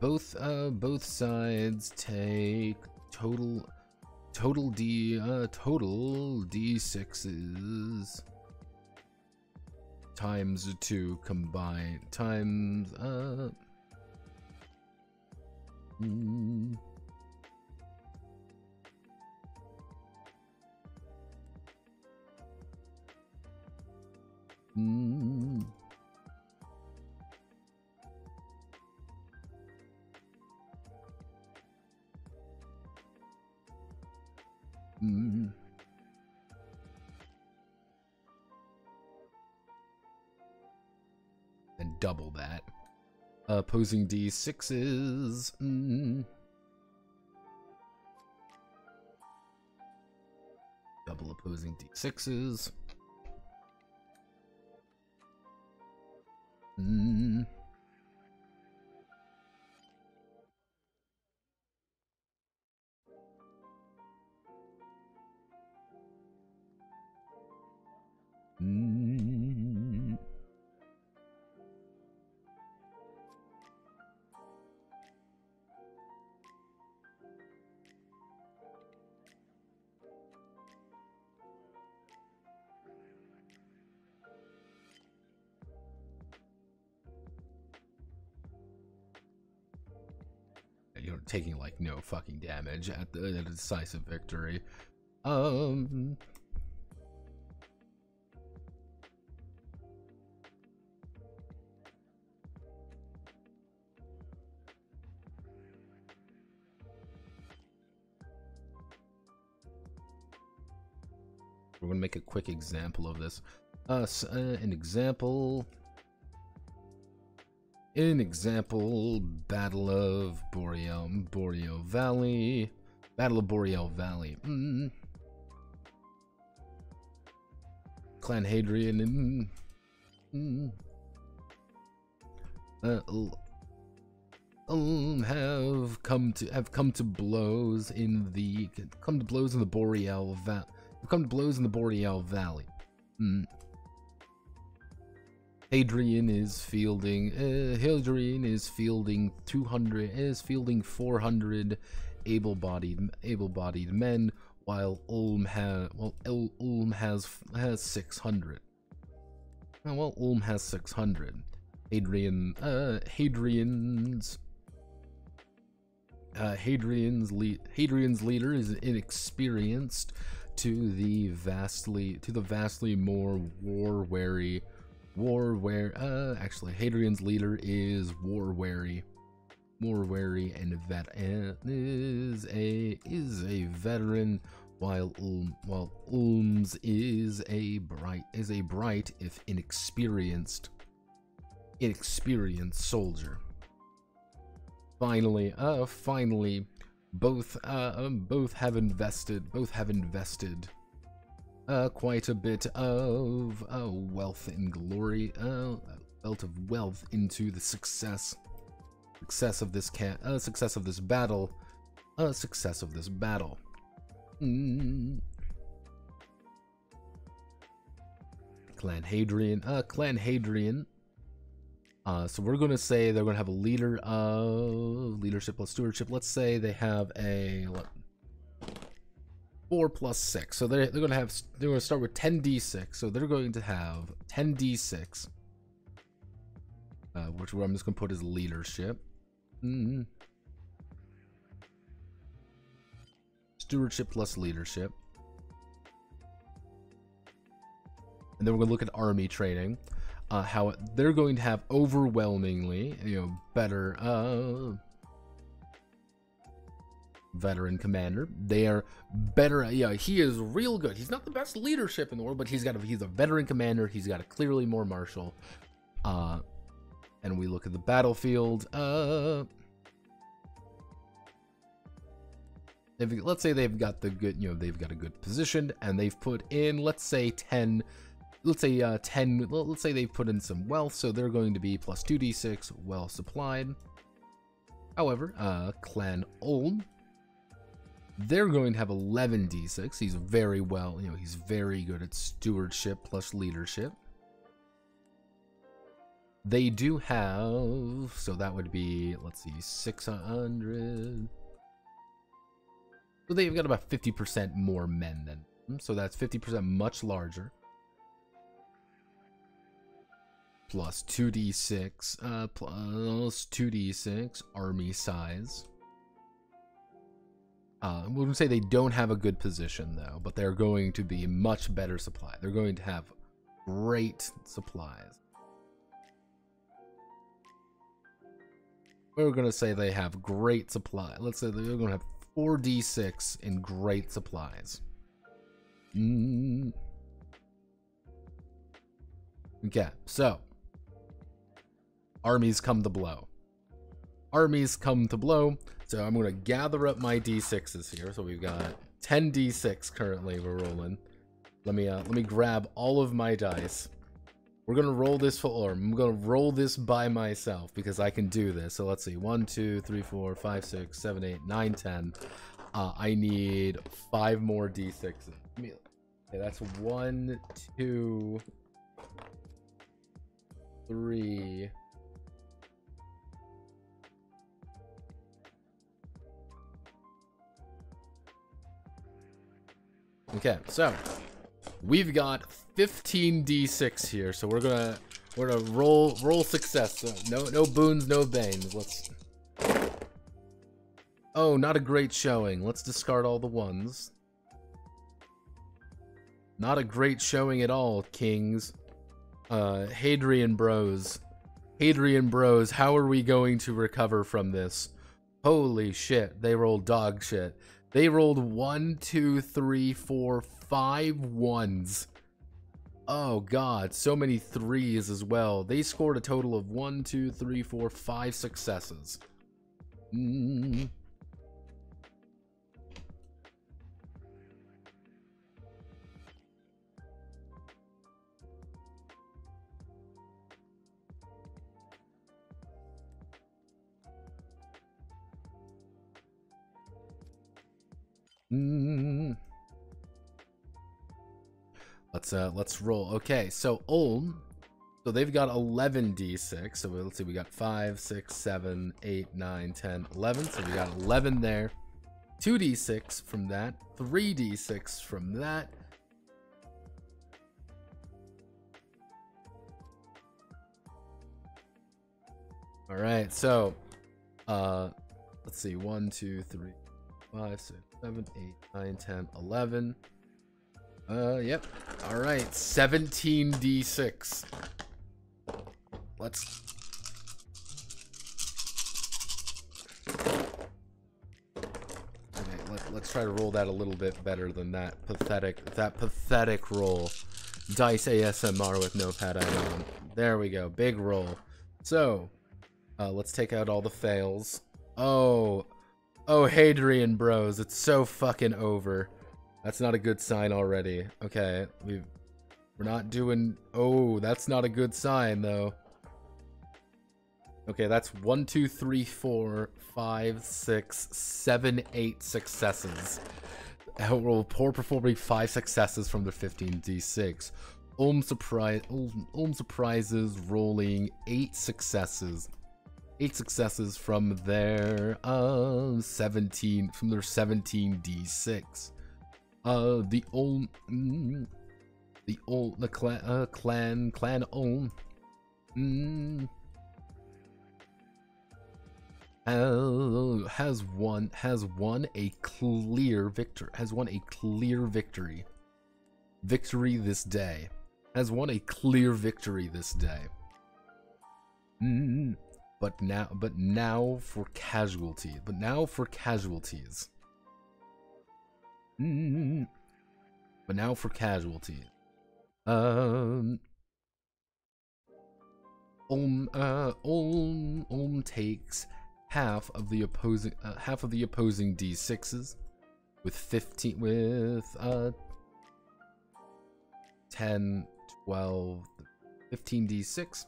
Speaker 1: Both, uh, both sides take total, total D, uh, total D6s times two combined times, uh, mm, Mm. Mm. Double that. Opposing D6s. Mm. Double opposing D6s. Mm. Mm. Fucking damage at the at decisive victory. Um. We're gonna make a quick example of this. Uh an example. An example, Battle of Boreal, Boreal Valley. Battle of Boreal Valley. Mm. Clan Hadrian and mm. uh, um, have come to have come to blows in the come to blows in the Boreal Valley. Come to blows in the Boreal Valley. Mm. Hadrian is fielding. Uh, Hadrian is fielding 200. Is fielding 400 able-bodied able-bodied men, while Ulm has well Ulm has has 600. Uh, Well, Ulm has 600. Hadrian. Uh, Hadrian's. Uh, Hadrian's le- Hadrian's leader is inexperienced to the vastly to the vastly more war war uh actually Hadrian's leader is war weary more wary and and is a is a veteran while Ulm while Ulm's is a bright is a bright if inexperienced inexperienced soldier. Finally uh finally both uh um, both have invested both have invested uh quite a bit of uh, wealth and glory uh belt of wealth into the success success of this can uh success of this battle uh success of this battle mm. clan hadrian uh clan hadrian uh, so we're going to say they're going to have a leader of leadership plus stewardship. Let's say they have a four plus six. So they're they're going to have they're going to start with ten d6. So they're going to have ten d6, uh, which I'm just going to put as leadership. Mm. Stewardship plus leadership. And then we're going to look at army training uh, how they're going to have overwhelmingly, you know, better uh, veteran commander. They are better. Yeah, he is real good. He's not the best leadership in the world, but he's got a, he's a veteran commander. He's got a clearly more martial. Uh, and we look at the battlefield. Uh, let's say they've got the good, you know, they've got a good position, and they've put in, let's say, ten let's say uh, 10 let's say they've put in some wealth so they're going to be plus 2d6 well supplied However, uh, Clan Ulm, they're going to have 11 d6. He's very well, you know, he's very good at stewardship plus leadership. They do have, so that would be, let's see, 600. So they've got about 50% more men than them. So that's 50% much larger. Plus 2d6, uh, plus 2d6, army size. Uh, we would say they don't have a good position though, but they're going to be much better supply. They're going to have great supplies. We're going to say they have great supply. Let's say they're going to have 4d6 in great supplies. Mm. Okay, so armies come to blow. Armies come to blow. So I'm going to gather up my d6s here. So we've got 10 d6 currently we're rolling. Let me uh, let me grab all of my dice. We're gonna roll this for or I'm gonna roll this by myself because I can do this. So let's see. One, two, three, four, five, six, seven, eight, nine, ten. Uh, I need five more d6s. Okay, that's one, two, three. Okay, so we've got 15 d6 here, so we're gonna we're gonna roll roll success. So no no boons, no banes. Let's. Oh, not a great showing. Let's discard all the ones. Not a great showing at all, kings. Uh, Hadrian bros. Hadrian bros, how are we going to recover from this? Holy shit, they rolled dog shit. They rolled one, two, three, four, five ones. Oh god, so many threes as well. They scored a total of one, two, three, four, five successes. Mm. Mm. Let's uh let's roll. Okay, so Ulm, so they've got 11 d6. So let's see, we got 5, 6, 7, 8, 9, 10, 11. So we got 11 there. 2d6 from that, 3d6 from that. All right, so uh let's see, 1, 2, 3, 5, 6, 7, 8, 9, 10, 11. Uh, yep. All right, 17d6. Let's... Okay, let, let's try to roll that a little bit better than that pathetic, that pathetic roll. Dice ASMR with no pad on. There we go, big roll. So, uh, let's take out all the fails. Oh, oh, Hadrian bros, it's so fucking over. That's not a good sign already. Okay, we we're not doing. Oh, that's not a good sign though. Okay, that's one, two, three, four, five, six, seven, eight successes. Well, poor performing five successes from the 15d6. Ulm surprise, Ulm, Ulm surprises rolling eight successes. Eight successes from their uh 17 from their 17d6. Uh, the old, mm, the old, the clan, uh, clan, clan own, mm, uh, has won, has won a clear victor, has won a clear victory, victory this day, has won a clear victory this day. Mm, but now, but now for casualty, but now for casualties. Mm. But now for casualty. Um. Ulm, uh, Ulm, Ulm takes half of the opposing, uh, half of the opposing d6s, with 15, with, uh, 10, 12, 15 d6.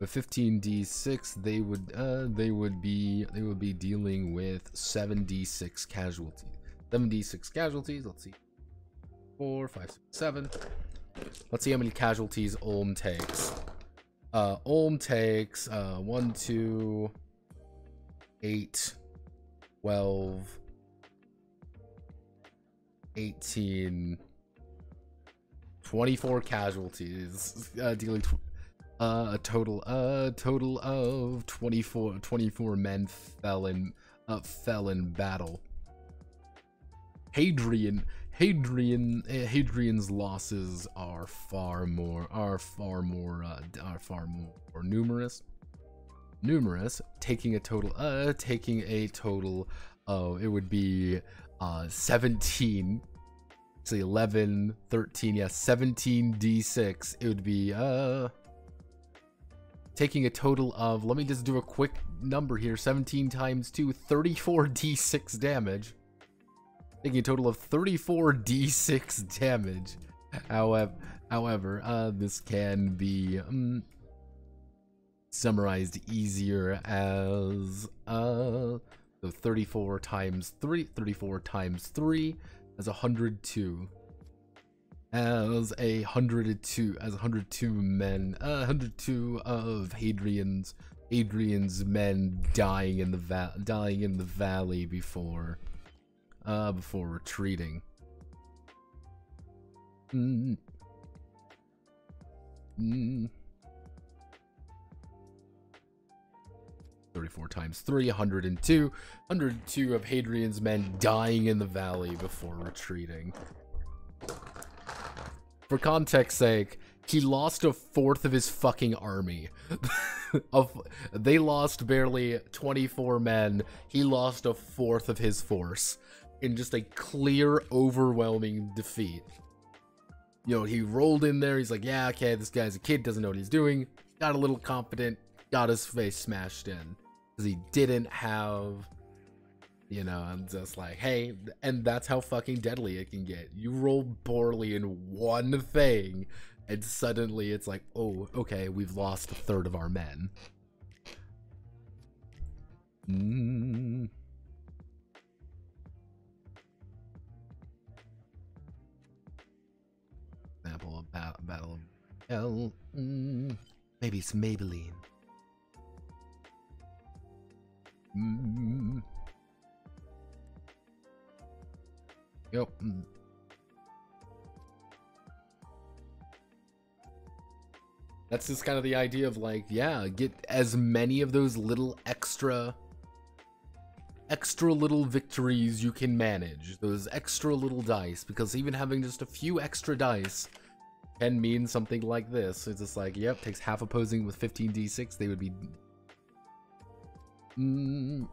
Speaker 1: With 15d6, they would uh they would be they would be dealing with 7d6 casualties. 7d6 casualties. Let's see. Four, five, six, seven. Let's see how many casualties Ulm takes. Uh, Ulm takes uh, 1, 2, 8, 12, 18, 24 casualties, uh, dealing a total a total of 24 24 men fell in uh, fell in battle. Hadrian Hadrian uh, Hadrian's losses are far more are far more uh, are far more numerous numerous taking a total uh taking a total oh it would be uh 17 so 11 13 yeah 17 d6 it would be uh taking a total of let me just do a quick number here 17 times 2 34 d6 damage. Taking a total of 34 d6 damage. However however uh this can be um, summarized easier as uh so 34 times 3 34 times 3 as 102 as a 102 as 102 men uh, 102 of Hadrian's Hadrian's men dying in the va dying in the valley before uh before retreating mm. Mm. 34 times 3, 102. 102 of Hadrian's men dying in the valley before retreating. For context sake, he lost a fourth of his fucking army. of they lost barely 24 men. He lost a fourth of his force in just a clear, overwhelming defeat. You know, he rolled in there. He's like, yeah, okay, this guy's a kid, doesn't know what he's doing. Got a little confident, got his face smashed in because he didn't have you know i'm just like hey and that's how fucking deadly it can get you roll poorly in one thing and suddenly it's like oh okay we've lost a third of our men mm. example of ba battle of L mm. maybe it's maybelline Mm. Yep. Mm. That's just kind of the idea of like, yeah, get as many of those little extra extra little victories you can manage. Those extra little dice because even having just a few extra dice can mean something like this. It's just like, yep, takes half opposing with 15d6, they would be Mm.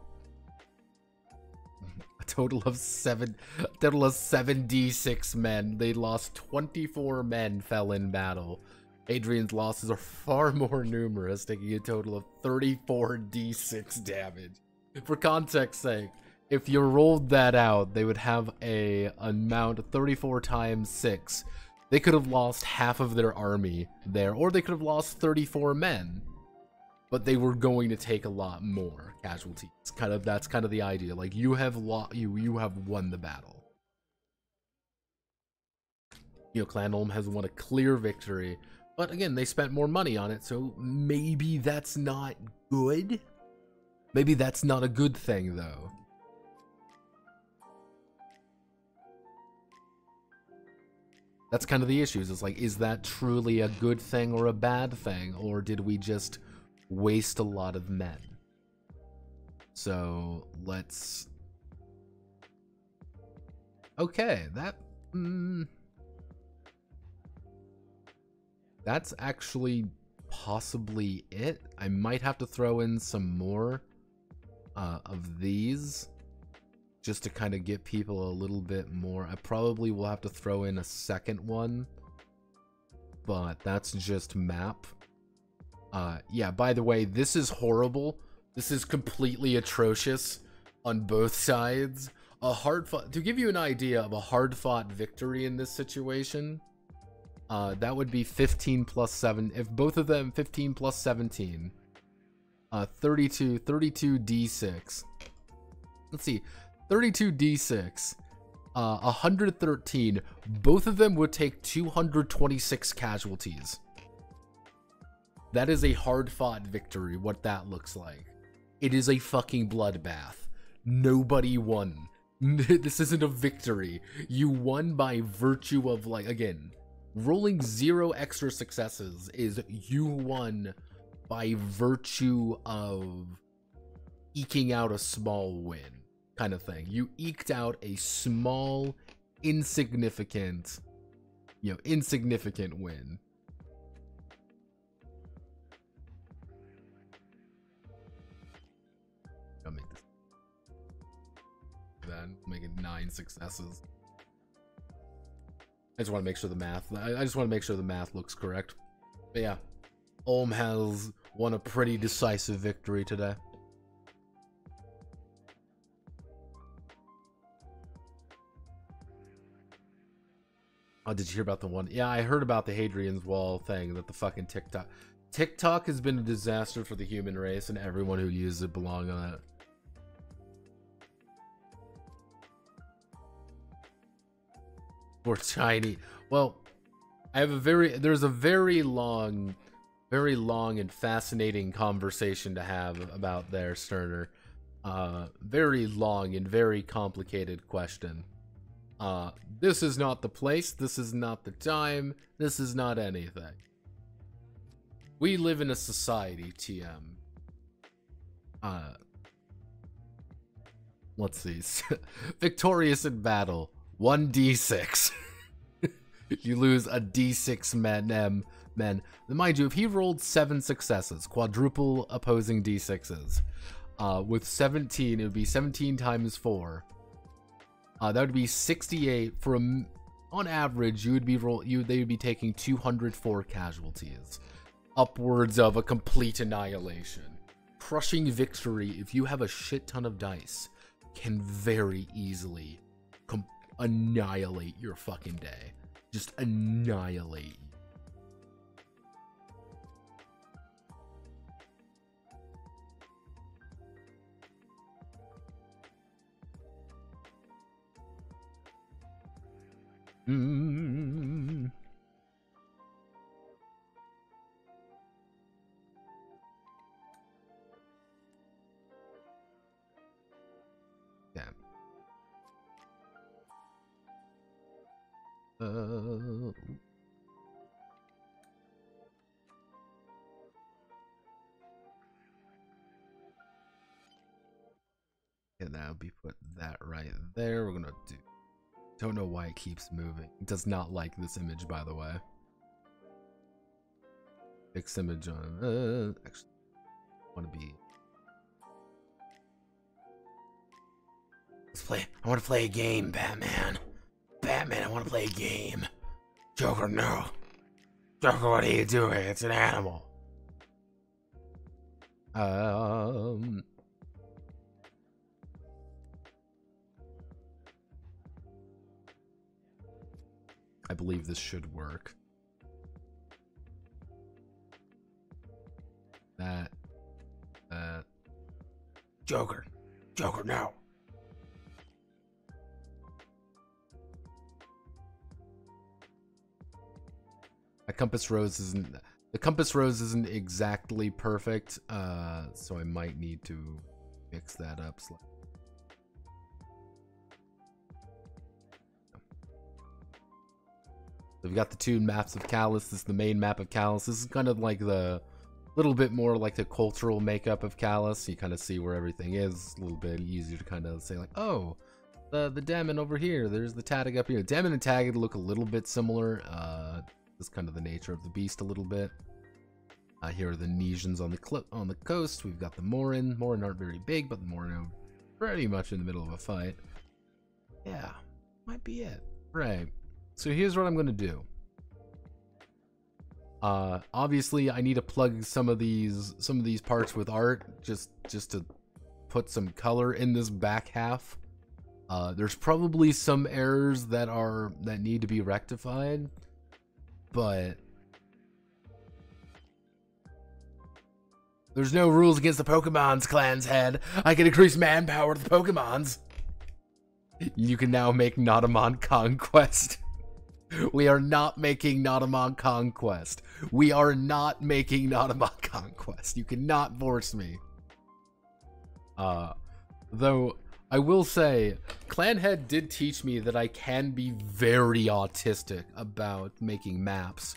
Speaker 1: A total of seven, total of seven d6 men. They lost 24 men fell in battle. Adrian's losses are far more numerous, taking a total of 34 d6 damage. For context sake, if you rolled that out, they would have a amount 34 times 6. They could have lost half of their army there, or they could have lost 34 men but they were going to take a lot more casualties. Kind of that's kind of the idea. Like you have lo- you you have won the battle. You know, Clan Ulm has won a clear victory, but again, they spent more money on it, so maybe that's not good. Maybe that's not a good thing though. That's kind of the issues. It's like, is that truly a good thing or a bad thing? Or did we just waste a lot of men. So let's. Okay, that. Mm, that's actually possibly it. I might have to throw in some more uh, of these just to kind of get people a little bit more. I probably will have to throw in a second one, but that's just map uh, yeah, by the way, this is horrible. This is completely atrocious on both sides. A hard fought, to give you an idea of a hard fought victory in this situation, Uh, that would be 15 plus 7. If both of them, 15 plus 17. Uh, 32, 32 d6. Let's see. 32 d6. Uh, 113. Both of them would take 226 casualties. That is a hard fought victory, what that looks like. It is a fucking bloodbath. Nobody won. this isn't a victory. You won by virtue of, like, again, rolling zero extra successes is you won by virtue of eking out a small win kind of thing. You eked out a small, insignificant, you know, insignificant win. Make it nine successes. I just want to make sure the math. I, I just want to make sure the math looks correct. But yeah, Ulm has won a pretty decisive victory today. Oh, did you hear about the one? Yeah, I heard about the Hadrian's Wall thing that the fucking TikTok. TikTok has been a disaster for the human race, and everyone who uses it belong on it. For tiny. Well, I have a very. There's a very long, very long and fascinating conversation to have about there, Sterner. Uh, very long and very complicated question. Uh, this is not the place, this is not the time, this is not anything. We live in a society, TM. Uh, let's see. Victorious in battle, 1d6. you lose a d6 men, men. Mind you, if he rolled 7 successes, quadruple opposing d6s, uh, with 17, it would be 17 times 4. Uh, that would be 68 for a, on average. You would be roll you they would be taking 204 casualties, upwards of a complete annihilation. Crushing victory if you have a shit ton of dice can very easily annihilate your fucking day. Just annihilate Mm. And that'll be put that right there. We're gonna do don't know why it keeps moving. It does not like this image, by the way. Fix image on. Uh, actually, want to be. Let's play. I want to play a game, Batman. Batman, I want to play a game. Joker, no. Joker, what are you doing? It's an animal. Um. I believe this should work. That. That. Joker. Joker, now. A compass rose isn't the compass rose isn't exactly perfect, uh, so I might need to fix that up slightly. we've got the two maps of Callis. This is the main map of Callis. This is kind of like the little bit more like the cultural makeup of Callis. You kind of see where everything is. A little bit easier to kind of say like, oh, the the Daemon over here. There's the Tadig up here. Daemon and Tagged look a little bit similar. Uh, that's kind of the nature of the beast a little bit. Uh, here are the Nesians on the clip on the coast. We've got the Morin. Morin aren't very big, but the Morin are pretty much in the middle of a fight. Yeah, might be it. Right. So here's what I'm going to do. Uh, obviously, I need to plug some of these some of these parts with art just just to put some color in this back half. Uh, there's probably some errors that are that need to be rectified. But there's no rules against the Pokemon's clan's head. I can increase manpower to the Pokemon's. You can now make Nautomon Conquest. We are not making Nautomon Conquest. We are not making Nautomon Conquest. You cannot force me. Uh, though, I will say, Clanhead did teach me that I can be very autistic about making maps.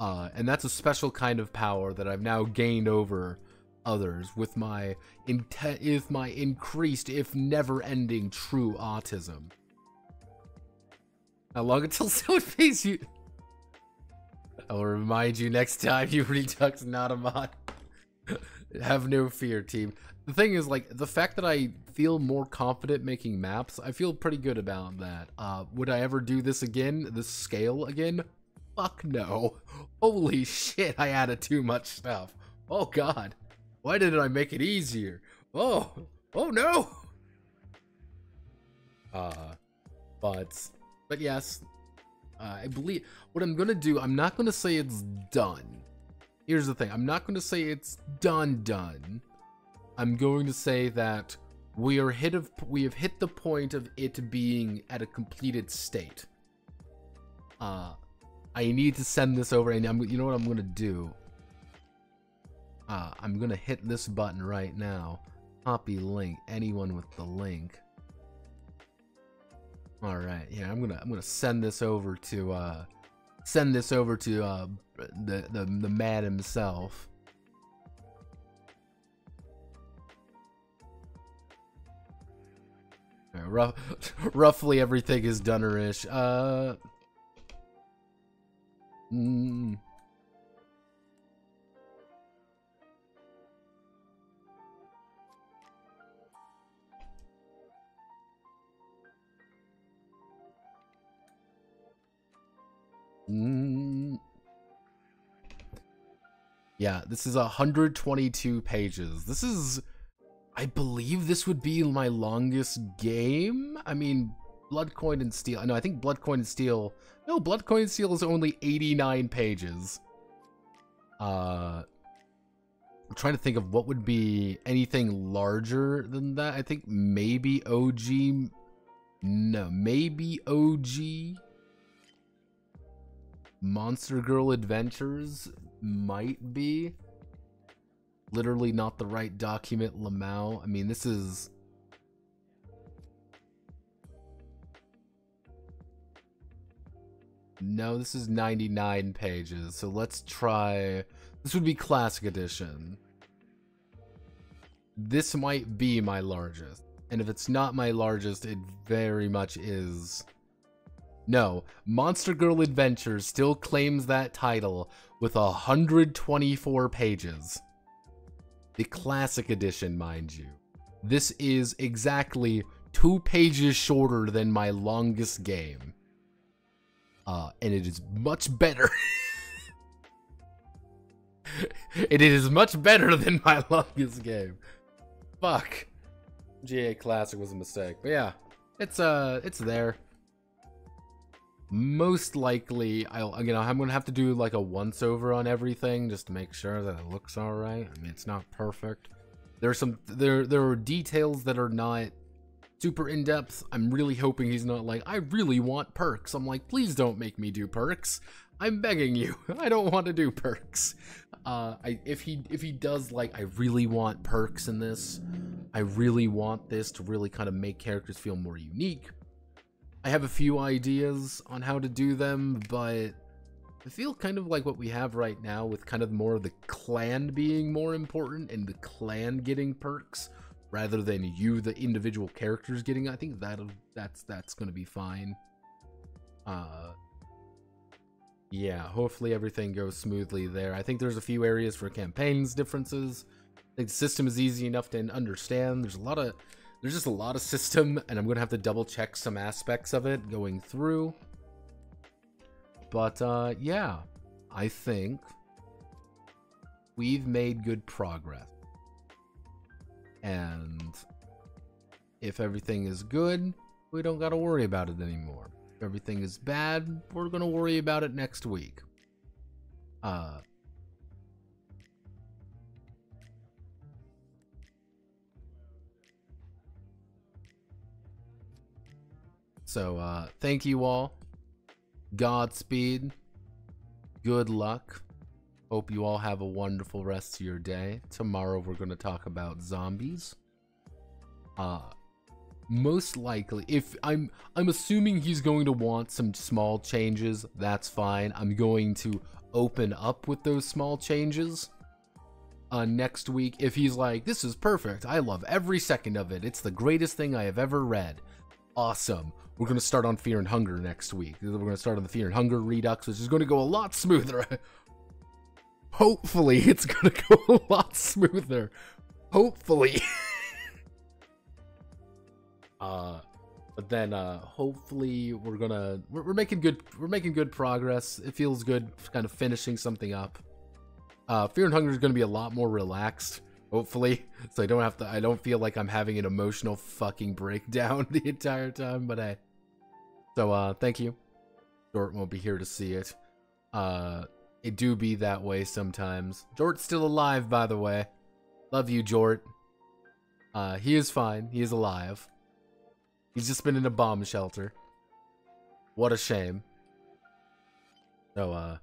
Speaker 1: Uh, and that's a special kind of power that I've now gained over others with my if my increased, if never-ending true autism. How long until someone pays you? I'll remind you next time you redux Nautomon. Have no fear, team. The thing is, like, the fact that I feel more confident making maps, I feel pretty good about that. Uh, would I ever do this again? This scale again? Fuck no. Holy shit, I added too much stuff. Oh god. Why didn't I make it easier? Oh, oh no. Uh, but, but yes, uh, I believe what I'm gonna do. I'm not gonna say it's done. Here's the thing. I'm not gonna say it's done. Done. I'm going to say that we are hit of we have hit the point of it being at a completed state. Uh, I need to send this over, and I'm you know what I'm gonna do. Uh, I'm gonna hit this button right now. Copy link. Anyone with the link. All right, yeah, I'm gonna I'm gonna send this over to uh, send this over to uh, the the the man himself. Rough, roughly everything is done-ish. Uh. Mm, Mm. Yeah, this is 122 pages. This is, I believe this would be my longest game. I mean, Blood Coin and Steel. No, I think Blood Coin and Steel. No, Blood Coin and Steel is only 89 pages. Uh, I'm trying to think of what would be anything larger than that. I think maybe OG. No, maybe OG Monster Girl Adventures might be literally not the right document Lamau. I mean, this is No, this is 99 pages. So let's try this would be classic edition. This might be my largest. And if it's not my largest, it very much is no, Monster Girl Adventures still claims that title with 124 pages. The classic edition, mind you. This is exactly two pages shorter than my longest game. Uh, and it is much better. it is much better than my longest game. Fuck. GA Classic was a mistake. But yeah, it's uh it's there most likely I'll you know I'm gonna have to do like a once over on everything just to make sure that it looks all right. I mean it's not perfect. There's some there there are details that are not super in depth. I'm really hoping he's not like I really want perks. I'm like please don't make me do perks. I'm begging you. I don't want to do perks. Uh, I if he if he does like I really want perks in this. I really want this to really kind of make characters feel more unique I have a few ideas on how to do them, but I feel kind of like what we have right now with kind of more of the clan being more important and the clan getting perks rather than you, the individual characters getting. I think that that's that's gonna be fine. Uh, yeah, hopefully everything goes smoothly there. I think there's a few areas for campaigns differences. The system is easy enough to understand. There's a lot of there's just a lot of system, and I'm going to have to double check some aspects of it going through. But, uh, yeah, I think we've made good progress. And if everything is good, we don't got to worry about it anymore. If everything is bad, we're going to worry about it next week. Uh, so, uh, thank you all. Godspeed. Good luck. Hope you all have a wonderful rest of your day. Tomorrow we're going to talk about zombies. Uh, most likely if i'm i'm assuming he's going to want some small changes that's fine i'm going to open up with those small changes uh next week if he's like this is perfect i love every second of it it's the greatest thing i have ever read awesome. We're going to start on fear and hunger next week. We're going to start on the fear and hunger redux which is going to go a lot smoother. Hopefully it's going to go a lot smoother. Hopefully. Uh, but then uh, hopefully we're gonna we're, we're, making good we're making good progress. It feels good, kind of finishing something up. Uh, Fear and Hunger is gonna be a lot more relaxed, hopefully, so I don't have to. I don't feel like I'm having an emotional fucking breakdown the entire time. But hey, so uh, thank you. Jort won't be here to see it. Uh, it do be that way sometimes. Jort's still alive, by the way. Love you, Jort. Uh, he is fine. He is alive. He's just been in a bomb shelter. What a shame. So, uh,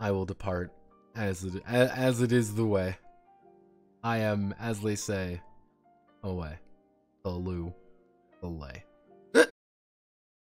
Speaker 1: I will depart as it, as it is the way. I am, as they say, away. The loo, the lay.